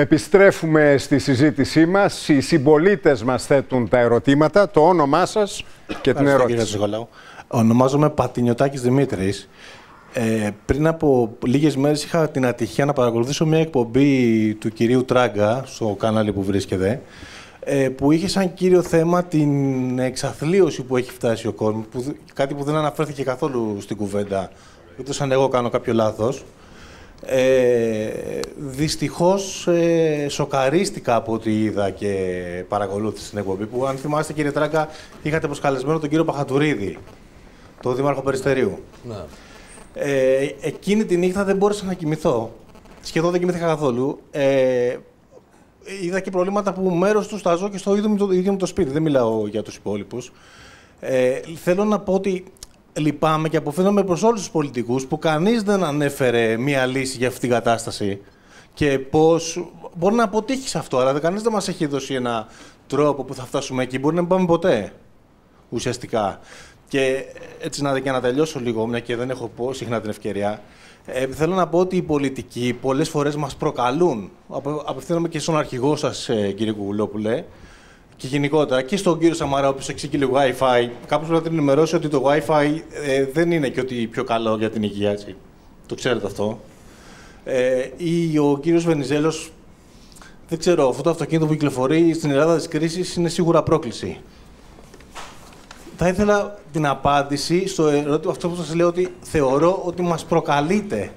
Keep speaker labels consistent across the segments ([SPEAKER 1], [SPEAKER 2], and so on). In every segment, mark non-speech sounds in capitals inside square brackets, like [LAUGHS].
[SPEAKER 1] Επιστρέφουμε στη συζήτησή μας. Οι συμπολίτες μας θέτουν τα ερωτήματα, το όνομά σας και την ερώτηση.
[SPEAKER 2] Ονομάζομαι Πατινιωτάκης Δημήτρης. Ε, πριν από λίγες μέρες είχα την ατυχία να παρακολουθήσω μια εκπομπή του κυρίου Τράγκα στο κανάλι που βρίσκεται ε, που είχε σαν κύριο θέμα την εξαθλίωση που έχει φτάσει ο κόσμος, που, κάτι που δεν αναφέρθηκε καθόλου στην κουβέντα, ούτε σαν εγώ κάνω κάποιο λάθος. Ε, δυστυχώς ε, σοκαρίστηκα από ό,τι είδα και παρακολούθησα στην εκπομπή που αν θυμάστε κύριε Τράγκα είχατε προσκαλεσμένο τον κύριο Παχατουρίδη, τον Δήμαρχο Περιστερίου. Ναι. Ε, εκείνη τη νύχτα δεν μπόρεσα να κοιμηθώ. Σχεδόν δεν κοιμήθηκα καθόλου. Ε, είδα και προβλήματα που μέρος τους τα ζω και στο ίδιο μου το, ίδιο το σπίτι. Δεν μιλάω για τους υπόλοιπους. Ε, θέλω να πω ότι λυπάμαι και αποφαίνομαι προς όλους τους πολιτικούς που κανείς δεν ανέφερε μία λύση για αυτή την κατάσταση και πώς μπορεί να αποτύχει σε αυτό, αλλά κανείς δεν μας έχει δώσει ένα τρόπο που θα φτάσουμε εκεί. Μπορεί να μην πάμε ποτέ ουσιαστικά. Και έτσι να, και να τελειώσω λίγο, μια και δεν έχω πω συχνά την ευκαιρία. Ε, θέλω να πω ότι οι πολιτικοί πολλές φορές μας προκαλούν. απευθύνομαι και στον αρχηγό σας, ε, κύριε Κουγουλόπουλε, και γενικότερα και στον κύριο Σαμαρά, ο οποίος εξήγηλε Wi-Fi. Κάπως πρέπει να την ενημερώσει ότι το Wi-Fi ε, δεν είναι και ότι πιο καλό για την υγεία, έτσι. Το ξέρετε αυτό. Ε, ή ο κύριος Βενιζέλος, δεν ξέρω, αυτό το αυτοκίνητο που κυκλοφορεί στην Ελλάδα της κρίσης είναι σίγουρα πρόκληση. Θα ήθελα την απάντηση στο ερώτημα αυτό που σας λέω ότι θεωρώ ότι μας προκαλείτε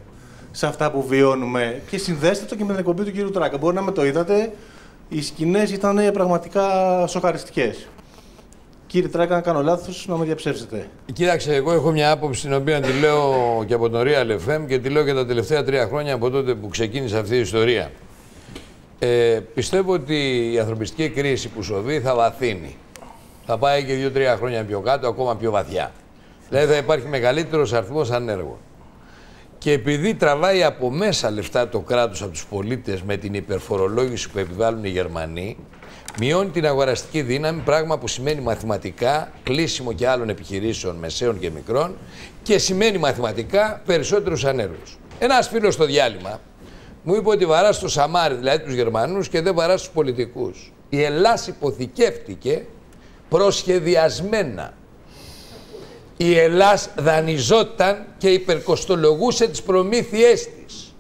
[SPEAKER 2] σε αυτά που βιώνουμε και συνδέστε το και με την εκπομπή του κύριου Τράκα. Μπορεί να με το είδατε, οι σκηνές ήταν πραγματικά σοκαριστικές. Κύριε Τράκα, αν κάνω λάθος, να με διαψεύσετε.
[SPEAKER 3] Κοίταξε, εγώ έχω μια άποψη την οποία τη λέω και από τον Real FM και τη λέω και τα τελευταία τρία χρόνια από τότε που ξεκίνησε αυτή η ιστορία. Ε, πιστεύω ότι η ανθρωπιστική κρίση που σοβεί θα βαθύνει θα πάει και δύο-τρία χρόνια πιο κάτω, ακόμα πιο βαθιά. Δηλαδή θα υπάρχει μεγαλύτερος αριθμός ανέργων. Και επειδή τραβάει από μέσα λεφτά το κράτος από τους πολίτες με την υπερφορολόγηση που επιβάλλουν οι Γερμανοί, μειώνει την αγοραστική δύναμη, πράγμα που σημαίνει μαθηματικά κλείσιμο και άλλων επιχειρήσεων μεσαίων και μικρών και σημαίνει μαθηματικά περισσότερους ανέργους. Ένας φίλος στο διάλειμμα μου είπε ότι βαρά στο Σαμάρι, δηλαδή τους Γερμανούς, και δεν βαρά στους πολιτικούς. Η Ελλάδα υποθηκεύτηκε προσχεδιασμένα. Η Ελλάς δανειζόταν και υπερκοστολογούσε τις προμήθειές της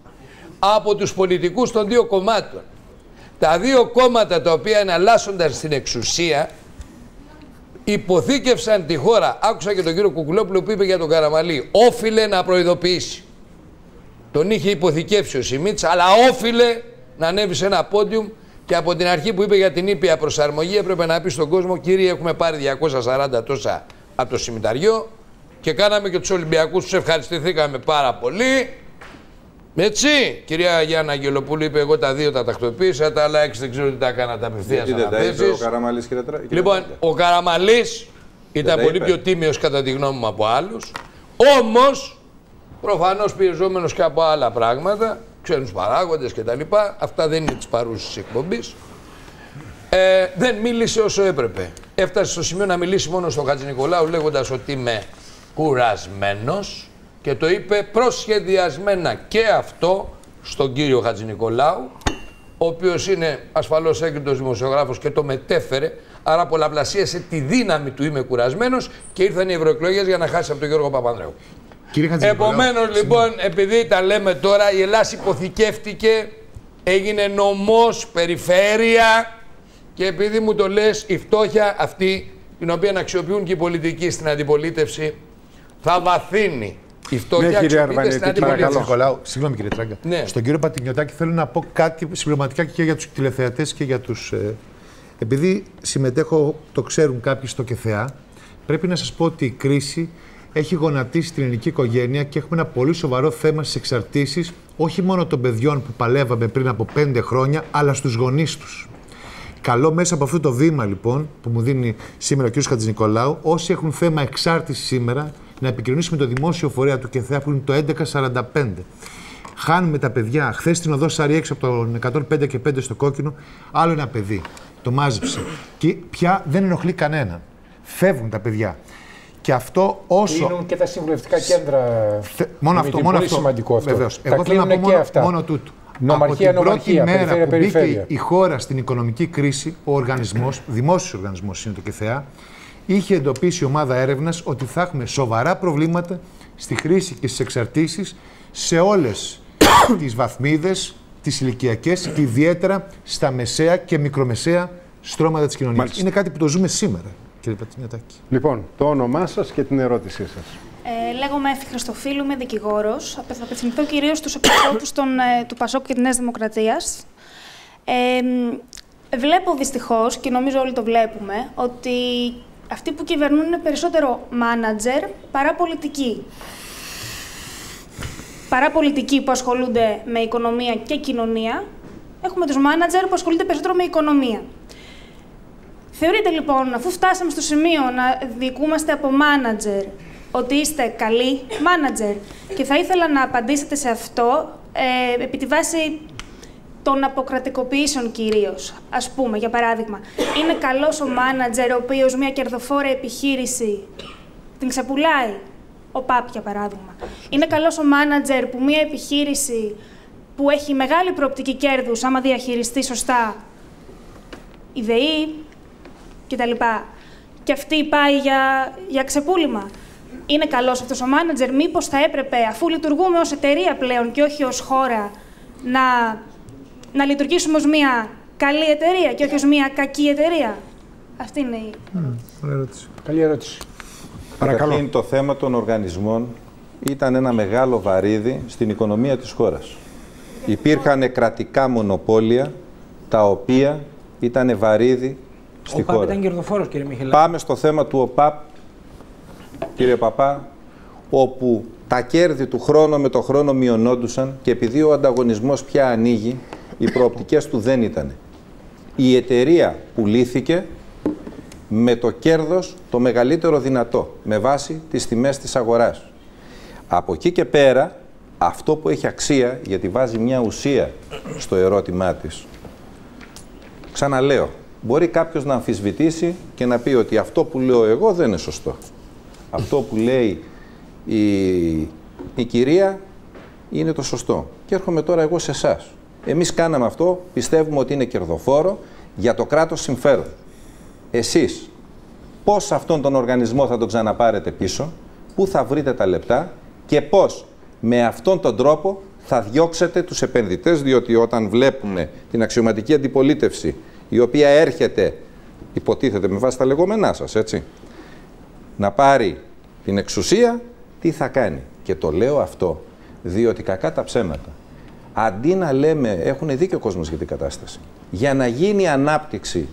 [SPEAKER 3] από τους πολιτικούς των δύο κομμάτων. Τα δύο κόμματα τα οποία εναλλάσσονταν στην εξουσία υποθήκευσαν τη χώρα. Άκουσα και τον κύριο Κουκουλόπουλο που είπε για τον Καραμαλή. Όφιλε να προειδοποιήσει. Τον είχε υποθηκεύσει ο Σιμίτς, αλλά όφιλε να ανέβει σε ένα πόντιουμ και από την αρχή που είπε για την ήπια προσαρμογή έπρεπε να πει στον κόσμο κύριε έχουμε πάρει 240 τόσα από το συμμεταριό και κάναμε και τους Ολυμπιακούς τους ευχαριστηθήκαμε πάρα πολύ. Έτσι, κυρία Γιάννα Αγγελοπούλου είπε εγώ τα δύο τα τακτοποίησα, τα άλλα έξι δεν ξέρω τι τα έκανα τα απευθείας
[SPEAKER 4] Γιατί δεν τα είπε ο Καραμαλής κύριε
[SPEAKER 3] Λοιπόν, ο Καραμαλής ήταν πολύ πιο τίμιος κατά τη γνώμη μου από άλλους. Όμως, προφανώς πιεζόμενος και από άλλα πράγματα, ξένους παράγοντες κτλ. Αυτά δεν είναι της παρούσης εκπομπής. Ε, δεν μίλησε όσο έπρεπε. Έφτασε στο σημείο να μιλήσει μόνο στον Χατζη Νικολάου λέγοντας ότι είμαι κουρασμένος και το είπε προσχεδιασμένα και αυτό στον κύριο Χατζη Νικολάου ο οποίος είναι ασφαλώς έγκριτος δημοσιογράφος και το μετέφερε άρα πολλαπλασίασε τη δύναμη του είμαι κουρασμένος και ήρθαν οι ευρωεκλογές για να χάσει από τον Γιώργο Παπανδρέου. Επομένως, λοιπόν, επειδή τα λέμε τώρα, η Ελλάδα υποθηκεύτηκε, έγινε νομός, περιφέρεια και επειδή μου το λες, η φτώχεια αυτή, την οποία αξιοποιούν και οι πολιτικοί στην αντιπολίτευση, θα βαθύνει. Η φτώχεια ναι,
[SPEAKER 1] κύριε Αρβανίτη,
[SPEAKER 5] Νικολάου, συγγνώμη κύριε Τράγκα. Ναι. Στον κύριο Πατινιωτάκη θέλω να πω κάτι συμπληρωματικά και για τους τηλεθεατές και για τους... Ε, επειδή συμμετέχω, το ξέρουν κάποιοι στο ΚΕΘΕΑ, πρέπει να σας πω ότι η κρίση έχει γονατίσει την ελληνική οικογένεια και έχουμε ένα πολύ σοβαρό θέμα στις εξαρτήσεις όχι μόνο των παιδιών που παλεύαμε πριν από πέντε χρόνια, αλλά στους γονείς τους. Καλό μέσα από αυτό το βήμα λοιπόν που μου δίνει σήμερα ο κ. Χατζηνικολάου, όσοι έχουν θέμα εξάρτησης σήμερα, να επικοινωνήσουμε το δημόσιο φορέα του ΚΕΘΕΑ που είναι το 1145. Χάνουμε τα παιδιά. Χθες στην οδό Σαρή έξω από τον 105 και 5 στο κόκκινο, άλλο ένα παιδί. Το μάζεψε. Και πια δεν ενοχλεί κανέναν. Φεύγουν τα παιδιά. Και αυτό όσο.
[SPEAKER 6] Κλείνουν και τα συμβουλευτικά κέντρα.
[SPEAKER 5] Θε... Μόνο αυτό. Μόνο
[SPEAKER 6] πολύ
[SPEAKER 5] αυτό.
[SPEAKER 6] σημαντικό αυτό.
[SPEAKER 5] Βεβαίως. Εγώ θέλω να πω μόνο, αυτά. μόνο τούτο. Νομαρχία, από την πρώτη μέρα που μπήκε η χώρα στην οικονομική κρίση, ο οργανισμός, δημόσιος οργανισμός είναι το ΚΕΘΕΑ, είχε εντοπίσει η ομάδα έρευνας ότι θα έχουμε σοβαρά προβλήματα στη χρήση και στις εξαρτήσεις σε όλες [COUGHS] τις βαθμίδες, τις ηλικιακές και ιδιαίτερα στα μεσαία και μικρομεσαία στρώματα της κοινωνίας. Είναι κάτι που το ζούμε σήμερα, κύριε Πατινιατάκη.
[SPEAKER 1] Λοιπόν, το όνομά σας και την ερώτησή σας.
[SPEAKER 7] Ε, λέγομαι Εύη Χριστοφίλου, είμαι δικηγόρος. Θα απευθυνθώ κυρίως στους εκπροσώπους ε, του Πασόκ και της Νέας Δημοκρατίας. Ε, βλέπω δυστυχώς, και νομίζω όλοι το βλέπουμε, ότι αυτοί που κυβερνούν είναι περισσότερο μάνατζερ παρά πολιτικοί. Παρά πολιτικοί που ασχολούνται με οικονομία και κοινωνία, έχουμε τους μάνατζερ που ασχολούνται περισσότερο με οικονομία. Θεωρείτε λοιπόν, αφού φτάσαμε στο σημείο να διοικούμαστε από μάνατζερ, ότι είστε καλοί μάνατζερ. Και θα ήθελα να απαντήσετε σε αυτό ε, επί τη βάση των αποκρατικοποιήσεων κυρίως. Α πούμε, για παράδειγμα, είναι καλός ο μάνατζερ ο οποίος μια κερδοφόρα επιχείρηση την ξεπουλάει; Ο ΠΑΠ, για παράδειγμα. Είναι καλός ο μάνατζερ που μια επιχείρηση που έχει μεγάλη προοπτική κέρδους, άμα διαχειριστεί σωστά, η ΔΕΗ κτλ. Και αυτή πάει για, για ξεπούλημα είναι καλός αυτός ο μάνατζερ, μήπως θα έπρεπε, αφού λειτουργούμε ως εταιρεία πλέον και όχι ως χώρα, να, να λειτουργήσουμε ως μια καλή εταιρεία και όχι ως μια κακή εταιρεία; Αυτή είναι η
[SPEAKER 1] ερώτηση.
[SPEAKER 5] Καλή ερώτηση.
[SPEAKER 4] Παρακαλώ. το θέμα των οργανισμών ήταν ένα μεγάλο βαρύδι στην οικονομία της χώρας. Υπήρχαν κρατικά μονοπόλια τα οποία ήταν βαρύδι στη
[SPEAKER 8] ο
[SPEAKER 4] χώρα.
[SPEAKER 8] Ο ΟΠΑΠ ήταν κερδοφόρος, κύριε Μιχελάκη.
[SPEAKER 4] Πάμε στο θέμα του ΟΠΑΠ κύριε Παπά, όπου τα κέρδη του χρόνο με το χρόνο μειωνόντουσαν και επειδή ο ανταγωνισμός πια ανοίγει, οι προοπτικές του δεν ήταν. Η εταιρεία πουλήθηκε με το κέρδος το μεγαλύτερο δυνατό, με βάση τις τιμές της αγοράς. Από εκεί και πέρα, αυτό που έχει αξία, γιατί βάζει μια ουσία στο ερώτημά της, ξαναλέω, μπορεί κάποιος να αμφισβητήσει και να πει ότι αυτό που λέω εγώ δεν είναι σωστό αυτό που λέει η, η κυρία είναι το σωστό. Και έρχομαι τώρα εγώ σε εσάς. Εμείς κάναμε αυτό, πιστεύουμε ότι είναι κερδοφόρο για το κράτος συμφέρον. Εσείς πώς αυτόν τον οργανισμό θα τον ξαναπάρετε πίσω, πού θα βρείτε τα λεπτά και πώς με αυτόν τον τρόπο θα διώξετε τους επενδυτές, διότι όταν βλέπουμε την αξιωματική αντιπολίτευση, η οποία έρχεται, υποτίθεται με βάση τα λεγόμενά σας, έτσι, να πάρει την εξουσία, τι θα κάνει. Και το λέω αυτό, διότι κακά τα ψέματα. Αντί να λέμε, έχουν δίκιο ο κόσμος για την κατάσταση. Για να γίνει ανάπτυξη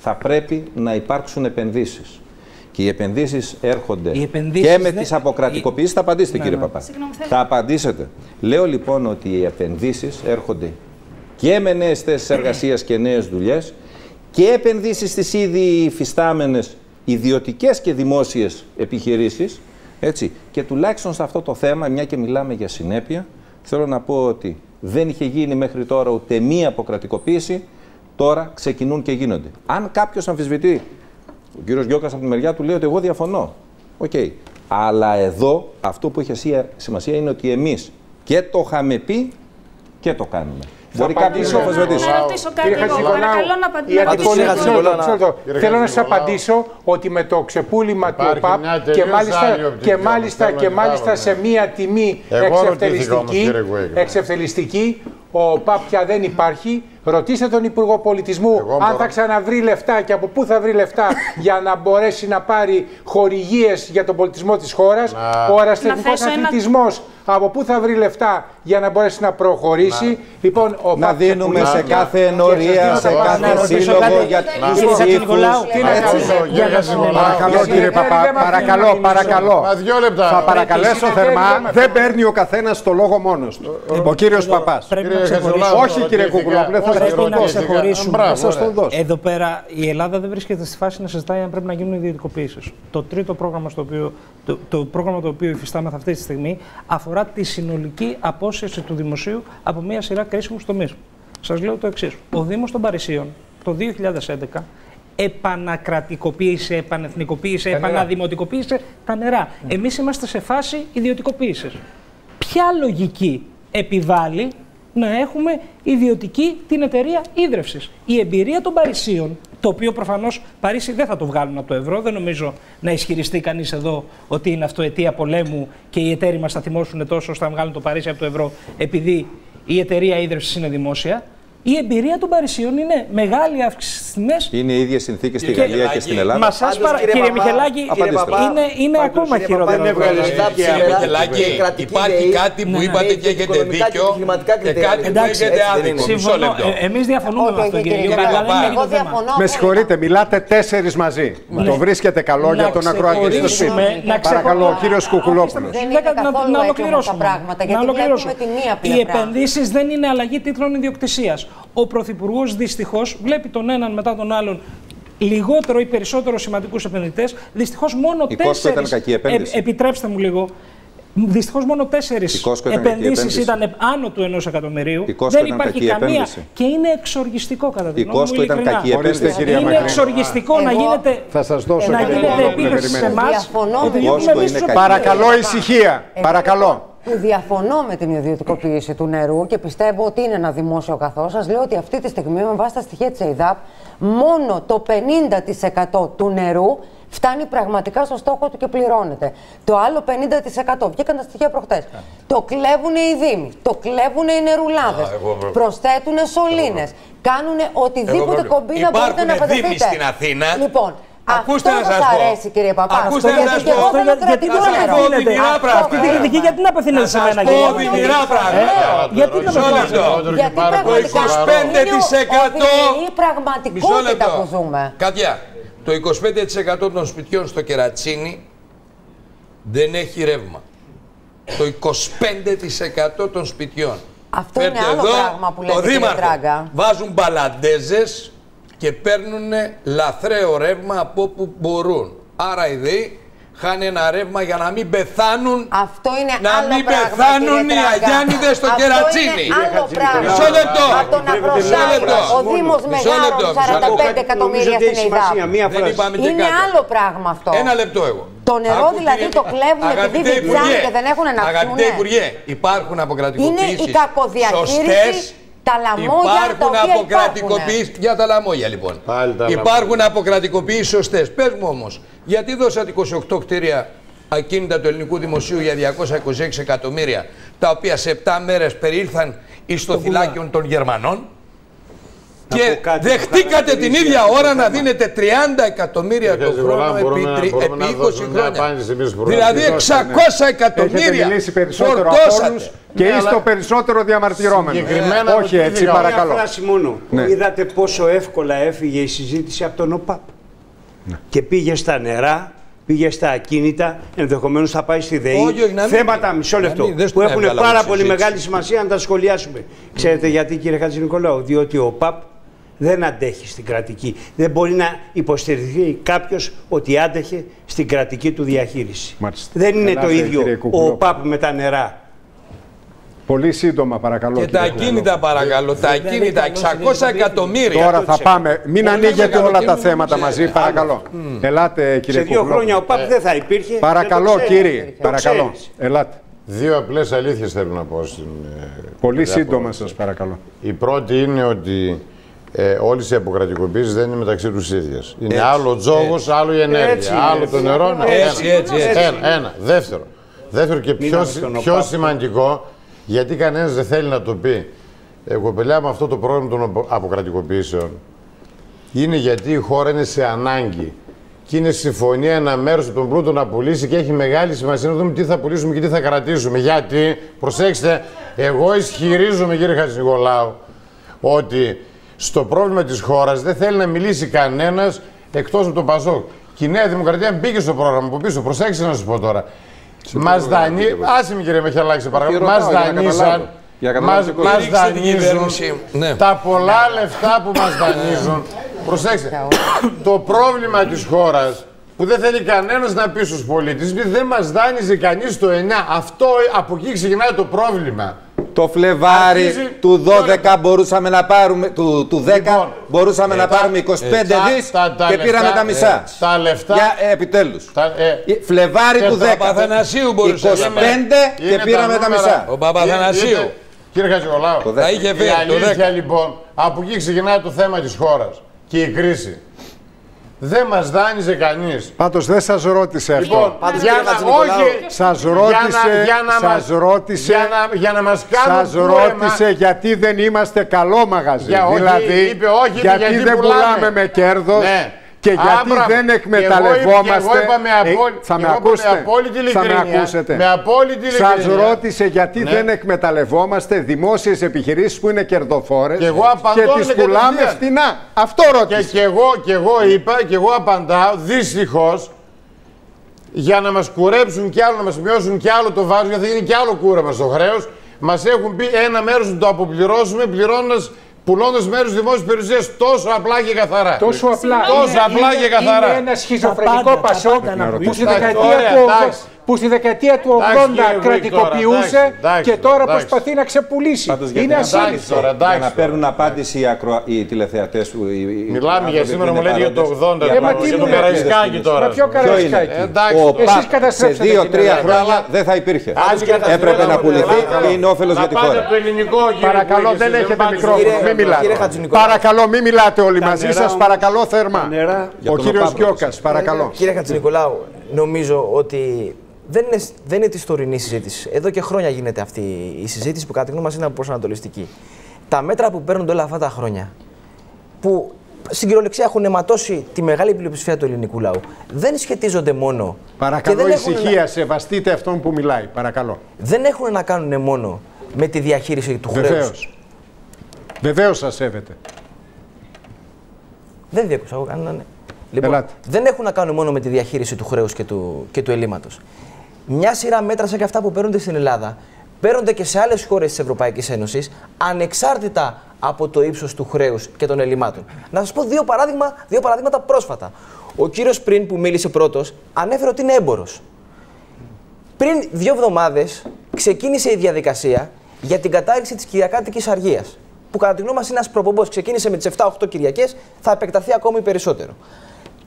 [SPEAKER 4] θα πρέπει να υπάρξουν επενδύσεις. Και οι επενδύσεις έρχονται και με τις αποκρατικοποιήσεις. Θα απαντήσετε, ναι, κύριε ναι. Παπά. θα απαντήσετε. Λέω λοιπόν ότι οι επενδύσεις έρχονται και με νέες θέσεις [CLEARS THROAT] εργασίας και νέες δουλειές και επενδύσεις στις ήδη υφιστάμενες ιδιωτικές και δημόσιες επιχειρήσεις, έτσι, και τουλάχιστον σε αυτό το θέμα, μια και μιλάμε για συνέπεια, θέλω να πω ότι δεν είχε γίνει μέχρι τώρα ούτε μία αποκρατικοποίηση, τώρα ξεκινούν και γίνονται. Αν κάποιος αμφισβητεί, ο κύριος Γιώκας από τη μεριά του λέει ότι εγώ διαφωνώ. OK. Okay. Αλλά εδώ αυτό που έχει σημασία είναι ότι εμείς και το είχαμε πει και το κάνουμε. Μπορεί κάποιος
[SPEAKER 7] να αμφισβητήσει. Να ρωτήσω κάτι εγώ. Παρακαλώ να απαντήσω.
[SPEAKER 6] Θέλω να σας απαντήσω ότι με το ξεπούλημα του ΟΠΑΠ και μάλιστα, και μάλιστα, και μάλιστα σε μία τιμή εξευθελιστική, εξευθελιστική ο ΠΑΠ πια δεν υπάρχει. Ρωτήστε τον Υπουργό Πολιτισμού αν θα ξαναβρει λεφτά και από πού θα βρει λεφτά [LAUGHS] για να μπορέσει να πάρει χορηγίες για τον πολιτισμό της χώρας. Ο αεραστεχνικό αθλητισμός από πού θα βρει λεφτά για να μπορέσει να προχωρήσει. Να,
[SPEAKER 4] λοιπόν, ο να δίνουμε σε κάθε ενορία, σε κάθε σύλλογο για του ψήφου.
[SPEAKER 1] Παρακαλώ κύριε Παπά, παρακαλώ, παρακαλώ. Θα παρακαλέσω θερμά, δεν παίρνει ο καθένα το λόγο μόνο του. Ο κύριο Παπά. Όχι κύριε Κουκουλόπουλε, θα
[SPEAKER 8] πρέπει να ξεχωρίσουμε. Εδώ πέρα η Ελλάδα δεν βρίσκεται στη φάση να συζητάει αν πρέπει να γίνουν ιδιωτικοποιήσει. Το τρίτο πρόγραμμα στο οποίο, το, το πρόγραμμα το οποίο υφιστάμεθα αυτή τη στιγμή αφορά τη συνολική απόσυρση του δημοσίου από μια σειρά κρίσιμους τομείς. Σας λέω το εξής. Ο Δήμος των Παρισίων το 2011 επανακρατικοποίησε, επανεθνικοποίησε, επαναδημοτικοποίησε τα νερά. Mm. Εμείς είμαστε σε φάση ιδιωτικοποίησης. Ποια λογική επιβάλλει να έχουμε ιδιωτική την εταιρεία ίδρυυση. Η εμπειρία των Παρισίων, το οποίο προφανώς Παρίσι δεν θα το βγάλουν από το ευρώ, δεν νομίζω να ισχυριστεί κανείς εδώ ότι είναι αυτό αιτία πολέμου και οι εταίροι μας θα θυμώσουν τόσο ώστε να βγάλουν το Παρίσι από το ευρώ, επειδή η εταιρεία ίδρυυση είναι δημόσια. Η εμπειρία των Παρισίων είναι μεγάλη αύξηση στις τιμές.
[SPEAKER 4] Είναι οι ίδιες συνθήκες στη Γαλλία και στην Ελλάδα.
[SPEAKER 8] Μας σας παρα... κύριε, κύριε Μιχελάκη, είναι, είναι ακόμα χειρότερο.
[SPEAKER 3] Κύριε Μιχελάκη, υπάρχει κάτι που είπατε και έχετε δίκιο και κάτι που έχετε άδικο.
[SPEAKER 8] Συμφωνώ. Εμείς διαφωνούμε με αυτό, κύριε
[SPEAKER 1] Με συγχωρείτε, μιλάτε τέσσερις μαζί. Το βρίσκετε καλό για τον ακροατή στο σπίτι. Παρακαλώ, κύριος Κουκουλόπουλος.
[SPEAKER 8] Να ολοκληρώσουμε. Οι επενδύσεις δεν είναι αλλαγή τίτλων ιδιοκτησία ο Πρωθυπουργός δυστυχώς βλέπει τον έναν μετά τον άλλον λιγότερο ή περισσότερο σημαντικούς επενδυτές. Δυστυχώς μόνο τέσσερι.
[SPEAKER 4] Ε,
[SPEAKER 8] επιτρέψτε μου λίγο. Δυστυχώς μόνο τέσσερις επενδύσεις ήταν άνω του ενός εκατομμυρίου. Δεν υπάρχει καμία.
[SPEAKER 4] Επένδυση.
[SPEAKER 8] Και είναι εξοργιστικό κατά τη
[SPEAKER 4] γνώμη μου. ήταν κακή επένδυση.
[SPEAKER 8] Είναι εξοργιστικό να γίνεται,
[SPEAKER 1] θα σας δώσω
[SPEAKER 8] να γίνεται επίδεση σε εμάς.
[SPEAKER 1] Παρακαλώ ησυχία. Παρακαλώ
[SPEAKER 9] που διαφωνώ με την ιδιωτικοποίηση του νερού και πιστεύω ότι είναι ένα δημόσιο καθό. Σας λέω ότι αυτή τη στιγμή, με βάση τα στοιχεία της ΕΙΔΑΠ, μόνο το 50% του νερού φτάνει πραγματικά στο στόχο του και πληρώνεται. Το άλλο 50% βγήκαν τα στοιχεία προχτές. Το κλέβουν οι Δήμοι, το κλέβουν οι νερουλάδες, προσθέτουν σωλήνες, κάνουν οτιδήποτε κομπίνα μπορείτε να φανταστείτε.
[SPEAKER 3] στην Αθήνα
[SPEAKER 9] λοιπόν,
[SPEAKER 3] Ακούστε
[SPEAKER 9] να σας αρέσει κύριε Παπά.
[SPEAKER 3] Ακούστε να σας πω.
[SPEAKER 8] Γιατί δεν απευθύνεται. Αυτή την κριτική γιατί να απευθύνεται σε μένα.
[SPEAKER 3] πω οδυνηρά πράγματα.
[SPEAKER 8] Γιατί να
[SPEAKER 9] απευθύνεται. Γιατί πραγματικά
[SPEAKER 3] είναι
[SPEAKER 9] η πραγματικότητα που ζούμε.
[SPEAKER 3] Κάτια, το 25% των σπιτιών στο Κερατσίνι δεν έχει ρεύμα. Το 25% των σπιτιών.
[SPEAKER 9] Αυτό είναι άλλο πράγμα που λέτε κύριε Τράγκα.
[SPEAKER 3] Βάζουν μπαλαντέζες και παίρνουν λαθρέο ρεύμα από όπου μπορούν. Άρα οι ΔΕΗ χάνει ένα ρεύμα για να μην πεθάνουν.
[SPEAKER 9] Αυτό είναι
[SPEAKER 3] να
[SPEAKER 9] άλλο
[SPEAKER 3] μην
[SPEAKER 9] πράγμα,
[SPEAKER 3] πεθάνουν οι Αγιάννηδες στο κερατσίνι.
[SPEAKER 9] Είναι άλλο πράγμα.
[SPEAKER 3] Μισό λεπτό.
[SPEAKER 9] Από το να προσάρει ο Δήμος Μεγάλων 45 εκατομμύρια στην ΕΙΔΑΠ. Είναι άλλο πράγμα αυτό.
[SPEAKER 3] Ένα λεπτό εγώ.
[SPEAKER 9] Το νερό δηλαδή το κλέβουν επειδή δεν ψάχνουν και δεν έχουν να
[SPEAKER 3] Αγαπητέ Υπουργέ, υπάρχουν αποκρατικοποιήσεις
[SPEAKER 9] Είναι η κακοδιαχείριση τα λαμόγια
[SPEAKER 3] υπάρχουν αποκρατικοποιήσεις. Για τα λαμόγια λοιπόν. υπάρχουν αποκρατικοποιήσεις σωστές. Πες μου όμως, γιατί δώσατε 28 κτίρια ακίνητα του ελληνικού δημοσίου για 226 εκατομμύρια, τα οποία σε 7 μέρες περιήλθαν εις το φυλάκιο των Γερμανών; Και δεχτήκατε την ίδια ώρα να δίνετε 30 εκατομμύρια το χρόνο επί, 20 χρόνια. Δηλαδή 600 εκατομμύρια φορτώσατε.
[SPEAKER 1] Και είστε το περισσότερο διαμαρτυρόμενο. Όχι έτσι, παρακαλώ.
[SPEAKER 10] Μια φράση μόνο. Ναι. Είδατε πόσο εύκολα έφυγε η συζήτηση από τον ΟΠΑΠ. Ναι. Και πήγε στα νερά, πήγε στα ακίνητα, ενδεχομένως θα πάει στη ΔΕΗ. Θέματα, μισό λεπτό, που έχουν πάρα πολύ μεγάλη σημασία να τα σχολιάσουμε. Ξέρετε γιατί, κύριε Χατζη Νικολάου, διότι ο ΟΠΑΠ δεν αντέχει στην κρατική. Δεν μπορεί να υποστηριχθεί κάποιος ότι άντεχε στην κρατική του διαχείριση. Δεν είναι το ίδιο ο ΟΠΑΠ με τα νερά.
[SPEAKER 1] Πολύ σύντομα, παρακαλώ.
[SPEAKER 3] Και τα ακίνητα, παρακαλώ. Τα ακίνητα, 600 εκατομμύρια.
[SPEAKER 1] Τώρα θα πάμε. Μην ανοίγετε όλα τα θέματα μαζί, παρακαλώ. Ελάτε, κύριε
[SPEAKER 10] Σε δύο χρόνια ο ΠΑΠ δεν θα υπήρχε.
[SPEAKER 1] Παρακαλώ, κύριε. Παρακαλώ. Ελάτε.
[SPEAKER 11] Δύο απλές αλήθειες θέλω να πω στην.
[SPEAKER 1] Πολύ σύντομα, σας παρακαλώ.
[SPEAKER 11] Η πρώτη είναι ότι ε, όλε οι αποκρατικοποίησει δεν είναι μεταξύ τους ίδιες. Είναι άλλο τζόγος, άλλο η ενέργεια, έτσι, άλλο το νερό.
[SPEAKER 3] Έτσι, έτσι, έτσι.
[SPEAKER 11] Ένα, ένα. Δεύτερο. Δεύτερο και πιο, πιο σημαντικό, γιατί κανένας δεν θέλει να το πει. Εγώ πελιά με αυτό το πρόγραμμα των αποκρατικοποιήσεων είναι γιατί η χώρα είναι σε ανάγκη. Και είναι συμφωνία ένα μέρος από τον πλούτο να πουλήσει και έχει μεγάλη σημασία να δούμε τι θα πουλήσουμε και τι θα κρατήσουμε. Γιατί, προσέξτε, εγώ ισχυρίζομαι, κύριε Χατζηνικολάου, ότι στο πρόβλημα της χώρας δεν θέλει να μιλήσει κανένας εκτός από τον Πασόκ. Και η Νέα Δημοκρατία μπήκε στο πρόγραμμα από πίσω. Προσέξτε να σας πω τώρα. Μας δανείζουν. Άσε με κύριε Μεχελάκη, παρακαλώ. Μας δανείζαν. Μα δανείζουν ναι. τα πολλά λεφτά που μας δανείζουν. Προσέξτε. το πρόβλημα της χώρας που δεν θέλει κανένας να πει στους πολίτες, δεν μας δάνειζε κανείς το 9. Αυτό από εκεί ξεκινάει το πρόβλημα.
[SPEAKER 4] Το Φλεβάρι Αρχίζει... του 12 μπορούσαμε να πάρουμε, του, του 10 λοιπόν, μπορούσαμε ε, να πάρουμε 25 ε, δις τα, τα, και λεφτά, πήραμε τα μισά. Ε,
[SPEAKER 11] τα λεφτά.
[SPEAKER 4] Για, ε, επιτέλους. Τα, ε, Φλεβάρι του 10. 25 και πήραμε τα μισά.
[SPEAKER 3] Ο Παπαθανασίου.
[SPEAKER 12] Κύριε Χατζηγολάου,
[SPEAKER 3] θα είχε
[SPEAKER 12] η αλήθεια λοιπόν, από εκεί ξεκινάει το θέμα της χώρας και η κρίση. Δεν μας δάνειζε κανείς.
[SPEAKER 1] Πάντως δεν σας ρώτησε αυτό.
[SPEAKER 12] Λοιπόν, Πάντως, για να, όχι,
[SPEAKER 1] σας ρώτησε. Για να, σας ρώτησε.
[SPEAKER 12] Για να, για να μας κάνουν.
[SPEAKER 1] Σας ρώτησε γιατί δεν είμαστε καλό μαγαζί.
[SPEAKER 12] Για,
[SPEAKER 1] δηλαδή,
[SPEAKER 12] είπε, όχι,
[SPEAKER 1] γιατί,
[SPEAKER 12] γιατί
[SPEAKER 1] δεν πουλάμε με κέρδος.
[SPEAKER 12] Ναι.
[SPEAKER 1] Και γιατί δεν εκμεταλλευόμαστε.
[SPEAKER 12] Εγώ είπα με απόλυτη,
[SPEAKER 1] θα με ακούσετε.
[SPEAKER 12] Με απόλυτη
[SPEAKER 1] θα με ακούσετε.
[SPEAKER 12] Με απόλυτη
[SPEAKER 1] Σας ρώτησε γιατί ναι. δεν εκμεταλλευόμαστε δημόσιες επιχειρήσεις που είναι κερδοφόρες και, και τις πουλάμε φτηνά. Αυτό ρώτησε.
[SPEAKER 12] Και, και, εγώ, και εγώ είπα και εγώ απαντάω δυστυχώς για να μας κουρέψουν κι άλλο, να μας μειώσουν κι άλλο το βάρος, γιατί θα γίνει κι άλλο κούρεμα στο χρέος. Μας έχουν πει ένα μέρος να το αποπληρώσουμε πληρώνοντας πουλώντας μέρους δημόσιας περιουσία τόσο απλά και καθαρά.
[SPEAKER 13] Τόσο απλά.
[SPEAKER 12] Τόσο
[SPEAKER 13] είναι,
[SPEAKER 12] απλά
[SPEAKER 13] είναι,
[SPEAKER 12] και καθαρά.
[SPEAKER 13] Είναι ένα σχιζοφρενικό πασόκ που στη δεκαετία του που στη δεκαετία του 80 κρατικοποιούσε και τώρα προσπαθεί να ξεπουλήσει. Είναι ασύλληπτο.
[SPEAKER 4] Για να παίρνουν απάντηση οι τηλεθεατές του.
[SPEAKER 12] Μιλάμε για σήμερα, μου λένε για το 80. Για τον Καραϊσκάκη τώρα.
[SPEAKER 13] Ποιο Καραϊσκάκη;
[SPEAKER 4] Ο ΠΑΠ σε δύο-τρία χρόνια δεν θα υπήρχε. Έπρεπε να πουληθεί και είναι όφελος για τη χώρα.
[SPEAKER 1] Παρακαλώ, δεν έχετε μικρόφωνο. Μην μιλάτε. Παρακαλώ, μην μιλάτε όλοι μαζί σας. Παρακαλώ θερμά. Ο κύριος Γκιόκα, παρακαλώ.
[SPEAKER 14] Κύριε Χατζηνικολάου, νομίζω ότι δεν είναι, δεν είναι της τωρινής συζήτησης. Εδώ και χρόνια γίνεται αυτή η συζήτηση που κατά τη γνώμη μας είναι προσανατολιστική. Τα μέτρα που παίρνονται όλα αυτά τα χρόνια, που στην κυριολεξία έχουν αιματώσει τη μεγάλη πλειοψηφία του ελληνικού λαού, δεν σχετίζονται μόνο.
[SPEAKER 1] Παρακαλώ, δεν ησυχία, να... σεβαστείτε αυτόν που μιλάει. Παρακαλώ.
[SPEAKER 14] Δεν έχουν να κάνουν μόνο με τη διαχείριση του χρέους.
[SPEAKER 1] Βεβαίως σας σέβεται.
[SPEAKER 14] Δεν διέκοψα εγώ κανέναν. Ναι. Λοιπόν, δεν έχουν να κάνουν μόνο με τη διαχείριση του χρέους και του, και του ελλείμματος μια σειρά μέτρα σαν και αυτά που παίρνονται στην Ελλάδα παίρνονται και σε άλλες χώρες της Ευρωπαϊκής Ένωσης, ανεξάρτητα από το ύψος του χρέους και των ελλημάτων. Να σας πω δύο, παράδειγμα, δύο παραδείγματα πρόσφατα. Ο κύριος πριν που μίλησε πρώτος ανέφερε ότι είναι έμπορος. Πριν δύο εβδομάδες ξεκίνησε η διαδικασία για την κατάργηση της Κυριακάτικης Αργίας. Που κατά τη γνώμη μας είναι ένας προπομπός. Ξεκίνησε με τις 7-8 Κυριακές, θα επεκταθεί ακόμη περισσότερο.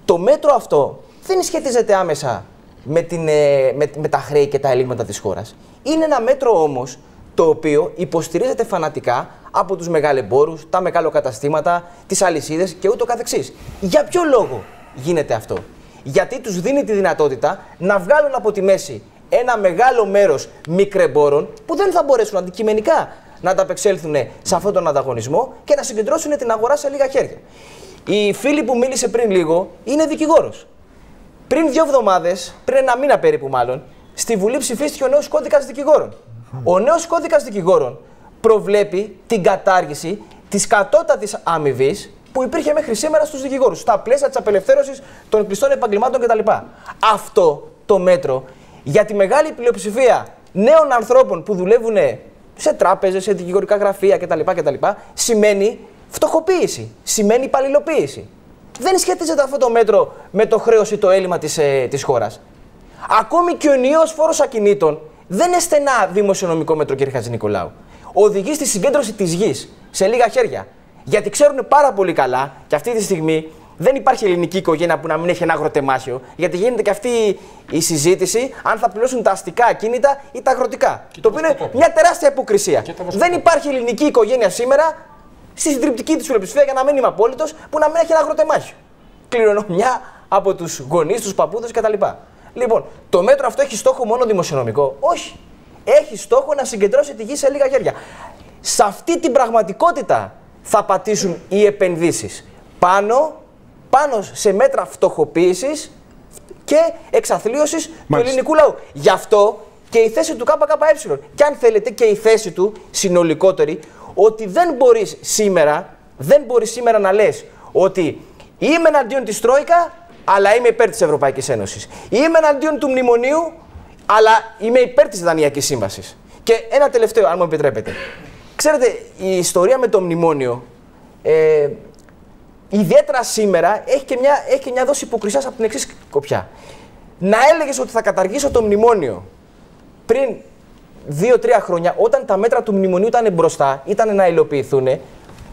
[SPEAKER 14] Το μέτρο αυτό δεν σχετίζεται άμεσα με, την, ε, με, με τα χρέη και τα ελλείμματα της χώρας. Είναι ένα μέτρο όμως το οποίο υποστηρίζεται φανατικά από τους μεγαλεμπόρους, τα μεγαλοκαταστήματα, τις αλυσίδες και ούτω καθεξής. Για ποιο λόγο γίνεται αυτό; Γιατί τους δίνει τη δυνατότητα να βγάλουν από τη μέση ένα μεγάλο μέρος μικρεμπόρων που δεν θα μπορέσουν αντικειμενικά να ανταπεξέλθουν σε αυτόν τον ανταγωνισμό και να συγκεντρώσουν την αγορά σε λίγα χέρια. Η φίλη που μίλησε πριν λίγο είναι δικηγόρος. Πριν δύο εβδομάδες, πριν ένα μήνα περίπου μάλλον, στη Βουλή ψηφίστηκε ο νέος κώδικας δικηγόρων. Ο νέος κώδικας δικηγόρων προβλέπει την κατάργηση της κατώτατης αμοιβής που υπήρχε μέχρι σήμερα στους δικηγόρους, στα πλαίσια της απελευθέρωσης των κλειστών επαγγελμάτων κτλ. Αυτό το μέτρο για τη μεγάλη πλειοψηφία νέων ανθρώπων που δουλεύουν σε τράπεζες, σε δικηγορικά γραφεία κτλ. κτλ σημαίνει φτωχοποίηση, σημαίνει υπαλληλοποίηση δεν σχετίζεται αυτό το μέτρο με το χρέος ή το έλλειμμα της ε, της χώρας. Ακόμη και ο ενιαίος φόρος ακινήτων δεν είναι στενά δημοσιονομικό μέτρο, κύριε Χατζη Νικολάου. Οδηγεί στη συγκέντρωση της γης σε λίγα χέρια. Γιατί ξέρουν πάρα πολύ καλά και αυτή τη στιγμή δεν υπάρχει ελληνική οικογένεια που να μην έχει ένα αγροτεμάχιο. Γιατί γίνεται και αυτή η συζήτηση αν θα πληρώσουν τα αστικά ακίνητα ή τα αγροτικά. το οποίο είναι μια τεράστια υποκρισία. Δεν υπάρχει ελληνική οικογένεια σήμερα στη συντριπτική τη πλειοψηφία, για να μην είμαι απόλυτος, που να μην έχει ένα αγροτεμάχιο. Κληρονομιά από τους γονείς, τους παππούδες κτλ. Λοιπόν, το μέτρο αυτό έχει στόχο μόνο δημοσιονομικό; Όχι. Έχει στόχο να συγκεντρώσει τη γη σε λίγα χέρια. Σε αυτή την πραγματικότητα θα πατήσουν οι επενδύσεις. Πάνω, πάνω σε μέτρα φτωχοποίησης και εξαθλίωσης του ελληνικού λαού. Γι' αυτό και η θέση του ΚΚΕ. Και αν θέλετε και η θέση του συνολικότερη, ότι δεν μπορείς σήμερα, δεν μπορείς σήμερα να λες ότι είμαι εναντίον της Τρόικα, αλλά είμαι υπέρ της Ευρωπαϊκής Ένωσης. Είμαι εναντίον του μνημονίου, αλλά είμαι υπέρ της Δανειακής Σύμβασης. Και ένα τελευταίο, αν μου επιτρέπετε. Ξέρετε, η ιστορία με το μνημόνιο, ε, ιδιαίτερα σήμερα, έχει και μια, έχει και μια δόση υποκρισία από την εξής κοπιά. Να έλεγες ότι θα καταργήσω το μνημόνιο πριν δύο-τρία χρόνια, όταν τα μέτρα του μνημονίου ήταν μπροστά, ήταν να υλοποιηθούν,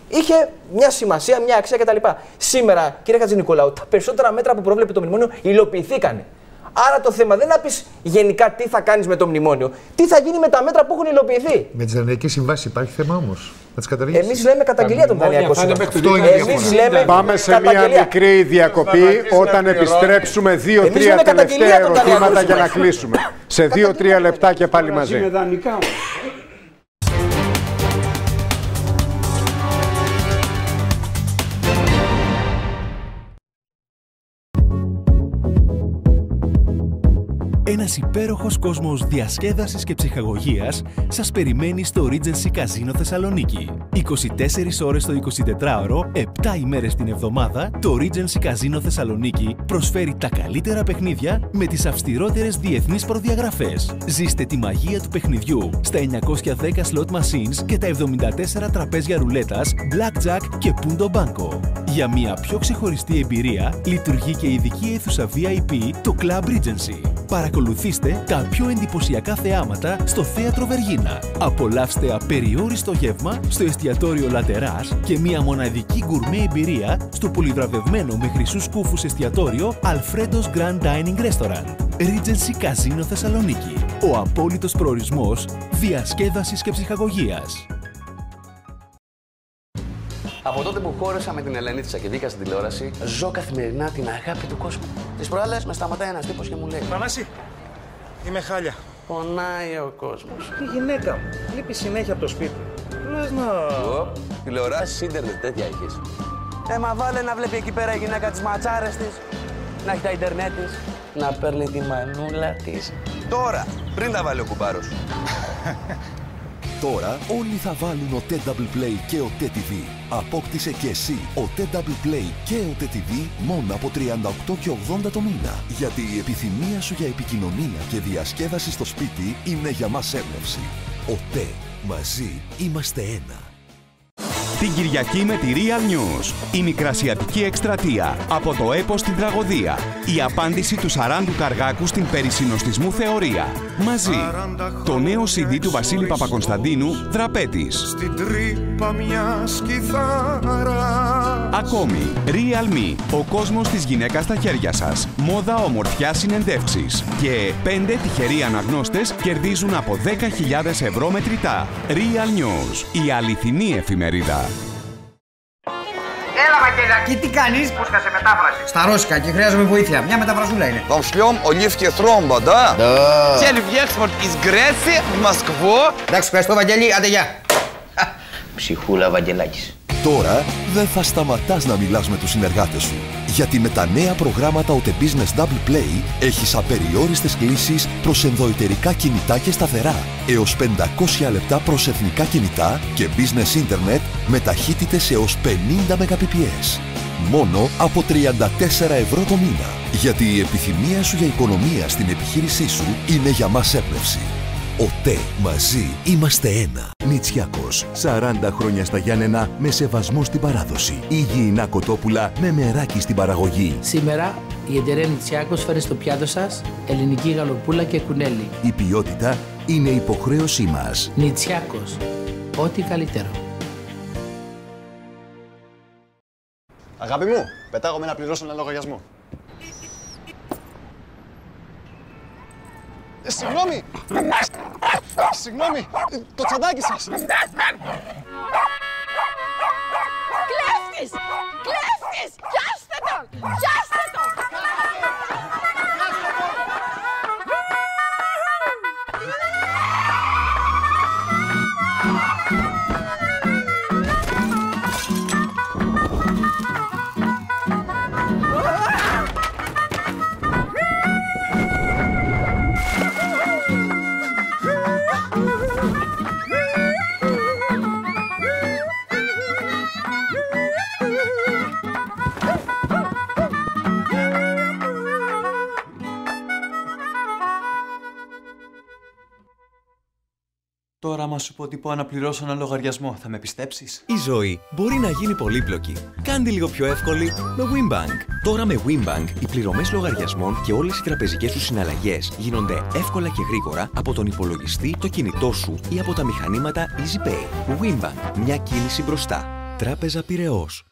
[SPEAKER 14] είχε μια σημασία, μια αξία κτλ. Σήμερα, κύριε Χατζη Νικολάου, τα περισσότερα μέτρα που προβλέπει το μνημόνιο υλοποιηθήκαν. Άρα το θέμα δεν είναι να πεις γενικά τι θα κάνεις με το μνημόνιο. Τι θα γίνει με τα μέτρα που έχουν υλοποιηθεί.
[SPEAKER 15] Με τις δανειακέ συμβάσεις υπάρχει θέμα όμως.
[SPEAKER 14] Εμείς λέμε καταγγελία των δανειακών συμβάσεων.
[SPEAKER 1] λέμε Πάμε σε μια μικρή διακοπή. Όταν επιστρέψουμε δύο-τρία τελευταία ερωτήματα για να κλείσουμε. Σε δύο-τρία λεπτά και πάλι μαζί.
[SPEAKER 16] Ένας υπέροχος κόσμος διασκέδασης και ψυχαγωγίας σας περιμένει στο Regency Casino Θεσσαλονίκη. 24 ώρες το 24ωρο, 7 ημέρες την εβδομάδα, το Regency Casino Θεσσαλονίκη προσφέρει τα καλύτερα παιχνίδια με τις αυστηρότερες διεθνείς προδιαγραφές. Ζήστε τη μαγεία του παιχνιδιού στα 910 slot machines και τα 74 τραπέζια ρουλέτας, blackjack και punto banco. Για μια πιο ξεχωριστή εμπειρία, λειτουργεί και ειδική αίθουσα VIP το Club Regency. Παρακολουθήστε τα πιο εντυπωσιακά θεάματα στο Θέατρο Βεργίνα. Απολαύστε απεριόριστο γεύμα στο εστιατόριο Λατεράς και μια μοναδική γκουρμέ εμπειρία στο πολυβραβευμένο με χρυσούς κούφους εστιατόριο Alfredo's Grand Dining Restaurant. Regency Casino Θεσσαλονίκη. Ο απόλυτος προορισμός διασκέδασης και ψυχαγωγίας.
[SPEAKER 17] Από τότε που χώреσα με την Ελενίτσα και βγήκα στην τηλεόραση, ζω καθημερινά την αγάπη του κόσμου. Τις προάλλες με σταματάει ένας τύπος και μου λέει:
[SPEAKER 18] Πανάση, είμαι χάλια.
[SPEAKER 17] Πονάει ο κόσμος.
[SPEAKER 18] Η γυναίκα μου λείπει συνέχεια από το σπίτι. Λες να.
[SPEAKER 17] Ω, τηλεοράσει, ίντερνετ, τέτοια έχεις. Ε, μα βάλε να βλέπει εκεί πέρα η γυναίκα τις ματσάρες της, να έχει τα ίντερνετ της, να παίρνει τη μανούλα της. Τώρα, πριν τα βάλει ο κουμπάρος. [LAUGHS]
[SPEAKER 16] Τώρα όλοι θα βάλουν ο TW Play και ο TTV. Απόκτησε και εσύ ο TW Play και ο TTV μόνο από 38 και 80 το μήνα. Γιατί η επιθυμία σου για επικοινωνία και διασκέδαση στο σπίτι είναι για μας έμπνευση. Ο ΤΕ. Μαζί είμαστε ένα
[SPEAKER 19] την Κυριακή με τη Real News. Η μικρασιατική εκστρατεία από το έπος στην τραγωδία. Η απάντηση του Σαράντου Καργάκου στην περισυνοστισμού θεωρία. Μαζί. Το νέο CD του Βασίλη Παπακονσταντίνου, Δραπέτης. Στην τρύπα μια κιθάρα. Ακόμη, Real Me, ο κόσμος της γυναίκας στα χέρια σας. Μόδα ομορφιά συνεντεύξεις. Και πέντε τυχεροί αναγνώστες κερδίζουν από 10.000 ευρώ μετρητά. Real News, η αληθινή εφημερίδα.
[SPEAKER 20] Έλα, Βαγγελάκη.
[SPEAKER 21] Και τι κάνει.
[SPEAKER 20] Πούσκασε μετάφραση.
[SPEAKER 21] Στα ρώσικα και χρειάζομαι βοήθεια. Μια μεταφρασούλα είναι.
[SPEAKER 20] Вам шлем оливки тромба, да?
[SPEAKER 21] Да.
[SPEAKER 20] Цель в экспорт из Греции в Москву.
[SPEAKER 21] Εντάξει, ευχαριστώ, Βαγγελή. Άντε, γεια. Ψυχούλα, Βαγγελάκης.
[SPEAKER 16] Τώρα δεν θα σταματάς να μιλάς με τους συνεργάτες σου. Γιατί με τα νέα προγράμματα OT Business Double Play έχεις απεριόριστες κλήσεις προς ενδοητερικά κινητά και σταθερά. Έως 500 λεπτά προς εθνικά κινητά και business internet με ταχύτητες έως 50 Mbps. Μόνο από 34 ευρώ το μήνα. Γιατί η επιθυμία σου για οικονομία στην επιχείρησή σου είναι για μας έπνευση. ΟΤΕ. Μαζί είμαστε ένα. Νητσιάκος. 40 χρόνια στα Γιάννενα με σεβασμό στην παράδοση. Υγιεινά κοτόπουλα με μεράκι στην παραγωγή.
[SPEAKER 22] Σήμερα η εταιρεία Νητσιάκος φέρει στο πιάτο σας ελληνική γαλοπούλα και κουνέλι.
[SPEAKER 16] Η ποιότητα είναι υποχρέωσή μας.
[SPEAKER 22] Νητσιάκος. Ό,τι καλύτερο.
[SPEAKER 23] Αγάπη μου, πετάγομαι να πληρώσω ένα λογαριασμό. Συγγνώμη! Συγγνώμη! Το τσαντάκι σας! Κλέφτης!
[SPEAKER 24] Κλέφτης! Πιάστε τον! Πιάστε τον!
[SPEAKER 25] Άμα σου πω ότι πω να πληρώσω ένα λογαριασμό, θα με πιστέψεις;
[SPEAKER 16] Η ζωή μπορεί να γίνει πολύπλοκη. Κάντε λίγο πιο εύκολη με Wimbank. Τώρα με Wimbank, οι πληρωμές λογαριασμών και όλες οι τραπεζικές σου συναλλαγές γίνονται εύκολα και γρήγορα από τον υπολογιστή, το κινητό σου ή από τα μηχανήματα EasyPay. Wimbank. Μια κίνηση μπροστά. Τράπεζα Πυραιός.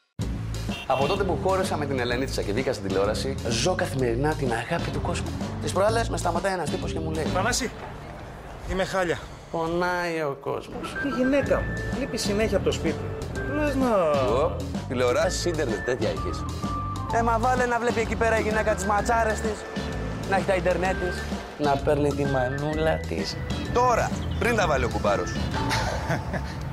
[SPEAKER 17] Από τότε που χώρισα με την Ελενίτσα και βγήκα στην τηλεόραση, ζω καθημερινά την αγάπη του κόσμου. Τις προάλλες με σταματάει ένας τύπος και μου λέει:
[SPEAKER 18] Πανάση, είμαι χάλια.
[SPEAKER 17] Πονάει ο κόσμος.
[SPEAKER 18] Η γυναίκα μου λείπει συνέχεια από το σπίτι. Λες να.
[SPEAKER 17] Τηλεοράσεις, ίντερνετ, τέτοια έχεις. Ε, μα βάλε να βλέπει εκεί πέρα η γυναίκα τις ματσάρες της, να έχει τα ίντερνετ της, να παίρνει τη μανούλα της. Τώρα, πριν τα βάλει ο κουμπάρος. [LAUGHS]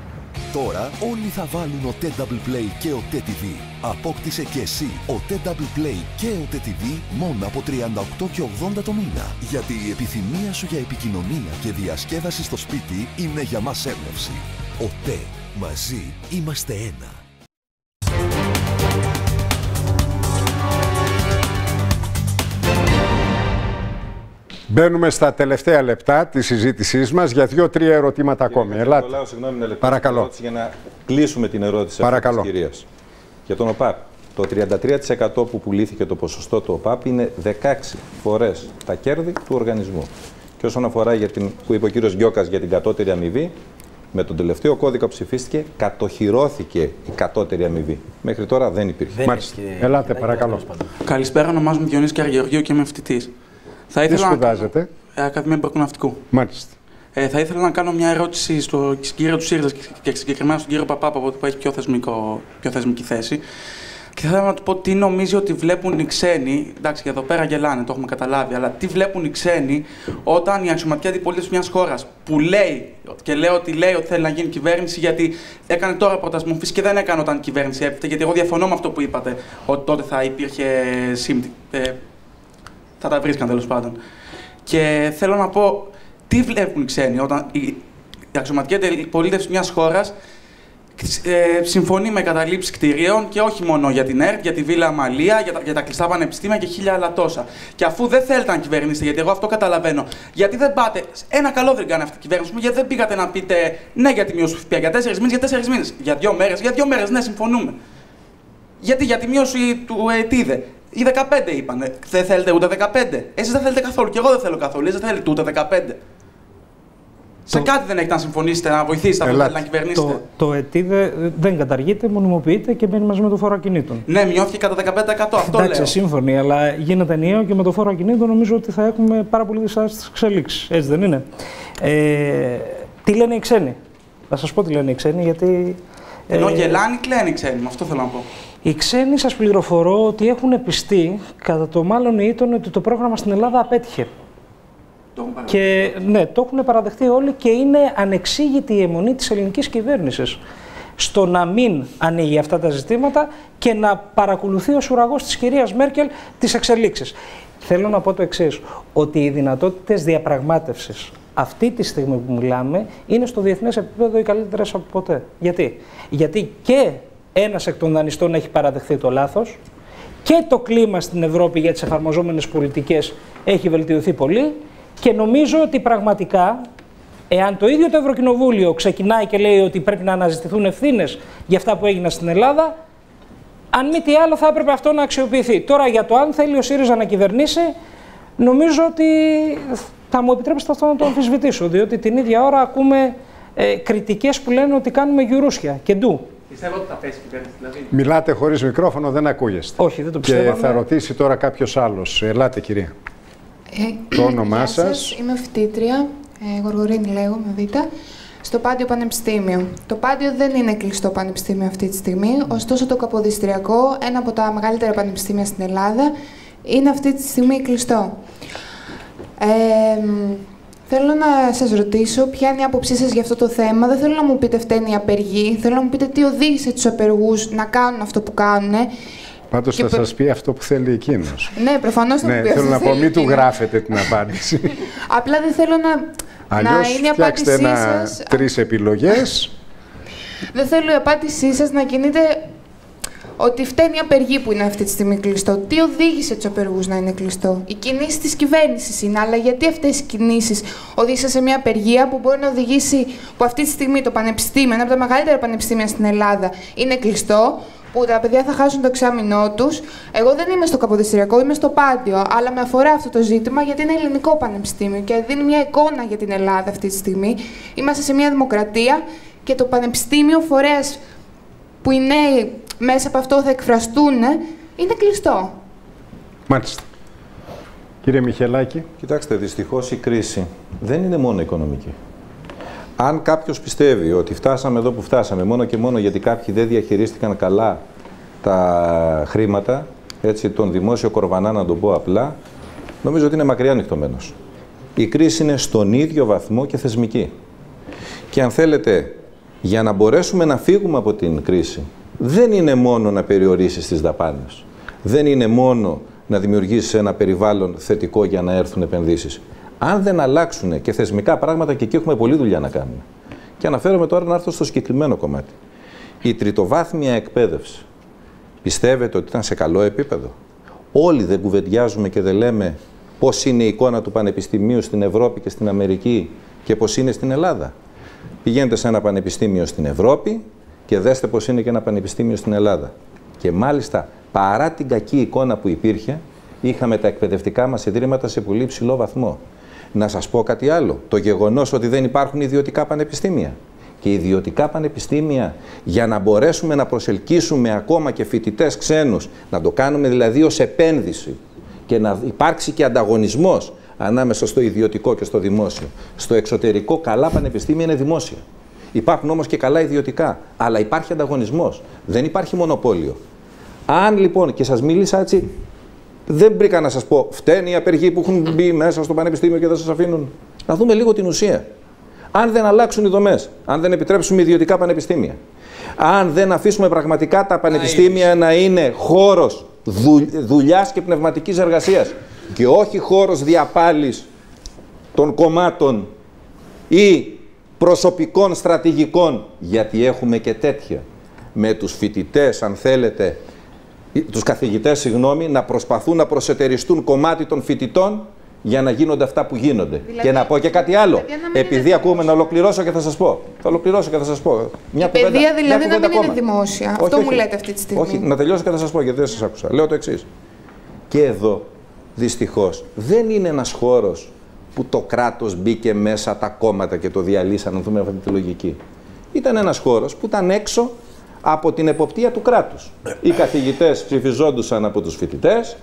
[SPEAKER 16] Τώρα όλοι θα βάλουν ο TW Play και ο TTV. Απόκτησε και εσύ ο TW Play και ο TTV μόνο από 38 και 80 το μήνα. Γιατί η επιθυμία σου για επικοινωνία και διασκέδαση στο σπίτι είναι για μας έμπνευση. Ο ΤΕ. Μαζί είμαστε ένα.
[SPEAKER 1] Μπαίνουμε στα τελευταία λεπτά της συζήτησής μας για δύο-τρία ερωτήματα ακόμη. Ελάτε.
[SPEAKER 4] συγγνώμη ένα λεπτό.
[SPEAKER 1] Παρακαλώ.
[SPEAKER 4] Για να κλείσουμε την ερώτηση
[SPEAKER 1] Παρακαλώ.
[SPEAKER 4] της κυρίας. Για τον ΟΠΑΠ. Το 33% που πουλήθηκε το ποσοστό του ΟΠΑΠ είναι 16 φορές τα κέρδη του οργανισμού. Και όσον αφορά για την, που είπε ο κύριος Γκιώκα για την κατώτερη αμοιβή, με τον τελευταίο κώδικα που ψηφίστηκε, κατοχυρώθηκε η κατώτερη αμοιβή. Μέχρι τώρα δεν υπήρχε.
[SPEAKER 1] Δεν Μάλιστα. Ελάτε, παρακαλώ.
[SPEAKER 26] Καλησπέρα, ονομάζομαι Διονύσης Καραγεωργίου και είμαι φοιτητής.
[SPEAKER 1] Θα ήθελα Τι σπουδάζετε;
[SPEAKER 26] Να... Ακαδημία Ναυτικού.
[SPEAKER 1] Μάλιστα.
[SPEAKER 26] Ε, θα ήθελα να κάνω μια ερώτηση στον κύριο τους ΣΥΡΙΖΑ και συγκεκριμένα στον κύριο Παπάπα, που έχει πιο, θεσμικό, πιο θεσμική θέση. Και θα ήθελα να του πω τι νομίζει ότι βλέπουν οι ξένοι. Εντάξει, και εδώ πέρα γελάνε, το έχουμε καταλάβει. Αλλά τι βλέπουν οι ξένοι όταν η αξιωματική αντιπολίτευση μιας χώρας που λέει και λέω ότι λέει ότι θέλει να γίνει κυβέρνηση γιατί έκανε τώρα πρόταση μορφής και δεν έκανε όταν η κυβέρνηση έπεφτε. Γιατί εγώ διαφωνώ με αυτό που είπατε, ότι τότε θα υπήρχε σύμπτη. Ε, θα τα βρίσκαν τέλος πάντων. Και θέλω να πω, τι βλέπουν οι ξένοι όταν η, η αξιωματική αντιπολίτευση μιας χώρας ε, συμφωνεί με καταλήψεις κτηρίων και όχι μόνο για την ΕΡΤ, για τη Βίλα Αμαλία, για τα, για τα κλειστά πανεπιστήμια και χίλια άλλα τόσα. Και αφού δεν θέλετε να κυβερνήσετε, γιατί εγώ αυτό καταλαβαίνω, γιατί δεν πάτε. Ένα καλό δεν κάνει αυτή η κυβέρνηση, γιατί δεν πήγατε να πείτε ναι για τη μείωση ΦΠΑ για τέσσερις μήνες, για τέσσερις μήνες. Για δύο μέρες, για δύο μέρες, ναι, συμφωνούμε. Γιατί για τη μείωση του ΕΤΙΔΕ. Οι 15 είπαν. Δεν θέλετε ούτε 15. Εσείς δεν θέλετε καθόλου. Και εγώ δεν θέλω καθόλου. Εσεί δεν θέλετε ούτε 15. Σε κάτι δεν έχετε να συμφωνήσετε, να βοηθήσετε αυτό να κυβερνήσετε.
[SPEAKER 8] Το, το ΕΤΙΔΕ δεν καταργείται, μονιμοποιείται και μπαίνει μαζί με το φόρο ακινήτων.
[SPEAKER 26] Ναι, μειώθηκε κατά 15%. Αυτό
[SPEAKER 8] Εντάξει, λέω. σύμφωνοι, αλλά γίνεται ενιαίο και με το φόρο ακινήτων νομίζω ότι θα έχουμε πάρα πολύ δυσάρεστες εξελίξεις. Έτσι δεν είναι. Ε, τι λένε οι ξένοι; Θα σας πω τι λένε οι ξένοι, γιατί.
[SPEAKER 26] Ενώ ε, γελάνε, κλαίνουν οι ξένοι, με αυτό θέλω να πω.
[SPEAKER 8] Οι ξένοι σας πληροφορώ ότι έχουν πιστεί, κατά το μάλλον ήταν ότι το πρόγραμμα στην Ελλάδα απέτυχε.
[SPEAKER 26] Το
[SPEAKER 8] και ναι, το έχουν παραδεχτεί όλοι και είναι ανεξήγητη η αιμονή της ελληνικής κυβέρνησης στο να μην ανοίγει αυτά τα ζητήματα και να παρακολουθεί ο σουραγός της κυρίας Μέρκελ τις εξελίξεις. Θέλω να πω το εξής ότι οι δυνατότητες διαπραγμάτευσης αυτή τη στιγμή που μιλάμε είναι στο διεθνές επίπεδο οι καλύτερες από ποτέ. Γιατί, Γιατί και ένας εκ των δανειστών έχει παραδεχθεί το λάθος και το κλίμα στην Ευρώπη για τις εφαρμοζόμενες πολιτικές έχει βελτιωθεί πολύ και νομίζω ότι πραγματικά εάν το ίδιο το Ευρωκοινοβούλιο ξεκινάει και λέει ότι πρέπει να αναζητηθούν ευθύνες για αυτά που έγιναν στην Ελλάδα, αν μη τι άλλο θα έπρεπε αυτό να αξιοποιηθεί. Τώρα για το αν θέλει ο ΣΥΡΙΖΑ να κυβερνήσει, νομίζω ότι θα μου επιτρέψετε αυτό να το αμφισβητήσω, διότι την ίδια ώρα ακούμε ε, κριτικές που λένε ότι κάνουμε γιουρούσια και ντου.
[SPEAKER 26] Πιστεύω ότι θα πέσει η κυβέρνηση. Δηλαδή.
[SPEAKER 1] Μιλάτε χωρίς μικρόφωνο, δεν ακούγεστε.
[SPEAKER 8] Όχι, δεν το πιστεύω.
[SPEAKER 1] Και θα ρωτήσει τώρα κάποιος άλλος. Ελάτε, κυρία.
[SPEAKER 27] Ε,
[SPEAKER 1] το όνομά σας.
[SPEAKER 27] Είμαι φοιτήτρια. Ε, Γοργορίνη λέγω με Β. Στο Πάντιο Πανεπιστήμιο. Το Πάντιο δεν είναι κλειστό πανεπιστήμιο αυτή τη στιγμή, ωστόσο το Καποδιστριακό, ένα από τα μεγαλύτερα πανεπιστήμια στην Ελλάδα, είναι αυτή τη στιγμή κλειστό. Ε, Θέλω να σας ρωτήσω ποια είναι η άποψή σας για αυτό το θέμα. Δεν θέλω να μου πείτε φταίνει η απεργή. Θέλω να μου πείτε τι οδήγησε τους απεργούς να κάνουν αυτό που κάνουν.
[SPEAKER 1] Πάντως θα πε... σας πει αυτό που θέλει εκείνος.
[SPEAKER 27] Ναι, προφανώς θα
[SPEAKER 1] ναι,
[SPEAKER 27] πει
[SPEAKER 1] Θέλω να πω, μην του γράφετε την απάντηση. [LAUGHS]
[SPEAKER 27] Απλά δεν θέλω να.
[SPEAKER 1] Αλλιώς να είναι η απάντησή ένα, τρεις επιλογές.
[SPEAKER 27] Δεν θέλω η απάντησή σας να κινείται ότι φταίνει η απεργή που είναι αυτή τη στιγμή κλειστό. Τι οδήγησε τους απεργούς να είναι κλειστό; Οι κινήσεις της κυβέρνησης είναι, αλλά γιατί αυτές οι κινήσεις οδήγησαν σε μια απεργία που μπορεί να οδηγήσει, που αυτή τη στιγμή το πανεπιστήμιο, ένα από τα μεγαλύτερα πανεπιστήμια στην Ελλάδα, είναι κλειστό, που τα παιδιά θα χάσουν το εξάμεινό τους. Εγώ δεν είμαι στο Καποδιστριακό, είμαι στο Πάντιο, αλλά με αφορά αυτό το ζήτημα γιατί είναι ελληνικό πανεπιστήμιο και δίνει μια εικόνα για την Ελλάδα αυτή τη στιγμή. Είμαστε σε μια δημοκρατία και το πανεπιστήμιο φορέας που οι νέοι μέσα από αυτό θα εκφραστούν, είναι κλειστό.
[SPEAKER 1] Μάλιστα. Κύριε Μιχελάκη.
[SPEAKER 4] Κοιτάξτε, δυστυχώς η κρίση δεν είναι μόνο οικονομική. Αν κάποιος πιστεύει ότι φτάσαμε εδώ που φτάσαμε μόνο και μόνο γιατί κάποιοι δεν διαχειρίστηκαν καλά τα χρήματα, έτσι, τον δημόσιο κορβανά να το πω απλά, νομίζω ότι είναι μακριά ανοιχτωμένος. Η κρίση είναι στον ίδιο βαθμό και θεσμική. Και αν θέλετε, για να μπορέσουμε να φύγουμε από την κρίση, δεν είναι μόνο να περιορίσεις τις δαπάνες. Δεν είναι μόνο να δημιουργήσεις ένα περιβάλλον θετικό για να έρθουν επενδύσεις. Αν δεν αλλάξουν και θεσμικά πράγματα, και εκεί έχουμε πολλή δουλειά να κάνουμε. Και αναφέρομαι τώρα να έρθω στο συγκεκριμένο κομμάτι. Η τριτοβάθμια εκπαίδευση. Πιστεύετε ότι ήταν σε καλό επίπεδο; Όλοι δεν κουβεντιάζουμε και δεν λέμε πώς είναι η εικόνα του Πανεπιστημίου στην Ευρώπη και στην Αμερική και πώς είναι στην Ελλάδα. Πηγαίνετε σε ένα πανεπιστήμιο στην Ευρώπη και δέστε πώ είναι και ένα πανεπιστήμιο στην Ελλάδα. Και μάλιστα παρά την κακή εικόνα που υπήρχε, είχαμε τα εκπαιδευτικά μας ιδρύματα σε πολύ ψηλό βαθμό. Να σας πω κάτι άλλο. Το γεγονός ότι δεν υπάρχουν ιδιωτικά πανεπιστήμια. Και ιδιωτικά πανεπιστήμια για να μπορέσουμε να προσελκύσουμε ακόμα και φοιτητές ξένους, να το κάνουμε δηλαδή ως επένδυση και να υπάρξει και ανταγωνισμός ανάμεσα στο ιδιωτικό και στο δημόσιο. Στο εξωτερικό καλά πανεπιστήμια είναι δημόσια. Υπάρχουν όμως και καλά ιδιωτικά, αλλά υπάρχει ανταγωνισμός. Δεν υπάρχει μονοπόλιο. Αν λοιπόν και σας μίλησα έτσι, δεν βρήκα να σας πω, φταίνει οι απεργοί που έχουν μπει μέσα στο πανεπιστήμιο και δεν σας αφήνουν. Να δούμε λίγο την ουσία. Αν δεν αλλάξουν οι δομές, αν δεν επιτρέψουμε ιδιωτικά πανεπιστήμια, αν δεν αφήσουμε πραγματικά τα πανεπιστήμια να είναι χώρος δουλειάς και πνευματικής εργασίας και όχι χώρος διαπάλης των κομμάτων ή προσωπικών στρατηγικών, γιατί έχουμε και τέτοια, με τους φοιτητές, αν θέλετε, τους καθηγητές, συγγνώμη, να προσπαθούν να προσετεριστούν κομμάτι των φοιτητών για να γίνονται αυτά που γίνονται. Δηλαδή, και να πω και κάτι άλλο. Δηλαδή, Επειδή είναι... ακούμε να ολοκληρώσω και θα σας πω. Θα ολοκληρώσω και θα σας πω.
[SPEAKER 27] Μια Η παιδεία δηλαδή να μην ακόμα. είναι δημόσια. Όχι, Αυτό όχι, μου λέτε αυτή τη στιγμή.
[SPEAKER 4] Όχι, να τελειώσω και θα σας πω γιατί δεν σας άκουσα. Λέω το εξής. Και εδώ, δυστυχώς, δεν είναι ένας χώρος που το κράτος μπήκε μέσα τα κόμματα και το διαλύσαν, να δούμε αυτή τη λογική. Ήταν ένας χώρος που ήταν έξω από την εποπτεία του κράτους. Οι καθηγητές ψηφιζόντουσαν από τους φοιτητές,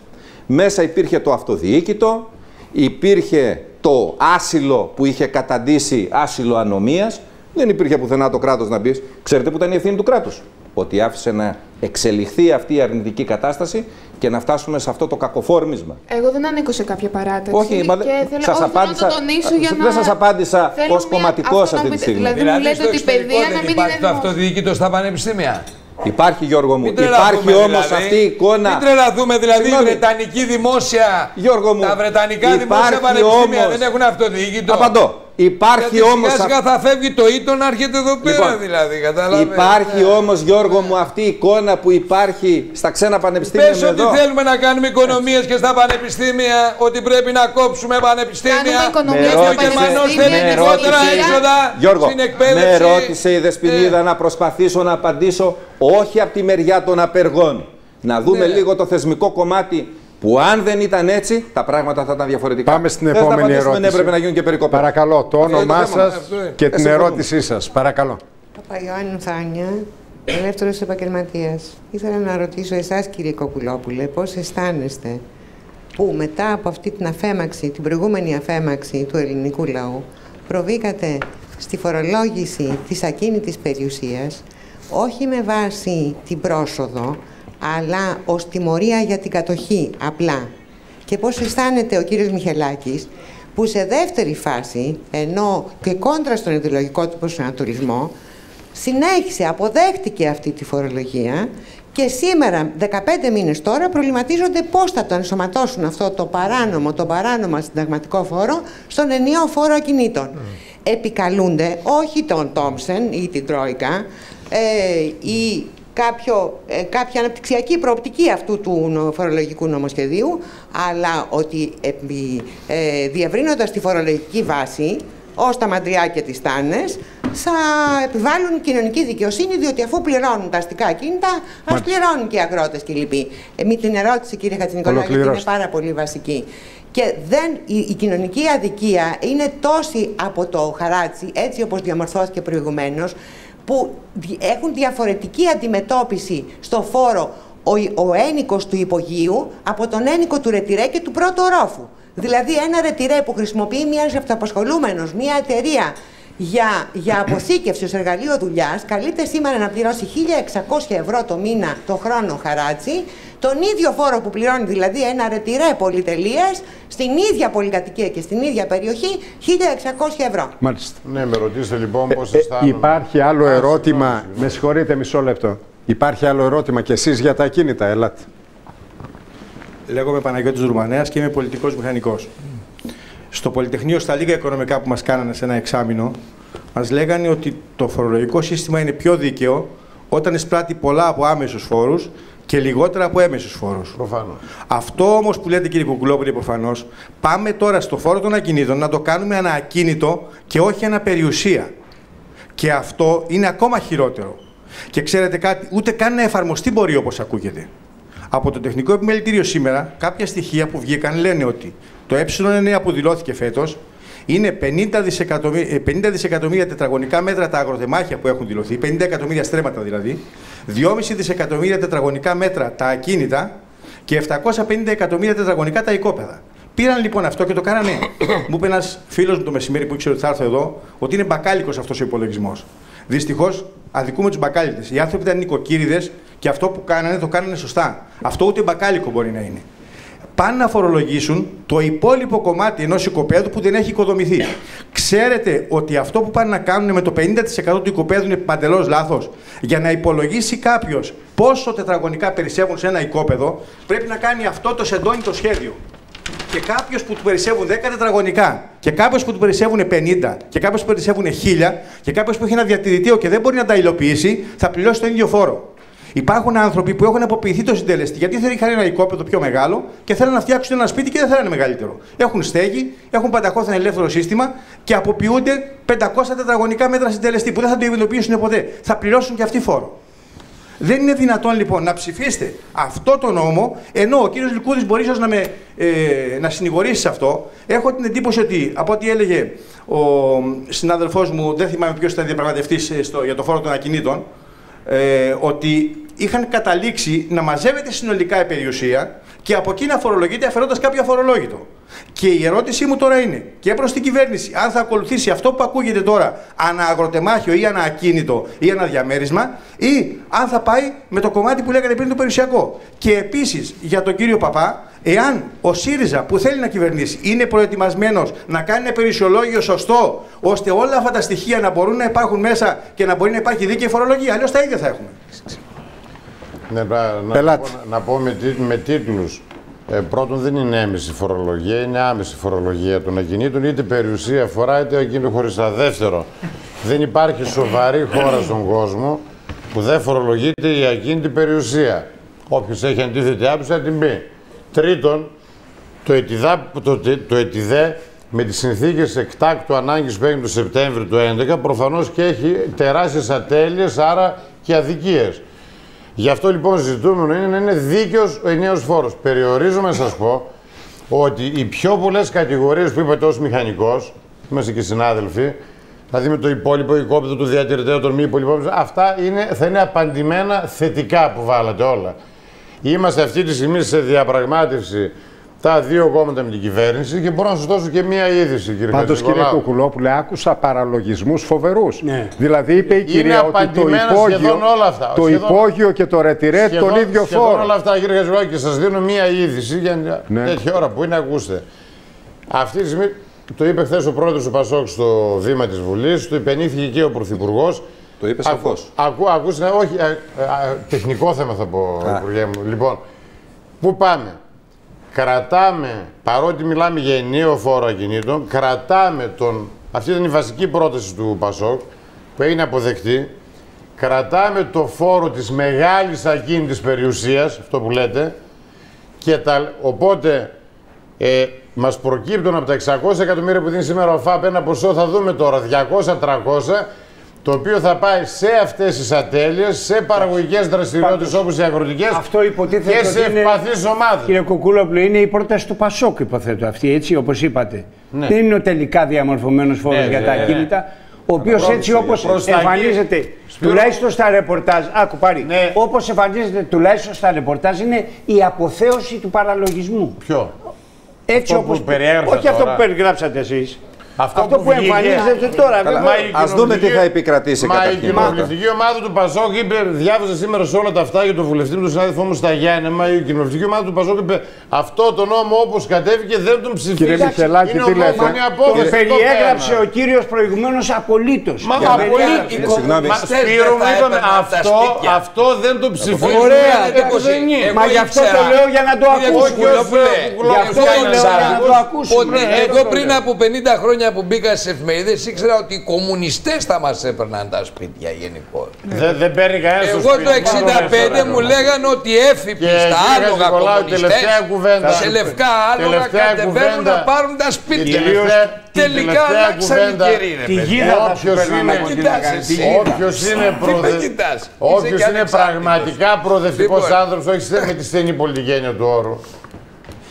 [SPEAKER 4] μέσα υπήρχε το αυτοδιοίκητο, υπήρχε το άσυλο που είχε καταντήσει άσυλο ανομίας, δεν υπήρχε πουθενά το κράτος να μπεις. Ξέρετε που ήταν η ευθύνη του κράτους; Ότι άφησε να εξελιχθεί αυτή η αρνητική κατάσταση και να φτάσουμε σε αυτό το κακοφόρμισμα.
[SPEAKER 27] Εγώ δεν ανήκω σε κάποια παράταξη.
[SPEAKER 4] Όχι, μα θέλω, σας απάντησα,
[SPEAKER 27] να το τονίσω για να...
[SPEAKER 4] Δεν σας απάντησα ως κομματικός αυτή τη στιγμή.
[SPEAKER 27] Δηλαδή, δηλαδή μου λέτε ότι η παιδεία να μην
[SPEAKER 3] υπάρχει το αυτοδιοίκητο στα πανεπιστήμια.
[SPEAKER 4] Υπάρχει Γιώργο μου. Υπάρχει όμως δηλαδή. αυτή η εικόνα.
[SPEAKER 3] Μην τρελαθούμε δηλαδή. Η Βρετανική δημόσια.
[SPEAKER 4] Γιώργο μου.
[SPEAKER 3] Τα Βρετανικά δημόσια πανεπιστήμια δεν έχουν αυτοδιοίκητο.
[SPEAKER 4] Απαντώ. Υπάρχει όμως.
[SPEAKER 3] Σιγά σιγά θα φεύγει το ήτο να έρχεται εδώ πέρα λοιπόν, δηλαδή. Καταλάβες.
[SPEAKER 4] Υπάρχει όμως Γιώργο μου αυτή η εικόνα που υπάρχει στα ξένα πανεπιστήμια.
[SPEAKER 3] Πες ότι θέλουμε να κάνουμε οικονομίες και στα πανεπιστήμια, ότι πρέπει να κόψουμε πανεπιστήμια.
[SPEAKER 27] Και ο
[SPEAKER 3] Γερμανό θέλει λιγότερα έξοδα στην εκπαίδευση.
[SPEAKER 4] Με ρώτησε η Δεσπινίδα ε. να προσπαθήσω να απαντήσω όχι από τη μεριά των απεργών. Να δούμε ναι. λίγο το θεσμικό κομμάτι που αν δεν ήταν έτσι, τα πράγματα θα ήταν διαφορετικά.
[SPEAKER 1] Πάμε στην επόμενη ερώτηση.
[SPEAKER 4] Δεν έπρεπε να γίνουν και περικοπές.
[SPEAKER 1] Παρακαλώ, το όνομά σας και την ερώτησή σας. Παρακαλώ.
[SPEAKER 28] Παπαϊωάννου Θάνια, ελεύθερος επαγγελματίας. Ήθελα να ρωτήσω εσάς, κύριε Κοπουλόπουλε, πώς αισθάνεστε που μετά από αυτή την αφέμαξη, την προηγούμενη αφέμαξη του ελληνικού λαού, προβήκατε στη φορολόγηση της ακίνητης περιουσίας, όχι με βάση την πρόσοδο, αλλά ως τιμωρία για την κατοχή, απλά. Και πώς αισθάνεται ο κύριος Μιχελάκης, που σε δεύτερη φάση, ενώ και κόντρα στον ιδεολογικό του προσανατολισμό, συνέχισε, αποδέχτηκε αυτή τη φορολογία και σήμερα, 15 μήνες τώρα, προβληματίζονται πώς θα το ενσωματώσουν αυτό το παράνομο, το παράνομο συνταγματικό φόρο στον ενιαίο φόρο ακινήτων. Mm. Επικαλούνται όχι τον Τόμσεν ή την Τρόικα ε, ή κάποιο, ε, κάποια αναπτυξιακή προοπτική αυτού του φορολογικού νομοσχεδίου, αλλά ότι ε, διευρύνοντας τη φορολογική βάση, ως τα μαντριά και τις τάνες, θα επιβάλλουν κοινωνική δικαιοσύνη, διότι αφού πληρώνουν τα αστικά κίνητα, ας πληρώνουν και οι αγρότες και οι λοιποί. Εμεί την ερώτηση, κύριε Χατζηνικολάου, γιατί είναι πάρα πολύ βασική. Και δεν, η, η, κοινωνική αδικία είναι τόση από το χαράτσι, έτσι όπως διαμορφώθηκε προηγουμένως, που έχουν διαφορετική αντιμετώπιση στο φόρο ο, ο ένικος του υπογείου από τον ένικο του ρετυρέ και του πρώτου ορόφου. Δηλαδή ένα ρετυρέ που χρησιμοποιεί μιας αυτοαπασχολούμενος, μια εταιρεία για, για αποθήκευσης ως εργαλείο δουλειάς, καλείται σήμερα να πληρώσει 1.600 ευρώ το μήνα το χρόνο χαράτσι, τον ίδιο φόρο που πληρώνει δηλαδή ένα ρετυρέ πολυτελείας στην ίδια πολυκατοικία και στην ίδια περιοχή 1.600 ευρώ.
[SPEAKER 1] Μάλιστα.
[SPEAKER 11] Ναι, με ρωτήσετε λοιπόν πώς
[SPEAKER 1] ε, ε, Υπάρχει άλλο ερώτημα. Με συγχωρείτε μισό λεπτό. Υπάρχει άλλο ερώτημα και εσείς για τα ακίνητα, ελάτε.
[SPEAKER 29] Λέγομαι Παναγιώτης Ρουμανέας και είμαι πολιτικός μηχανικός. Στο Πολυτεχνείο, στα λίγα οικονομικά που μας κάνανε σε ένα εξάμεινο, μας λέγανε ότι το φορολογικό σύστημα είναι πιο δίκαιο όταν εισπράττει πολλά από άμεσους φόρους και λιγότερα από έμεσους φόρους.
[SPEAKER 11] Προφανώς.
[SPEAKER 29] Αυτό όμως που λέτε κύριε Κουκουλόπουλε, προφανώς, πάμε τώρα στο φόρο των ακινήτων να το κάνουμε ένα ακίνητο και όχι ένα περιουσία. Και αυτό είναι ακόμα χειρότερο. Και ξέρετε κάτι, ούτε καν να εφαρμοστεί μπορεί όπως ακούγεται. Από το τεχνικό επιμελητήριο σήμερα, κάποια στοιχεία που βγήκαν λένε ότι το ε9 που δηλώθηκε φέτος είναι 50 δισεκατομμύρια, 50 δισεκατομμύρια τετραγωνικά μέτρα τα αγροτεμάχια που έχουν δηλωθεί, 50 εκατομμύρια στρέμματα δηλαδή, 2,5 δισεκατομμύρια τετραγωνικά μέτρα τα ακίνητα και 750 εκατομμύρια τετραγωνικά τα οικόπεδα. Πήραν λοιπόν αυτό και το κάνανε. [COUGHS] μου είπε ένας φίλος μου το μεσημέρι που ήξερε ότι θα έρθω εδώ, ότι είναι μπακάλικος αυτός ο υπολογισμός. Δυστυχώς αδικούμε τους μπακάλιδε. Οι άνθρωποι ήταν νοικοκύριδες και αυτό που κάνανε το κάνανε σωστά. Αυτό ούτε μπακάλικο μπορεί να είναι. Πάνε να φορολογήσουν το υπόλοιπο κομμάτι ενός οικοπαίδου που δεν έχει οικοδομηθεί. Ξέρετε ότι αυτό που πάνε να κάνουν με το 50% του οικοπαίδου είναι παντελώς λάθος. Για να υπολογίσει κάποιος πόσο τετραγωνικά περισσεύουν σε ένα οικόπεδο, πρέπει να κάνει αυτό το σεντόνι το σχέδιο και κάποιος που του περισσεύουν 10 τετραγωνικά, και κάποιος που του περισσεύουν 50, και κάποιος που περισσεύουν 1000, και κάποιος που έχει ένα διατηρητήριο και δεν μπορεί να τα υλοποιήσει, θα πληρώσει τον ίδιο φόρο. Υπάρχουν άνθρωποι που έχουν αποποιηθεί το συντελεστή γιατί θέλει ένα οικόπεδο πιο μεγάλο και θέλουν να φτιάξουν ένα σπίτι και δεν θέλουν μεγαλύτερο. Έχουν στέγη, έχουν πανταχώθεν ελεύθερο σύστημα και αποποιούνται 500 τετραγωνικά μέτρα συντελεστή που δεν θα το υλοποιήσουν ποτέ. Θα πληρώσουν και αυτοί φόρο. Δεν είναι δυνατόν λοιπόν να ψηφίσετε αυτό το νόμο, ενώ ο κύριος Λικούδη μπορεί ίσως να με ε, να συνηγορήσει σε αυτό. Έχω την εντύπωση ότι από ό,τι έλεγε ο συνάδελφός μου, δεν θυμάμαι ποιος ήταν διαπραγματευτής ε, για το φόρο των ακινήτων, ε, ότι είχαν καταλήξει να μαζεύεται συνολικά η περιουσία και από εκεί να φορολογείται αφαιρώντας κάποιο αφορολόγητο. Και η ερώτησή μου τώρα είναι και προς την κυβέρνηση, αν θα ακολουθήσει αυτό που ακούγεται τώρα, ανα αγροτεμάχιο ή ανα ακίνητο ή ένα διαμέρισμα, ή αν θα πάει με το κομμάτι που λέγανε πριν το περιουσιακό. Και επίσης για τον κύριο Παπά, εάν ο ΣΥΡΙΖΑ που θέλει να κυβερνήσει είναι προετοιμασμένος να κάνει ένα περιουσιολόγιο σωστό, ώστε όλα αυτά τα στοιχεία να μπορούν να υπάρχουν μέσα και να μπορεί να υπάρχει δίκαιη φορολογία. Αλλιώς τα ίδια θα έχουμε.
[SPEAKER 11] Ναι, να, να, πω, να πω με, με τίτλους. Ε, πρώτον δεν είναι έμεση φορολογία, είναι άμεση φορολογία των ακινήτων, είτε περιουσία αφορά είτε ακίνητο χωριστά. Δεύτερο, δεν υπάρχει σοβαρή χώρα στον κόσμο που δεν φορολογείται η ακίνητη περιουσία. Όποιος έχει αντίθετη άποψη θα την πει. Τρίτον, το, ετιδά, το, το ΕΤΙΔΕ με τις συνθήκες εκτάκτου ανάγκης που έγινε το Σεπτέμβριο του 2011 προφανώς και έχει τεράστιες ατέλειες, άρα και αδικίες. Γι' αυτό λοιπόν ζητούμενο είναι να είναι δίκαιος ο ενιαίος φόρος. Περιορίζομαι να σας πω ότι οι πιο πολλές κατηγορίες που είπατε ως μηχανικός, είμαστε και συνάδελφοι, δηλαδή με το υπόλοιπο οικόπεδο του διατηρητέου των μη υπολοιπών, αυτά είναι, θα είναι απαντημένα θετικά που βάλατε όλα. Είμαστε αυτή τη στιγμή σε διαπραγμάτευση τα δύο κόμματα με την κυβέρνηση και μπορώ να σας δώσω και μία είδηση, κύριε
[SPEAKER 1] Πάντως, κύριε Κουκουλόπουλε, άκουσα παραλογισμούς φοβερούς. Ναι. Δηλαδή, είπε η κυρία ότι το υπόγειο,
[SPEAKER 11] όλα αυτά.
[SPEAKER 1] το σχεδόν, υπόγειο και το ρετυρέ τον ίδιο
[SPEAKER 11] σχεδόν
[SPEAKER 1] φόρο.
[SPEAKER 11] όλα αυτά, κύριε Χατζηβάκη, και σας δίνω μία είδηση για ναι. τέτοια ώρα που είναι, ακούστε. Αυτή τη στιγμή το είπε χθες ο πρόεδρος του Πασόκ στο βήμα της Βουλής, το υπενήθηκε και ο Πρωθυπουργός.
[SPEAKER 4] Το είπες σαφώς.
[SPEAKER 11] Ακού, ακούστε, όχι, α, α, τεχνικό θέμα θα πω, Υπουργέ μου. Λοιπόν, πού πάμε; Κρατάμε, παρότι μιλάμε για ενιαίο φόρο ακινήτων, κρατάμε τον. Αυτή ήταν η βασική πρόταση του Πασόκ που έγινε αποδεκτή. Κρατάμε το φόρο της μεγάλης ακίνητης περιουσίας, αυτό που λέτε, και τα, οπότε ε, μας προκύπτουν από τα 600 εκατομμύρια που δίνει σήμερα ο ΦΑΠ ένα ποσό, θα δούμε τώρα, 200-300, το οποίο θα πάει σε αυτές τις ατέλειες, σε παραγωγικές δραστηριότητες όπως οι αγροτικές και σε ευπαθείς ομάδες.
[SPEAKER 6] Κύριε Κουκούλοπλου, είναι η πρόταση του Πασόκ, υποθέτω αυτή, έτσι όπως είπατε. Ναι. Δεν είναι ο τελικά διαμορφωμένος φόρο ναι, για ναι, τα ναι. ακίνητα. ο οποίος έτσι όπως εμφανίζεται, τουλάχιστον στα ρεπορτάζ, άκου πάρει,
[SPEAKER 11] Ναι.
[SPEAKER 6] όπως εμφανίζεται τουλάχιστον στα ρεπορτάζ, είναι η αποθέωση του παραλογισμού.
[SPEAKER 11] Ποιο;
[SPEAKER 6] Έτσι
[SPEAKER 11] Αυτό που
[SPEAKER 6] όπως...
[SPEAKER 11] περιέγραψα
[SPEAKER 6] Όχι αυτό
[SPEAKER 11] τώρα.
[SPEAKER 6] που περιγράψατε εσείς.
[SPEAKER 11] Αυτό,
[SPEAKER 6] Αυτό που
[SPEAKER 11] βγήκε-
[SPEAKER 6] εμφανίζεται τώρα,
[SPEAKER 11] Καλά,
[SPEAKER 6] βέβαια.
[SPEAKER 11] μα η
[SPEAKER 4] Ας δούμε τι
[SPEAKER 11] κοινοβουλευτική-
[SPEAKER 4] θα επικρατήσει
[SPEAKER 11] Μα η
[SPEAKER 4] καταρχήν.
[SPEAKER 11] κοινοβουλευτική ομάδα του Πασόκ είπε, διάβαζε σήμερα σε όλα τα αυτά για τον βουλευτή μου, τον συνάδελφό μου στα Γιάννεμα. Η κοινοβουλευτική ομάδα του Πασόκ είπε αυτό το νόμο όπως κατέβηκε δεν τον ψηφίζει.
[SPEAKER 6] Κύριε Μιχελάκη,
[SPEAKER 11] είναι
[SPEAKER 6] τι λέτε;
[SPEAKER 11] ομόφωνη
[SPEAKER 6] Τον
[SPEAKER 11] απόφαση. το
[SPEAKER 6] περιέγραψε
[SPEAKER 11] πέραν.
[SPEAKER 6] ο κύριος προηγουμένως απολύτως.
[SPEAKER 11] Μα απολύτως.
[SPEAKER 4] Συγγνώμη.
[SPEAKER 11] Μα Σπύρο μου είπαμε αυτό, αυτό δεν το ψηφίζει.
[SPEAKER 6] Ωραία,
[SPEAKER 11] δεν δεν είναι.
[SPEAKER 6] Μα γι' αυτό το λέω για να το ακούσουμε. Γι' αυτό το λέω για να το ακούσουμε.
[SPEAKER 3] Εγώ πριν από 50 χρόνια που μπήκα στι εφημερίδες ήξερα ότι οι κομμουνιστές θα μας έπαιρναν τα σπίτια γενικώ.
[SPEAKER 11] Δεν, δεν παίρνει κανένας στο
[SPEAKER 3] Εγώ
[SPEAKER 11] σπίτι,
[SPEAKER 3] το
[SPEAKER 11] μόνο
[SPEAKER 3] 65
[SPEAKER 11] μέσα,
[SPEAKER 3] μου
[SPEAKER 11] ρε.
[SPEAKER 3] λέγανε ότι έφυποι
[SPEAKER 11] Και
[SPEAKER 3] στα
[SPEAKER 11] κύριε
[SPEAKER 3] άλογα
[SPEAKER 11] Χατζηνικολάου,
[SPEAKER 3] κομμουνιστές
[SPEAKER 11] τελευταία κουβέντα.
[SPEAKER 3] σε λευκά άλογα
[SPEAKER 11] Τελευταία
[SPEAKER 3] κατεβαίνουν
[SPEAKER 11] κουβέντα.
[SPEAKER 3] να πάρουν τα
[SPEAKER 11] Η
[SPEAKER 3] σπίτια.
[SPEAKER 11] τελευταία- την
[SPEAKER 3] Τελικά
[SPEAKER 11] τελευταία
[SPEAKER 3] αλλάξαν οι
[SPEAKER 11] κουβέντα.
[SPEAKER 3] καιροί ρε
[SPEAKER 6] Τη
[SPEAKER 3] παιδί.
[SPEAKER 6] γίδα θα σου
[SPEAKER 11] Όποιος
[SPEAKER 6] παίρνουν
[SPEAKER 11] είναι-
[SPEAKER 6] από την
[SPEAKER 3] Κοιτάς
[SPEAKER 6] έκανε.
[SPEAKER 3] εσύ.
[SPEAKER 6] Τη γίδα.
[SPEAKER 11] Όποιος είναι,
[SPEAKER 3] Τι
[SPEAKER 11] προδε...
[SPEAKER 3] με κοιτάς. Είσαι
[SPEAKER 11] Όποιος
[SPEAKER 3] και
[SPEAKER 11] είναι
[SPEAKER 3] ανεξάρτητος.
[SPEAKER 11] πραγματικά προοδευτικός
[SPEAKER 3] Λοιπόν.
[SPEAKER 11] άνθρωπος, όχι στε- με τη στενή πολιτική έννοια του όρου,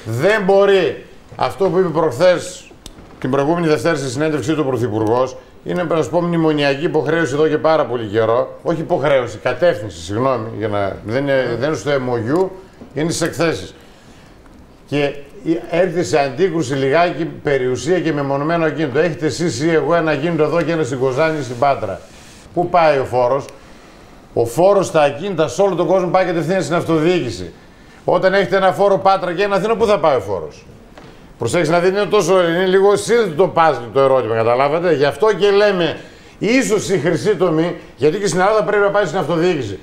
[SPEAKER 11] δεν μπορεί αυτό που είπε προχθές την προηγούμενη Δευτέρα στη συνέντευξή του Πρωθυπουργός είναι να σου πω μνημονιακή υποχρέωση εδώ και πάρα πολύ καιρό. Όχι υποχρέωση, κατεύθυνση, συγγνώμη, για να, δεν, είναι, δεν είναι στο MOU, είναι στις εκθέσεις. Και έρθει σε αντίκρουση λιγάκι περιουσία και μεμονωμένο ακίνητο. Έχετε εσείς ή εγώ ένα ακίνητο εδώ και ένα στην Κοζάνη ή στην Πάτρα. Πού πάει ο φόρος, Ο φόρος στα ακίνητα σε όλο τον κόσμο πάει κατευθείαν στην αυτοδιοίκηση. Όταν έχετε ένα φόρο Πάτρα και ένα Αθήνα, πού θα πάει ο φόρος; Προσέξτε να δείτε, είναι τόσο είναι λίγο σύνδετο το πάζλ το ερώτημα, καταλάβατε; Γι' αυτό και λέμε, ίσως η χρυσή τομή, γιατί και στην Ελλάδα πρέπει να πάει στην αυτοδιοίκηση.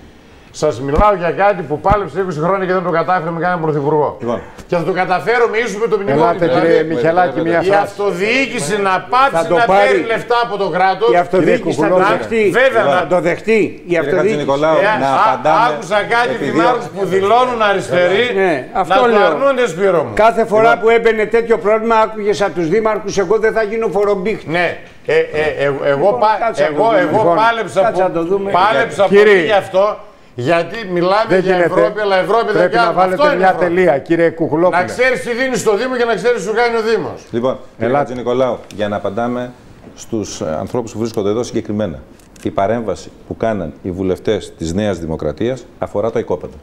[SPEAKER 11] Σας μιλάω για κάτι που πάλεψε 20 χρόνια και δεν το κατάφερε με κανέναν πρωθυπουργό.
[SPEAKER 4] Λοιπόν.
[SPEAKER 11] Και θα το καταφέρουμε ίσως με το μνημόνιο.
[SPEAKER 1] Ελάτε, κύριε Μιχελάκη, μία
[SPEAKER 11] η
[SPEAKER 1] φράση.
[SPEAKER 11] αυτοδιοίκηση να
[SPEAKER 6] Θα
[SPEAKER 11] πάψει
[SPEAKER 6] το
[SPEAKER 11] να
[SPEAKER 6] πάρει.
[SPEAKER 11] παίρνει λεφτά από το κράτος.
[SPEAKER 6] Η αυτοδιοίκηση θα το δεχτεί.
[SPEAKER 11] Βέβαια,
[SPEAKER 6] Θα
[SPEAKER 11] να
[SPEAKER 6] το δεχτεί. Η
[SPEAKER 4] Κύριε
[SPEAKER 6] αυτοδιοίκηση.
[SPEAKER 4] Χατζηνικολάου,
[SPEAKER 11] Ε,
[SPEAKER 4] να
[SPEAKER 11] α-
[SPEAKER 4] απαντάμε.
[SPEAKER 11] Άκουσα κάτι
[SPEAKER 4] επειδή-
[SPEAKER 11] δημάρχου που δηλώνουν αριστεροί
[SPEAKER 6] Ναι,
[SPEAKER 11] να
[SPEAKER 6] αυτό
[SPEAKER 11] το
[SPEAKER 6] λέω.
[SPEAKER 11] αρνούνται Σπύρο μου.
[SPEAKER 6] Κάθε φορά που έμπαινε τέτοιο πρόβλημα, άκουγε από τους δήμαρχους: Εγώ δεν θα γίνω φορομπίχτη.
[SPEAKER 11] Ναι, ε, ε, ε, εγώ,
[SPEAKER 6] Λοιπόν,
[SPEAKER 11] πα-
[SPEAKER 6] κάτσε να το
[SPEAKER 11] εγώ,
[SPEAKER 6] δούμε.
[SPEAKER 11] εγώ
[SPEAKER 6] Λοιπόν,
[SPEAKER 11] πάλεψα,
[SPEAKER 6] κάτσε
[SPEAKER 11] πο-
[SPEAKER 6] να το δούμε.
[SPEAKER 11] πάλεψα
[SPEAKER 1] Κύριε,
[SPEAKER 11] πολύ γι' αυτό, γιατί μιλάμε
[SPEAKER 1] Δεν
[SPEAKER 11] για
[SPEAKER 1] γίνεται.
[SPEAKER 11] Ευρώπη, αλλά Ευρώπη δεν
[SPEAKER 1] Πρέπει να
[SPEAKER 11] κάνουμε. Αυτό
[SPEAKER 1] βάλετε
[SPEAKER 11] είναι
[SPEAKER 1] μια
[SPEAKER 11] Ευρώπη.
[SPEAKER 1] τελεία, κύριε
[SPEAKER 11] Να
[SPEAKER 1] Κουκουλόπουλε.
[SPEAKER 11] ξέρεις τι δίνεις στο Δήμο και να ξέρεις τι σου κάνει ο Δήμος.
[SPEAKER 4] Λοιπόν, κύριε
[SPEAKER 1] Ελάτε.
[SPEAKER 4] Χατζηνικολάου, για να απαντάμε στους ανθρώπους που βρίσκονται εδώ συγκεκριμένα. Η παρέμβαση που κάναν οι βουλευτές της Νέας Δημοκρατίας αφορά το οικόπεδο.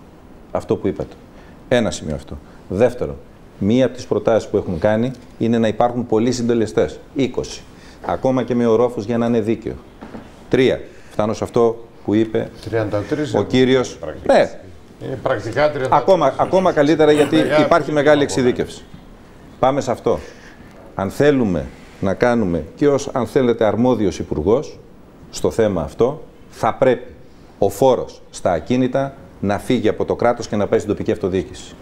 [SPEAKER 4] Αυτό που είπατε. Ένα σημείο αυτό. Δεύτερο, μία από τις προτάσεις που έχουν κάνει είναι να υπάρχουν πολλοί συντελεστές. 20. Ακόμα και με ορόφους για να είναι δίκαιο. Τρία. Φτάνω σε αυτό που είπε
[SPEAKER 11] 33
[SPEAKER 4] ο κύριο. Ναι,
[SPEAKER 11] Είναι πρακτικά 33.
[SPEAKER 4] Ακόμα, ακόμα καλύτερα γιατί υπάρχει μεγάλη εξειδίκευση. Πάμε σε αυτό. Αν θέλουμε να κάνουμε και ως αν θέλετε αρμόδιος υπουργός στο θέμα αυτό, θα πρέπει ο φόρος στα ακίνητα να φύγει από το κράτος και να πάει στην τοπική αυτοδιοίκηση.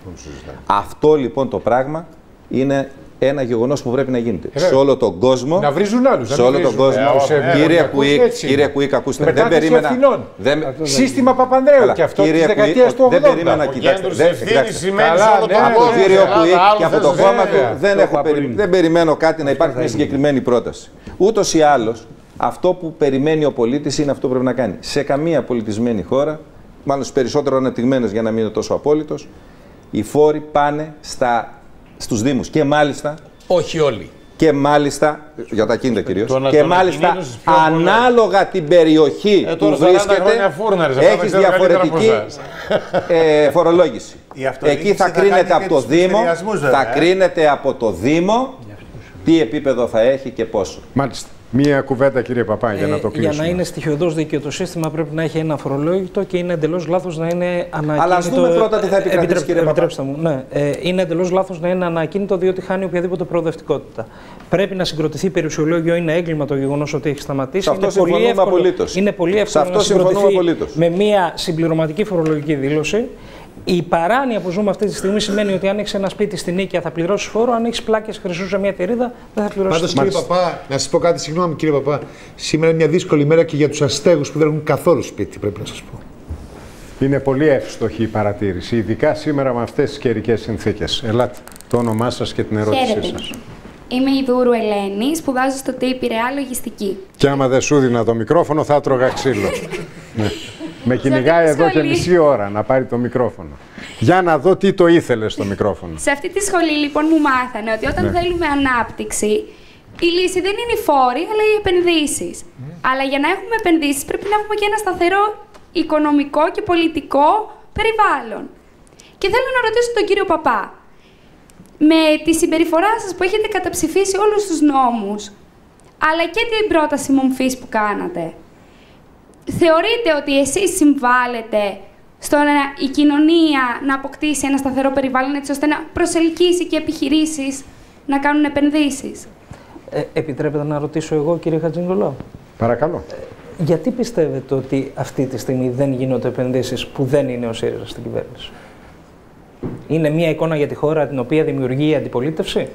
[SPEAKER 4] Αυτό λοιπόν το πράγμα είναι ένα γεγονός που πρέπει να γίνεται.
[SPEAKER 1] Ε,
[SPEAKER 4] σε όλο τον κόσμο.
[SPEAKER 1] Να βρίζουν άλλους, να
[SPEAKER 4] Σε
[SPEAKER 1] μην
[SPEAKER 4] όλο τον
[SPEAKER 1] βρίζουν.
[SPEAKER 4] κόσμο.
[SPEAKER 1] Ε, σε
[SPEAKER 4] κύριε,
[SPEAKER 1] μεμονιακούς
[SPEAKER 4] Κουίκ,
[SPEAKER 1] έτσι είναι.
[SPEAKER 4] κύριε Κουίκ, ακούστε. Δεν
[SPEAKER 1] Μετάθεση
[SPEAKER 4] περίμενα.
[SPEAKER 1] ευθυνών.
[SPEAKER 4] Δεν,
[SPEAKER 1] Σύστημα Παπανδρέου
[SPEAKER 4] Καλά,
[SPEAKER 1] και αυτό της
[SPEAKER 4] κύριε
[SPEAKER 1] δεκαετίας
[SPEAKER 4] Κουίκ,
[SPEAKER 1] του 80.
[SPEAKER 4] δεν περίμενα,
[SPEAKER 11] Ο
[SPEAKER 4] κοιτάξτε.
[SPEAKER 11] κέντρος
[SPEAKER 4] δεν-
[SPEAKER 11] ευθύνης
[SPEAKER 4] κοιτάξτε.
[SPEAKER 11] σημαίνει
[SPEAKER 1] Καλά,
[SPEAKER 11] σε όλο
[SPEAKER 1] ναι,
[SPEAKER 11] τον
[SPEAKER 1] ναι,
[SPEAKER 4] Από τον
[SPEAKER 11] κόσμο.
[SPEAKER 4] κύριο
[SPEAKER 11] Ελλάδα,
[SPEAKER 4] Κουίκ
[SPEAKER 11] άλλο
[SPEAKER 4] και από
[SPEAKER 11] θες
[SPEAKER 4] το
[SPEAKER 11] να
[SPEAKER 4] κόμμα
[SPEAKER 11] ξέρεις.
[SPEAKER 4] του δεν, έχω περι- δεν περιμένω κάτι να υπάρχει μια συγκεκριμένη πρόταση. Ούτως ή άλλως, αυτό που περιμένει ο πολίτης είναι αυτό που πρέπει να κάνει. Σε καμία πολιτισμένη χώρα, μάλλον στις περισσότερο αναπτυγμένε για να μην είναι τόσο απόλυτος, οι φόροι πάνε στα, στους Δήμους. Και μάλιστα,
[SPEAKER 3] Όχι όλοι.
[SPEAKER 4] και μάλιστα, για τα κίνητα κυρίως,
[SPEAKER 11] Των-
[SPEAKER 4] και
[SPEAKER 11] των
[SPEAKER 4] μάλιστα
[SPEAKER 11] ακινήτων στις πιο πολλές.
[SPEAKER 4] ανάλογα την περιοχή
[SPEAKER 11] Ε,
[SPEAKER 4] που
[SPEAKER 11] τώρα 40
[SPEAKER 4] βρίσκεται,
[SPEAKER 11] χρόνια φούρναρες, αυτά τα
[SPEAKER 4] έχεις
[SPEAKER 11] ξέρω καλύτερα από
[SPEAKER 4] διαφορετική ε, φορολόγηση.
[SPEAKER 5] Η αυτοδιοίκηση
[SPEAKER 4] Εκεί θα
[SPEAKER 5] θα
[SPEAKER 4] κρίνεται
[SPEAKER 5] κάνει
[SPEAKER 4] από
[SPEAKER 5] και
[SPEAKER 4] το
[SPEAKER 5] τους
[SPEAKER 4] Δήμο,
[SPEAKER 5] πληστηριασμούς,
[SPEAKER 4] θα
[SPEAKER 5] βέβαια, ε.
[SPEAKER 4] κρίνεται από το Δήμο τι επίπεδο θα έχει και πόσο.
[SPEAKER 1] Μάλιστα. Μία κουβέντα, κύριε Παπά, για να το
[SPEAKER 8] Ε, για
[SPEAKER 1] κλείσουμε.
[SPEAKER 8] να είναι στοιχειοδός δίκαιο το σύστημα πρέπει να έχει ένα φορολόγητο και είναι εντελώς λάθος να είναι ανακοίνητο.
[SPEAKER 4] Αλλά ας δούμε πρώτα τι θα επικρατήσει,
[SPEAKER 8] Επιτρέπ-
[SPEAKER 4] κύριε Παπά.
[SPEAKER 8] Επιτρέψτε μου. Ναι, ε, είναι εντελώς λάθος να είναι ανακοίνητο διότι χάνει οποιαδήποτε προοδευτικότητα. Πρέπει να συγκροτηθεί περιουσιολόγιο, είναι έγκλημα το γεγονός ότι έχει σταματήσει.
[SPEAKER 4] Σε αυτό
[SPEAKER 8] είναι, πολύ
[SPEAKER 4] συμφωνούμε
[SPEAKER 8] εύκολο,
[SPEAKER 4] απολύτως.
[SPEAKER 8] είναι πολύ
[SPEAKER 4] Σε
[SPEAKER 8] εύκολο
[SPEAKER 4] αυτό
[SPEAKER 8] να
[SPEAKER 4] συμφωνούμε
[SPEAKER 8] συγκροτηθεί
[SPEAKER 4] απολύτως.
[SPEAKER 8] με μια συμπληρωματική φορολογική δήλωση. Η παράνοια που ζούμε αυτή τη στιγμή σημαίνει ότι αν έχεις ένα σπίτι στην νίκαια θα πληρώσεις φόρο, αν έχεις πλάκες χρυσούς σε μια τυρίδα δεν θα πληρώσεις
[SPEAKER 5] Πάντως, κύριε Παπά, να σας πω κάτι, συγγνώμη κύριε Παπά. Σήμερα είναι μια δύσκολη μέρα και για τους αστέγους που δεν έχουν καθόλου σπίτι, πρέπει να σας πω.
[SPEAKER 1] Είναι πολύ εύστοχη η παρατήρηση, ειδικά σήμερα με αυτές τις καιρικές συνθήκες. Ελάτε, το όνομά σας και την ερώτησή
[SPEAKER 30] Χαίρετε.
[SPEAKER 1] σας.
[SPEAKER 30] Είμαι η Δούρου Ελένης, σπουδάζω στο ΤΕΙ Πειραιά Λογιστική.
[SPEAKER 1] Και άμα δεν σου δίνα το μικρόφωνο θα έτρωγα ξύλο. [LAUGHS] ναι. Με κυνηγάει
[SPEAKER 30] αυτή τη
[SPEAKER 1] εδώ και
[SPEAKER 30] σχολή.
[SPEAKER 1] μισή ώρα να πάρει το μικρόφωνο. Για να δω τι το ήθελε στο μικρόφωνο.
[SPEAKER 30] Σε αυτή τη σχολή λοιπόν μου μάθανε ότι όταν
[SPEAKER 1] Ναι.
[SPEAKER 30] θέλουμε ανάπτυξη, η λύση δεν είναι οι φόροι, αλλά οι επενδύσεις. Αλλά για να έχουμε επενδύσεις πρέπει να έχουμε και ένα σταθερό οικονομικό και πολιτικό περιβάλλον. Και θέλω να ρωτήσω τον κύριο Παπά. Με τη συμπεριφορά σας που έχετε καταψηφίσει όλους τους νόμους, αλλά και την πρόταση μομφής που κάνατε, θεωρείτε ότι εσείς συμβάλλετε στο να η κοινωνία να αποκτήσει ένα σταθερό περιβάλλον έτσι ώστε να προσελκύσει και επιχειρήσεις να κάνουν επενδύσεις;
[SPEAKER 8] Ε, επιτρέπετε να ρωτήσω εγώ, κύριε Χατζηγκολό.
[SPEAKER 1] Παρακαλώ.
[SPEAKER 8] Ε, γιατί πιστεύετε ότι αυτή τη στιγμή δεν γίνονται επενδύσεις που δεν είναι ο ΣΥΡΙΖΑ στην κυβέρνηση; Είναι μια εικόνα για τη χώρα την οποία δημιουργεί η αντιπολίτευση;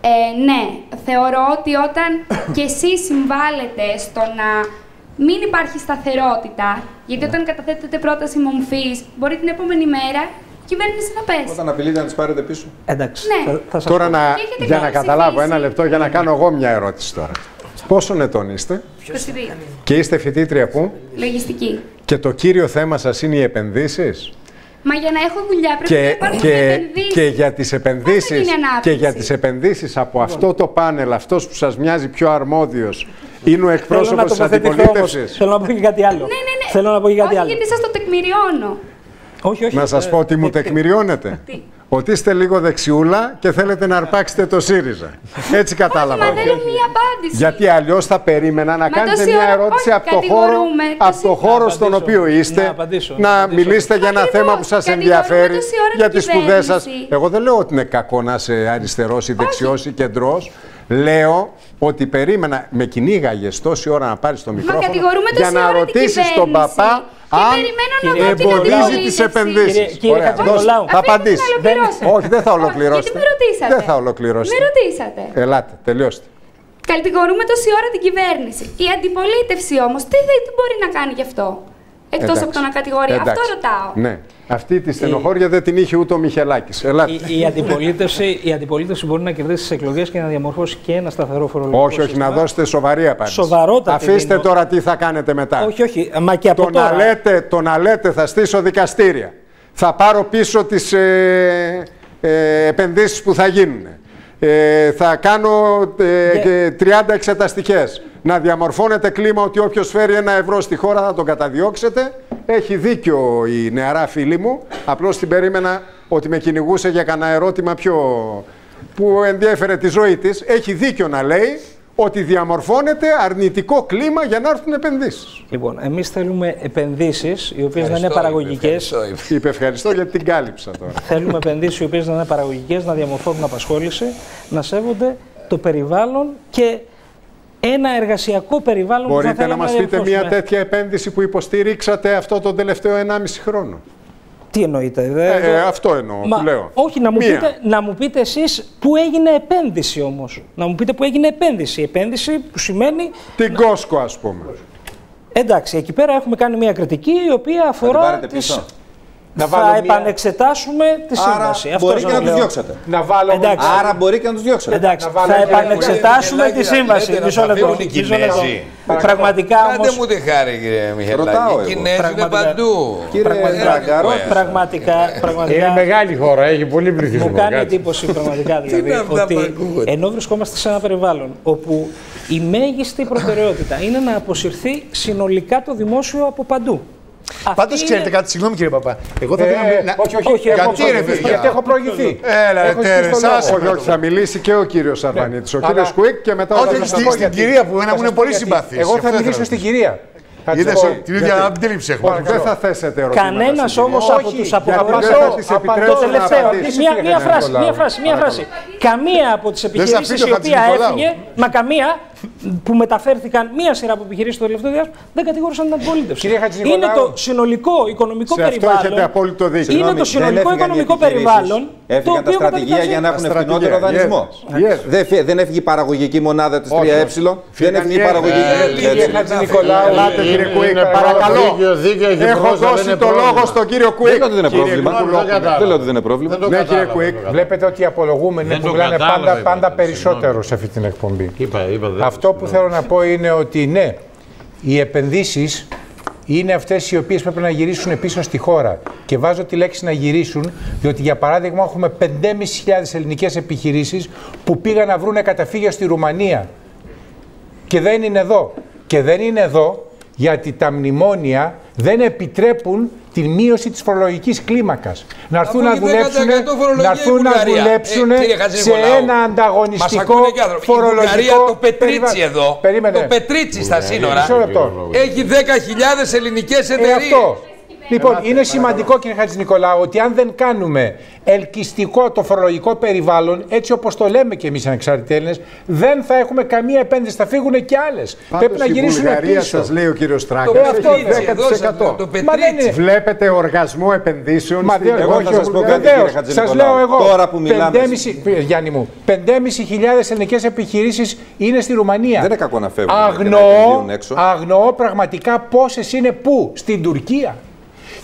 [SPEAKER 30] Ε, ναι, θεωρώ ότι όταν και εσείς συμβάλλετε στο να μην υπάρχει σταθερότητα, γιατί όταν καταθέτετε πρόταση μομφής, μπορεί την επόμενη μέρα η κυβέρνηση να πέσει.
[SPEAKER 4] Όταν απειλείτε να τις πάρετε πίσω.
[SPEAKER 8] Εντάξει.
[SPEAKER 30] Ναι.
[SPEAKER 8] Θα, θα
[SPEAKER 1] Τώρα να, για να καταλάβω
[SPEAKER 30] ψηφίσει.
[SPEAKER 1] ένα λεπτό, για να κάνω εγώ μια ερώτηση τώρα. Πόσων ετών είστε;
[SPEAKER 30] 22.
[SPEAKER 1] και είστε φοιτήτρια πού;
[SPEAKER 30] Λογιστική.
[SPEAKER 1] και το κύριο θέμα σας είναι οι επενδύσεις;
[SPEAKER 30] Μα για να έχω δουλειά πρέπει να
[SPEAKER 1] Και,
[SPEAKER 30] υπάρχουν
[SPEAKER 1] και,
[SPEAKER 30] επενδύσεις.
[SPEAKER 1] και για τις επενδύσεις
[SPEAKER 30] γίνει ανάπτυξη.
[SPEAKER 1] και για τις επενδύσεις από αυτό το πάνελ, αυτός που σας μοιάζει πιο αρμόδιος, είναι ο εκπρόσωπος της
[SPEAKER 8] τοποθετηθώ όμως.
[SPEAKER 1] αντιπολίτευσης;
[SPEAKER 8] Θέλω να πω και κάτι άλλο.
[SPEAKER 30] Ναι, ναι, ναι.
[SPEAKER 8] Θέλω να πω και κάτι
[SPEAKER 30] όχι,
[SPEAKER 8] άλλο.
[SPEAKER 30] γιατί σας το τεκμηριώνω.
[SPEAKER 8] Όχι, όχι.
[SPEAKER 1] Να σας
[SPEAKER 8] ε,
[SPEAKER 1] πω ότι μου
[SPEAKER 8] ε,
[SPEAKER 1] τεκμηριώνετε.
[SPEAKER 30] Τι;
[SPEAKER 1] Ότι είστε λίγο δεξιούλα και θέλετε να αρπάξετε το ΣΥΡΙΖΑ. Έτσι κατάλαβα.
[SPEAKER 30] Μα θέλω μία απάντηση.
[SPEAKER 1] Γιατί αλλιώς θα περίμενα να
[SPEAKER 30] Μα
[SPEAKER 1] κάνετε
[SPEAKER 30] τόση
[SPEAKER 1] μια
[SPEAKER 30] ώρα-
[SPEAKER 1] ερώτηση
[SPEAKER 30] όχι,
[SPEAKER 1] από το χώρο,
[SPEAKER 30] κατηγορούμε
[SPEAKER 1] από το
[SPEAKER 30] τόση-
[SPEAKER 1] χώρο
[SPEAKER 8] Να
[SPEAKER 1] στον
[SPEAKER 8] απαντήσω.
[SPEAKER 1] οποίο είστε,
[SPEAKER 8] Να απαντήσω,
[SPEAKER 1] να,
[SPEAKER 8] να απαντήσω.
[SPEAKER 1] μιλήσετε για ένα
[SPEAKER 30] Ακριβώς.
[SPEAKER 1] θέμα που σας
[SPEAKER 30] Κατηγορούμε
[SPEAKER 1] ενδιαφέρει,
[SPEAKER 30] τόση ώρα
[SPEAKER 1] για
[SPEAKER 30] την
[SPEAKER 1] τις σπουδές σας.
[SPEAKER 30] κυβέρνηση.
[SPEAKER 1] Εγώ δεν λέω ότι είναι κακό να είσαι αριστερός ή δεξιός ή κεντρός. Λέω ότι περίμενα, με κυνήγαγες τόση ώρα να πάρεις το μικρόφωνο
[SPEAKER 30] κατηγορούμε
[SPEAKER 1] για
[SPEAKER 30] τόση
[SPEAKER 1] να
[SPEAKER 30] ώρα την
[SPEAKER 1] ρωτήσεις τον
[SPEAKER 30] κυβέρνηση.
[SPEAKER 1] παπά
[SPEAKER 30] Και
[SPEAKER 1] αν
[SPEAKER 30] περιμένω να δω την
[SPEAKER 1] εμποδίζει
[SPEAKER 30] αντιπολίτευση.
[SPEAKER 1] τι επενδύσεις.
[SPEAKER 8] Κύριε- κύριε Χατζηνικολάου.
[SPEAKER 1] Θα απαντήσει.
[SPEAKER 30] να ολοκληρώσω.
[SPEAKER 1] Όχι, δεν θα ολοκληρώσετε.
[SPEAKER 30] Γιατί με ρωτήσατε;
[SPEAKER 1] Δεν θα ολοκληρώσετε.
[SPEAKER 30] Με ρωτήσατε;
[SPEAKER 1] Ελάτε, τελειώστε.
[SPEAKER 30] Κατηγορούμε τόση ώρα την κυβέρνηση. Η αντιπολίτευση όμως τι, δεν- τι μπορεί να κάνει γι' αυτό; Εκτός
[SPEAKER 1] Εντάξει.
[SPEAKER 30] από το να κατηγορεί. Αυτό
[SPEAKER 1] Εντάξει.
[SPEAKER 30] ρωτάω.
[SPEAKER 1] Ναι. Αυτή τη στενοχώρια δεν την είχε ούτε ο Μιχελάκης. Ελάτε.
[SPEAKER 8] Η, η, αντιπολίτευση, η αντιπολίτευση μπορεί να κερδίσει τις εκλογές και να διαμορφώσει και ένα σταθερό φορολογικό
[SPEAKER 1] όχι, όχι,
[SPEAKER 8] σύστημα.
[SPEAKER 1] να δώσετε σοβαρή απάντηση.
[SPEAKER 8] Σοβαρότατη
[SPEAKER 1] Αφήστε
[SPEAKER 8] δίνω.
[SPEAKER 1] τώρα τι θα κάνετε μετά.
[SPEAKER 8] Όχι, όχι. Μα και από
[SPEAKER 1] το,
[SPEAKER 8] τώρα.
[SPEAKER 1] να λέτε, το να λέτε θα στήσω δικαστήρια. Θα πάρω πίσω τις ε, ε, επενδύσεις που θα γίνουν. Ε, θα κάνω ε, και 30 εξεταστικές. Να διαμορφώνετε κλίμα ότι όποιος φέρει ένα ευρώ στη χώρα θα τον καταδιώξετε. Έχει δίκιο η νεαρά φίλη μου. Απλώς την περίμενα ότι με κυνηγούσε για κανένα ερώτημα πιο... που ενδιέφερε τη ζωή της. Έχει δίκιο να λέει ότι διαμορφώνεται αρνητικό κλίμα για να έρθουν επενδύσεις.
[SPEAKER 8] Λοιπόν, εμείς θέλουμε επενδύσεις οι οποίες να είναι παραγωγικές.
[SPEAKER 1] Είπε ευχαριστώ γιατί την κάλυψα τώρα.
[SPEAKER 8] Θέλουμε επενδύσεις οι οποίες να είναι παραγωγικές, να διαμορφώνουν απασχόληση, να σέβονται το περιβάλλον και ένα εργασιακό περιβάλλον που θα
[SPEAKER 1] Μπορείτε να
[SPEAKER 8] θέλαμε
[SPEAKER 1] μας πείτε μια
[SPEAKER 8] διαμορφώσουμε.
[SPEAKER 1] τέτοια επένδυση που υποστηρίξατε αυτό τον τελευταίο 1,5 χρόνο.
[SPEAKER 8] Τι εννοείτε, δε,
[SPEAKER 1] Ε,
[SPEAKER 8] εδώ-
[SPEAKER 1] ε, αυτό εννοώ
[SPEAKER 8] Μα,
[SPEAKER 1] που λέω.
[SPEAKER 8] Όχι, να μου,
[SPEAKER 1] Μία.
[SPEAKER 8] πείτε, να μου πείτε εσείς πού έγινε επένδυση όμως. Να μου πείτε πού έγινε επένδυση. Επένδυση που σημαίνει...
[SPEAKER 1] Την Κόσκο ας πούμε.
[SPEAKER 8] Εντάξει, εκεί πέρα έχουμε κάνει μια κριτική η οποία αφορά
[SPEAKER 4] πάρετε
[SPEAKER 8] τις...
[SPEAKER 4] πίσω.
[SPEAKER 8] Θα
[SPEAKER 4] βάλω μια-
[SPEAKER 8] επανεξετάσουμε τη
[SPEAKER 4] Άρα
[SPEAKER 8] σύμβαση. Αυτό
[SPEAKER 4] μπορεί
[SPEAKER 8] σας
[SPEAKER 4] και να
[SPEAKER 8] λέω.
[SPEAKER 4] τους διώξετε.
[SPEAKER 6] Να βάλω
[SPEAKER 8] Εντάξει.
[SPEAKER 4] Άρα μπορεί και να τους διώξετε.
[SPEAKER 8] Εντάξει,
[SPEAKER 6] Να βάλω
[SPEAKER 8] θα
[SPEAKER 6] ένα
[SPEAKER 8] επανεξετάσουμε
[SPEAKER 6] Μιχελάκη,
[SPEAKER 8] τη σύμβαση.
[SPEAKER 6] λέτε να
[SPEAKER 8] Μισό
[SPEAKER 6] τα
[SPEAKER 8] λεπτό.
[SPEAKER 6] φέρουν οι
[SPEAKER 8] μισό λεπτό.
[SPEAKER 6] Κινέζοι.
[SPEAKER 8] Πραγματικά
[SPEAKER 3] Κάντε
[SPEAKER 8] όμως...
[SPEAKER 3] μου τη χάρη, κύριε Μιχελάκη.
[SPEAKER 4] Ρωτάω
[SPEAKER 3] Οι
[SPEAKER 4] εγώ.
[SPEAKER 3] Κινέζοι είναι
[SPEAKER 8] Πραγματικά.
[SPEAKER 3] παντού.
[SPEAKER 4] Κύριε
[SPEAKER 3] Πραγματικά.
[SPEAKER 4] Τραγκαρό,
[SPEAKER 3] Ε,
[SPEAKER 8] Πραγματικά,
[SPEAKER 6] Είναι
[SPEAKER 8] πραγματικά
[SPEAKER 6] μεγάλη χώρα, έχει πολύ πληθυσμό.
[SPEAKER 8] μου κάνει
[SPEAKER 6] κάτσε.
[SPEAKER 8] εντύπωση πραγματικά δηλαδή
[SPEAKER 3] είναι αυτά που
[SPEAKER 8] ότι
[SPEAKER 3] ακούγονται.
[SPEAKER 8] ενώ βρισκόμαστε σε ένα περιβάλλον όπου η μέγιστη προτεραιότητα είναι να αποσυρθεί συνολικά το δημόσιο από παντού.
[SPEAKER 5] Πάντως
[SPEAKER 8] Αυτή
[SPEAKER 5] ξέρετε
[SPEAKER 8] είναι-
[SPEAKER 5] κάτι, συγγνώμη κύριε Παπά. Εγώ θα
[SPEAKER 6] Ε,
[SPEAKER 5] ήθελα να- να.
[SPEAKER 6] όχι, όχι,
[SPEAKER 8] Όχι,
[SPEAKER 6] έχω
[SPEAKER 5] γιατί ρε
[SPEAKER 6] προηγηθεί,
[SPEAKER 5] παιδιά.
[SPEAKER 6] Γιατί έχω προηγηθεί.
[SPEAKER 5] Έλα, ρε
[SPEAKER 6] Έχω
[SPEAKER 5] τέρε,
[SPEAKER 6] στήσει το
[SPEAKER 5] σας
[SPEAKER 6] λόγο.
[SPEAKER 1] Όχι, όχι, θα μιλήσει και ο κύριος Σαρβανίτης. Ο
[SPEAKER 6] Αλλά-
[SPEAKER 1] κύριος Κουίκ και μετά ο
[SPEAKER 5] Όχι,
[SPEAKER 1] Βασίλης.
[SPEAKER 5] στη-
[SPEAKER 6] πω
[SPEAKER 5] στην
[SPEAKER 6] γιατί.
[SPEAKER 5] κυρία που ένα
[SPEAKER 6] Θα
[SPEAKER 5] μου είναι
[SPEAKER 6] σας πω
[SPEAKER 5] πολύ
[SPEAKER 6] γιατί.
[SPEAKER 5] συμπαθής.
[SPEAKER 6] Εγώ
[SPEAKER 5] Αυτό
[SPEAKER 6] θα
[SPEAKER 5] ήθελα
[SPEAKER 6] μιλήσω
[SPEAKER 5] να
[SPEAKER 6] στην
[SPEAKER 5] πω.
[SPEAKER 6] κυρία.
[SPEAKER 5] Είδες
[SPEAKER 6] Χατζηδό.
[SPEAKER 5] την ίδια αντίληψη έχουμε.
[SPEAKER 1] Όχι, δεν θα θέσετε ερωτήματα.
[SPEAKER 8] Κανένα
[SPEAKER 1] στην
[SPEAKER 8] όμως
[SPEAKER 1] κυρία.
[SPEAKER 8] από
[SPEAKER 6] Όχι,
[SPEAKER 8] τους
[SPEAKER 6] γιατί
[SPEAKER 1] δεν
[SPEAKER 8] αποκαλούμενου.
[SPEAKER 1] θα της επιτρέψω
[SPEAKER 8] Το
[SPEAKER 1] να
[SPEAKER 8] τελευταίο,
[SPEAKER 1] απαντήσει.
[SPEAKER 8] μία, μία
[SPEAKER 6] κύριε
[SPEAKER 8] φράση,
[SPEAKER 6] Νικολάου.
[SPEAKER 8] μία φράση, μία φράση. Καμία από τις επιχειρήσεις
[SPEAKER 5] αφήσει ο
[SPEAKER 8] η οποία
[SPEAKER 5] Χατζηνικολάου.
[SPEAKER 8] έφυγε, μα καμία που μεταφέρθηκαν μία σειρά από επιχειρήσει το τελευταίο διάστημα, δεν κατηγόρησαν την αντιπολίτευση.
[SPEAKER 6] Κύριε Χατζηνικολάου.
[SPEAKER 8] Είναι το συνολικό οικονομικό
[SPEAKER 1] Σε αυτό
[SPEAKER 8] περιβάλλον.
[SPEAKER 1] έχετε απόλυτο δίκιο.
[SPEAKER 8] Είναι το
[SPEAKER 4] Συγγνώμη,
[SPEAKER 8] συνολικό
[SPEAKER 4] δεν έφυγαν οι
[SPEAKER 8] οικονομικό
[SPEAKER 4] επιχειρήσεις.
[SPEAKER 8] περιβάλλον. το
[SPEAKER 4] Έφυγαν τα
[SPEAKER 8] οποίο
[SPEAKER 4] στρατηγία για να έχουν
[SPEAKER 1] στρατηγία.
[SPEAKER 4] φθηνότερο δανεισμό.
[SPEAKER 1] Yes. Yes.
[SPEAKER 4] Δεν, φύ- δεν έφυγε η παραγωγική μονάδα τη 3Ε. Δεν έφυγε η παραγωγική.
[SPEAKER 3] Ε,
[SPEAKER 4] Έτσι.
[SPEAKER 6] Κύριε Χατζηνικολάου.
[SPEAKER 1] Ελάτε κύριε
[SPEAKER 11] Είναι-
[SPEAKER 1] Κουίκ,
[SPEAKER 11] είναι
[SPEAKER 1] παρακαλώ.
[SPEAKER 11] δίκαιο, δίκαιο, έχει
[SPEAKER 1] Έχω
[SPEAKER 11] πρόβλημα,
[SPEAKER 1] δώσει
[SPEAKER 11] δεν είναι
[SPEAKER 1] το
[SPEAKER 11] πρόβλημα.
[SPEAKER 1] λόγο στον κύριο
[SPEAKER 4] Δεν
[SPEAKER 1] Κουίκ.
[SPEAKER 4] λέω ότι δεν είναι
[SPEAKER 1] Κύριε
[SPEAKER 4] πρόβλημα.
[SPEAKER 1] Κουκουλόπουλε.
[SPEAKER 11] δεν κατάλαβα.
[SPEAKER 4] Δεν λέω ότι δεν είναι πρόβλημα.
[SPEAKER 11] Δεν το
[SPEAKER 1] Ναι, κύριε
[SPEAKER 11] κατάλαβα,
[SPEAKER 1] Κουίκ.
[SPEAKER 11] δεν το κατάλαβα.
[SPEAKER 6] Βλέπετε ότι οι απολογούμενοι
[SPEAKER 11] Δεν
[SPEAKER 6] που
[SPEAKER 11] το
[SPEAKER 6] μιλάνε
[SPEAKER 11] κατάλαβα,
[SPEAKER 6] πάντα,
[SPEAKER 11] είπατε,
[SPEAKER 6] πάντα
[SPEAKER 11] συγγνώμη.
[SPEAKER 6] περισσότερο σε αυτή την εκπομπή.
[SPEAKER 11] Είπα, είπα, δεν-
[SPEAKER 6] Αυτό που θέλω να πω είναι ότι ναι, οι επενδύσεις είναι αυτές οι οποίες πρέπει να γυρίσουν πίσω στη χώρα. Και βάζω τη λέξη να γυρίσουν, διότι για παράδειγμα έχουμε 5.500 ελληνικές επιχειρήσεις που πήγαν να βρουν καταφύγια στη Ρουμανία και δεν είναι εδώ. και δεν είναι εδώ γιατί τα μνημόνια δεν επιτρέπουν τη μείωση της φορολογικής κλίμακας. Να έρθουν
[SPEAKER 3] Αφού
[SPEAKER 6] να
[SPEAKER 3] έχει 10%
[SPEAKER 6] δουλέψουν,
[SPEAKER 3] φορολογία
[SPEAKER 6] να
[SPEAKER 3] η
[SPEAKER 6] έρθουν να
[SPEAKER 3] Βουλγαρία.
[SPEAKER 6] δουλέψουν
[SPEAKER 3] Ε, κύριε
[SPEAKER 6] σε
[SPEAKER 3] Χατζηνικολάου,
[SPEAKER 6] ένα
[SPEAKER 3] Μας
[SPEAKER 6] ανταγωνιστικό
[SPEAKER 3] ακούνε και άνθρωποι. Η Βουλγαρία
[SPEAKER 6] φορολογικό
[SPEAKER 3] το Πετρίτσι
[SPEAKER 6] περιβάλλον.
[SPEAKER 3] εδώ,
[SPEAKER 6] Περίμενε.
[SPEAKER 3] το Πετρίτσι στα σύνορα,
[SPEAKER 6] Μισό λεπτό.
[SPEAKER 3] έχει 10.000 ελληνικές
[SPEAKER 6] Ε,
[SPEAKER 3] εταιρείες.
[SPEAKER 6] αυτό. Λοιπόν, είναι σημαντικό κύριε Χατζη Νικολάου ότι αν δεν κάνουμε ελκυστικό το φορολογικό περιβάλλον, έτσι όπως το λέμε και εμείς ανεξάρτητοι Έλληνες, δεν θα έχουμε καμία επένδυση. Θα φύγουν και άλλες. Πρέπει να
[SPEAKER 1] η
[SPEAKER 6] γυρίσουν
[SPEAKER 1] Βουλγαρία,
[SPEAKER 6] πίσω.
[SPEAKER 1] σας λέει ο κύριος
[SPEAKER 6] Το
[SPEAKER 1] Τράκας,
[SPEAKER 6] αυτό
[SPEAKER 1] έχει
[SPEAKER 6] είναι.
[SPEAKER 1] 10%.
[SPEAKER 3] το
[SPEAKER 6] Μα δεν είναι.
[SPEAKER 1] Βλέπετε οργασμό επενδύσεων
[SPEAKER 6] Μα
[SPEAKER 1] στην
[SPEAKER 6] δεν,
[SPEAKER 4] Εγώ
[SPEAKER 6] όχι,
[SPEAKER 4] θα σας πω κάτι,
[SPEAKER 6] βεβαίως.
[SPEAKER 4] κύριε Χατζηνικολάου.
[SPEAKER 6] Σας λέω εγώ.
[SPEAKER 4] Τώρα που μιλάμε-
[SPEAKER 6] 5,5 Γιάννη μου, 5.500 ελληνικές επιχειρήσεις είναι στη Ρουμανία.
[SPEAKER 4] Δεν είναι κακό να φεύγουν και να
[SPEAKER 6] Αγνοώ,
[SPEAKER 4] επενδύουν έξω.
[SPEAKER 6] αγνοώ πραγματικά πόσες είναι πού, στην Τουρκία.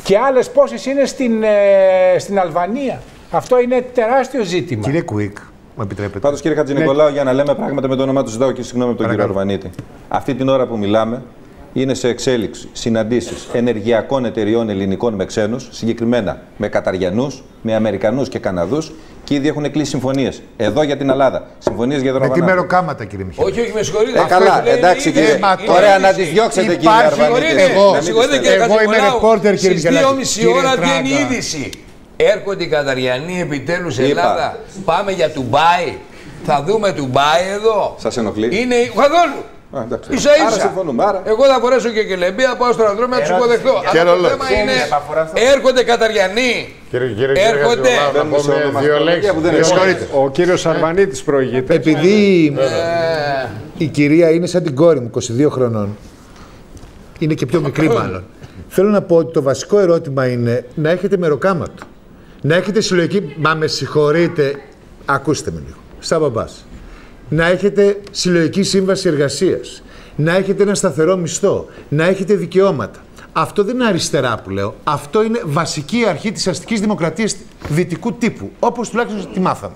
[SPEAKER 6] Και άλλες πόσες είναι στην, ε, στην Αλβανία. Αυτό είναι τεράστιο ζήτημα.
[SPEAKER 5] Κύριε Κουίκ, μου επιτρέπετε.
[SPEAKER 4] Πάντως, κύριε Χατζη Νικολάου, για να λέμε πράγματα με το όνομά τους, ζητάω και συγγνώμη από τον κύριο Αρβανίτη. Αυτή την ώρα που μιλάμε, είναι σε εξέλιξη συναντήσεις ενεργειακών εταιριών ελληνικών με ξένους, συγκεκριμένα με Καταριανούς, με Αμερικανούς και Καναδούς, και ήδη έχουν κλείσει συμφωνίες. Εδώ για την Ελλάδα. Συμφωνίες για τον
[SPEAKER 5] Με τι
[SPEAKER 4] Αβανάτη.
[SPEAKER 5] μεροκάματα, κύριε Μιχαήλ;
[SPEAKER 3] Όχι, όχι, με συγχωρείτε.
[SPEAKER 4] Ε,
[SPEAKER 3] Αυτό
[SPEAKER 4] καλά,
[SPEAKER 3] που λέει
[SPEAKER 4] εντάξει,
[SPEAKER 3] είναι-
[SPEAKER 4] κύριε.
[SPEAKER 3] είναι-
[SPEAKER 4] Ε, ωραία, να τις διώξετε, κύριε
[SPEAKER 5] Υπάρχει-
[SPEAKER 4] Αρβανίτης.
[SPEAKER 5] Εγώ-
[SPEAKER 4] Να μην
[SPEAKER 3] Συγχωρείτε
[SPEAKER 4] τις
[SPEAKER 3] κύριε
[SPEAKER 5] Εγώ είμαι
[SPEAKER 3] Χατζηνικολάου,
[SPEAKER 5] ρεπόρτερ, κύριε
[SPEAKER 3] Στις
[SPEAKER 5] Μιχαλάκη.
[SPEAKER 3] 2,5
[SPEAKER 5] Κύριε
[SPEAKER 3] ώρα βγαίνει
[SPEAKER 5] Τράγκα.
[SPEAKER 3] είδηση. Έρχονται οι Καταριανοί επιτέλους
[SPEAKER 4] Είπα.
[SPEAKER 3] Ελλάδα. Πάμε για Τουμπάι. Θα δούμε Τουμπάι εδώ.
[SPEAKER 4] Σας ενοχλεί.
[SPEAKER 3] Είναι καθόλου.
[SPEAKER 4] Α, εντάξει.
[SPEAKER 3] Ίσα
[SPEAKER 4] Άρα
[SPEAKER 3] ίσα.
[SPEAKER 4] συμφωνούμε. Άρα.
[SPEAKER 3] Εγώ θα φορέσω και κελεμπία, πάω στο αεροδρόμιο να του υποδεχτώ.
[SPEAKER 11] Και
[SPEAKER 3] Αλλά το
[SPEAKER 11] ρολόι.
[SPEAKER 3] θέμα είναι. Έρχονται Καταριανοί.
[SPEAKER 11] Κύριε, κύριε, κύριε
[SPEAKER 3] Έρχονται.
[SPEAKER 11] Χατζηνικολάου, να
[SPEAKER 4] Μπαίνουμε σε
[SPEAKER 11] πούμε δύο
[SPEAKER 4] ονομαστολογία
[SPEAKER 11] λέξεις.
[SPEAKER 4] που δεν
[SPEAKER 11] Δύο
[SPEAKER 4] είναι.
[SPEAKER 11] λέξεις.
[SPEAKER 1] Ο κύριος Αρβανίτης προηγείται.
[SPEAKER 5] Επειδή
[SPEAKER 3] Ε,
[SPEAKER 5] η κυρία είναι σαν την κόρη μου, 22 χρονών. Είναι και πιο μικρή μάλλον. Θέλω να πω ότι το βασικό ερώτημα είναι να έχετε μεροκάματο. Να έχετε συλλογική. Μα με συγχωρείτε, ακούστε με λίγο. Σαν μπαμπάς. Να έχετε συλλογική σύμβαση εργασίας. Να έχετε ένα σταθερό μισθό. Να έχετε δικαιώματα. Αυτό δεν είναι αριστερά που λέω. Αυτό είναι βασική αρχή της αστικής δημοκρατίας δυτικού τύπου. Όπως τουλάχιστον τη μάθαμε.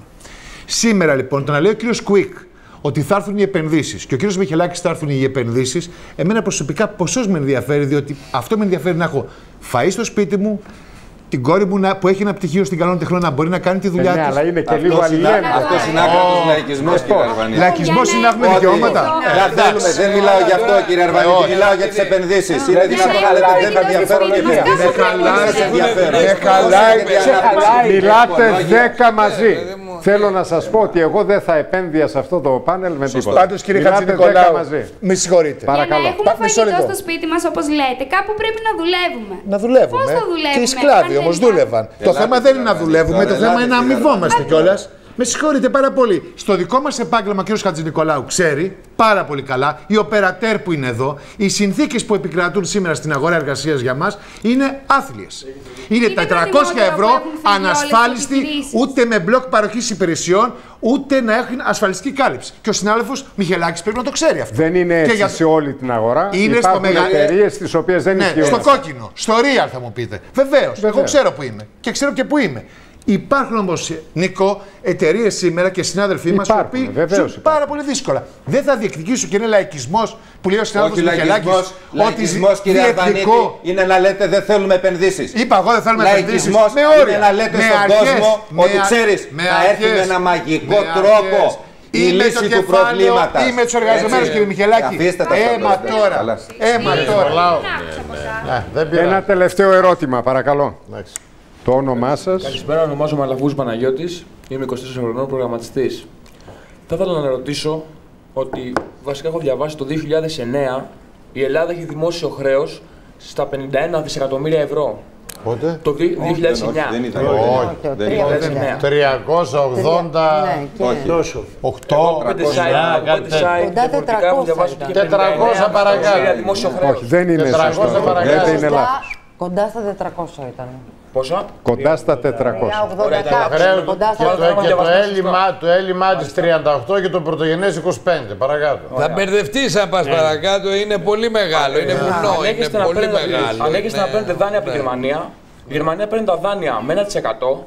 [SPEAKER 5] Σήμερα λοιπόν, το να λέει ο κύριος Κουίκ ότι θα έρθουν οι επενδύσεις και ο κύριος Μιχελάκης θα έρθουν οι επενδύσεις, εμένα προσωπικά ποσός με ενδιαφέρει, διότι αυτό με ενδιαφέρει να έχω φαΐ στο σπίτι μου, την κόρη μου να, που έχει ένα πτυχίο στην καλών τεχνών να μπορεί να κάνει τη δουλειά
[SPEAKER 1] ναι,
[SPEAKER 5] της.
[SPEAKER 1] αλλά είναι και
[SPEAKER 4] Αυτό
[SPEAKER 1] λίγο
[SPEAKER 4] είναι-
[SPEAKER 1] αλληλένδετο.
[SPEAKER 4] Αυτό είναι άκρατος λαϊκισμός, κύριε Αρβανίτη.
[SPEAKER 5] Λαϊκισμό είναι να έχουμε
[SPEAKER 4] Ότι-
[SPEAKER 5] δικαιώματα.
[SPEAKER 4] Δεν θέλουμε, δεν μιλάω για αυτό κύριε Αρβανίτη, μιλάω για τις επενδύσεις. Είναι δυνατόν να λέτε δεν με ενδιαφέρουν οι επενδύσεις.
[SPEAKER 5] Με χαλάει,
[SPEAKER 4] Δεν σε ενδιαφέρουν.
[SPEAKER 5] με χαλάει,
[SPEAKER 4] Όχι,
[SPEAKER 5] σε
[SPEAKER 4] δεν
[SPEAKER 5] χαλάει.
[SPEAKER 1] Μιλάτε 10 μαζί. Θέλω να σας πω ότι εγώ δεν θα επένδυα σε αυτό το πάνελ με τους
[SPEAKER 5] Πάντως κύριε
[SPEAKER 1] Μιλάτε
[SPEAKER 5] Χατζη
[SPEAKER 1] 10
[SPEAKER 5] Νικολάου,
[SPEAKER 1] μαζί.
[SPEAKER 5] με συγχωρείτε.
[SPEAKER 30] Για να
[SPEAKER 1] Παρακαλώ.
[SPEAKER 30] έχουμε
[SPEAKER 5] Πα- μισό
[SPEAKER 30] φαγητό
[SPEAKER 5] λεπτό.
[SPEAKER 30] στο σπίτι μας, όπως λέτε, κάπου πρέπει να δουλεύουμε.
[SPEAKER 5] Να δουλεύουμε.
[SPEAKER 30] Πώς θα δουλεύουμε,
[SPEAKER 5] Και οι σκλάβοι
[SPEAKER 30] αν
[SPEAKER 5] όμως
[SPEAKER 30] δεν
[SPEAKER 5] δούλευαν. Το
[SPEAKER 4] Ελάτε,
[SPEAKER 5] θέμα δεν είναι να
[SPEAKER 4] κύριε
[SPEAKER 5] δουλεύουμε, το
[SPEAKER 4] Αρβανίτη,
[SPEAKER 5] θέμα είναι να
[SPEAKER 4] ελάτε, κύριε
[SPEAKER 5] αμοιβόμαστε κιόλας. Με συγχωρείτε πάρα πολύ. Στο δικό μας επάγγελμα, ο κ. Χατζη Νικολάου ξέρει πάρα πολύ καλά, οι οπερατέρ που είναι εδώ, οι συνθήκες που επικρατούν σήμερα στην αγορά εργασίας για μας είναι άθλιες. Είναι
[SPEAKER 30] Είναι
[SPEAKER 5] 400
[SPEAKER 30] προτιμότερο
[SPEAKER 5] ευρώ
[SPEAKER 30] που έχουν φύγει όλες οι
[SPEAKER 5] ανασφάλιστη,
[SPEAKER 30] επιχειρήσεις.
[SPEAKER 5] ούτε με μπλοκ παροχής υπηρεσιών, ούτε να έχουν ασφαλιστική κάλυψη. Και ο συνάδελφος Μιχελάκης πρέπει να το ξέρει αυτό.
[SPEAKER 1] Δεν είναι
[SPEAKER 5] Και
[SPEAKER 1] έτσι
[SPEAKER 5] για-
[SPEAKER 1] σε όλη την αγορά.
[SPEAKER 5] Είναι στο
[SPEAKER 1] Υπάρχουν
[SPEAKER 5] μεγα-
[SPEAKER 1] εταιρείες στις οποίες δεν
[SPEAKER 5] ναι,
[SPEAKER 1] ισχύουν.
[SPEAKER 5] στο
[SPEAKER 1] αυτά.
[SPEAKER 5] κόκκινο. Στο real θα μου πείτε. Βεβαίως. Εγώ ξέρω που είμαι. Και ξέρω και που είμαι. Υπάρχουν όμως, Νίκο, εταιρείες σήμερα και συνάδελφοί μας οι
[SPEAKER 1] Υπάρχουν,
[SPEAKER 5] οποίοι
[SPEAKER 1] βεβαίως
[SPEAKER 5] ζουν
[SPEAKER 1] υπάρχουν.
[SPEAKER 5] πάρα πολύ δύσκολα. Δεν θα διεκδικήσω και είναι λαϊκισμός που λέει ο συνάδελφος
[SPEAKER 4] Όχι
[SPEAKER 5] Μιχελάκη.
[SPEAKER 4] λαϊκισμός, λαϊκισμός κύριε Αρβανίτη είναι να λέτε δεν θέλουμε επενδύσεις.
[SPEAKER 5] Είπα εγώ δεν θέλουμε επενδύσεις.
[SPEAKER 4] Λαϊκισμός
[SPEAKER 5] Με όρια.
[SPEAKER 4] είναι να λέτε
[SPEAKER 5] Με
[SPEAKER 4] στον
[SPEAKER 5] αρχές.
[SPEAKER 4] κόσμο
[SPEAKER 5] Με
[SPEAKER 4] ότι
[SPEAKER 5] α-
[SPEAKER 4] ξέρεις
[SPEAKER 5] με
[SPEAKER 4] θα έρθει με
[SPEAKER 5] αρχές.
[SPEAKER 4] ένα μαγικό
[SPEAKER 5] Με
[SPEAKER 4] τρόπο
[SPEAKER 5] αρχές.
[SPEAKER 4] η
[SPEAKER 5] Ή με
[SPEAKER 4] λύση
[SPEAKER 5] το
[SPEAKER 4] του
[SPEAKER 5] κεφάλαιο,
[SPEAKER 4] προβλήματος.
[SPEAKER 5] Ή με του εργαζομένους,
[SPEAKER 4] Έτσι.
[SPEAKER 5] κύριε Μιχελάκη.
[SPEAKER 4] Αφήστε τα
[SPEAKER 5] Έμα
[SPEAKER 4] αυτά.
[SPEAKER 5] τώρα.
[SPEAKER 4] Καλά.
[SPEAKER 5] Έμα τώρα.
[SPEAKER 11] Ε, δεν πειράζει.
[SPEAKER 1] Ένα τελευταίο ερώτημα, παρακαλώ.
[SPEAKER 11] Εντάξει.
[SPEAKER 1] Το όνομά σας;
[SPEAKER 31] Καλησπέρα, ονομάζομαι Αλαφούζ Παναγιώτης. Είμαι 24 χρονών προγραμματιστής. Θα ήθελα να ρωτήσω ότι βασικά έχω διαβάσει το 2009 η Ελλάδα έχει δημόσιο χρέος στα 51 δισεκατομμύρια ευρώ.
[SPEAKER 11] Πότε;
[SPEAKER 31] Το δι- 2009.
[SPEAKER 4] δεν ήταν.
[SPEAKER 11] Όχι.
[SPEAKER 4] Δεν
[SPEAKER 31] Το
[SPEAKER 4] ήταν.
[SPEAKER 31] 2009.
[SPEAKER 11] 380.
[SPEAKER 31] Ναι, και-
[SPEAKER 4] Όχι.
[SPEAKER 11] Τόσο. 8.
[SPEAKER 31] Πέντε site, πέντε site
[SPEAKER 28] Κοντά
[SPEAKER 31] διαφορετικά
[SPEAKER 28] 400
[SPEAKER 31] έχω διαβάσει
[SPEAKER 28] ήταν.
[SPEAKER 31] ότι είχε
[SPEAKER 11] 400
[SPEAKER 31] 59
[SPEAKER 11] παρακάτω.
[SPEAKER 31] δισεκατομμύρια δημόσιο χρέος.
[SPEAKER 1] Όχι, δεν είναι
[SPEAKER 11] 400
[SPEAKER 1] σωστό.
[SPEAKER 11] παρακάτω.
[SPEAKER 1] Δεν είναι λάθος.
[SPEAKER 28] Κοντά στα 400 ήταν.
[SPEAKER 31] Πόσα;
[SPEAKER 1] Κοντά στα 400.
[SPEAKER 28] 80
[SPEAKER 31] Ωραία,
[SPEAKER 28] κάτι,
[SPEAKER 11] Χρέο
[SPEAKER 28] κοντά
[SPEAKER 11] και
[SPEAKER 28] στα
[SPEAKER 11] το,
[SPEAKER 28] 400.
[SPEAKER 11] και το έλλειμμα, το έλλειμμα της 38 και το πρωτογενές 25. Παρακάτω.
[SPEAKER 3] Θα μπερδευτείς αν πας παρακάτω, είναι πολύ μεγάλο. Είναι βουνό, είναι
[SPEAKER 31] Ανέχεστε να
[SPEAKER 3] πολύ
[SPEAKER 31] παίρνετε-
[SPEAKER 3] μεγάλο.
[SPEAKER 31] ανέχεστε να
[SPEAKER 3] είναι-
[SPEAKER 31] παίρνετε δάνεια από τη
[SPEAKER 3] ναι.
[SPEAKER 31] Γερμανία. Η Γερμανία παίρνει τα δάνεια με 1%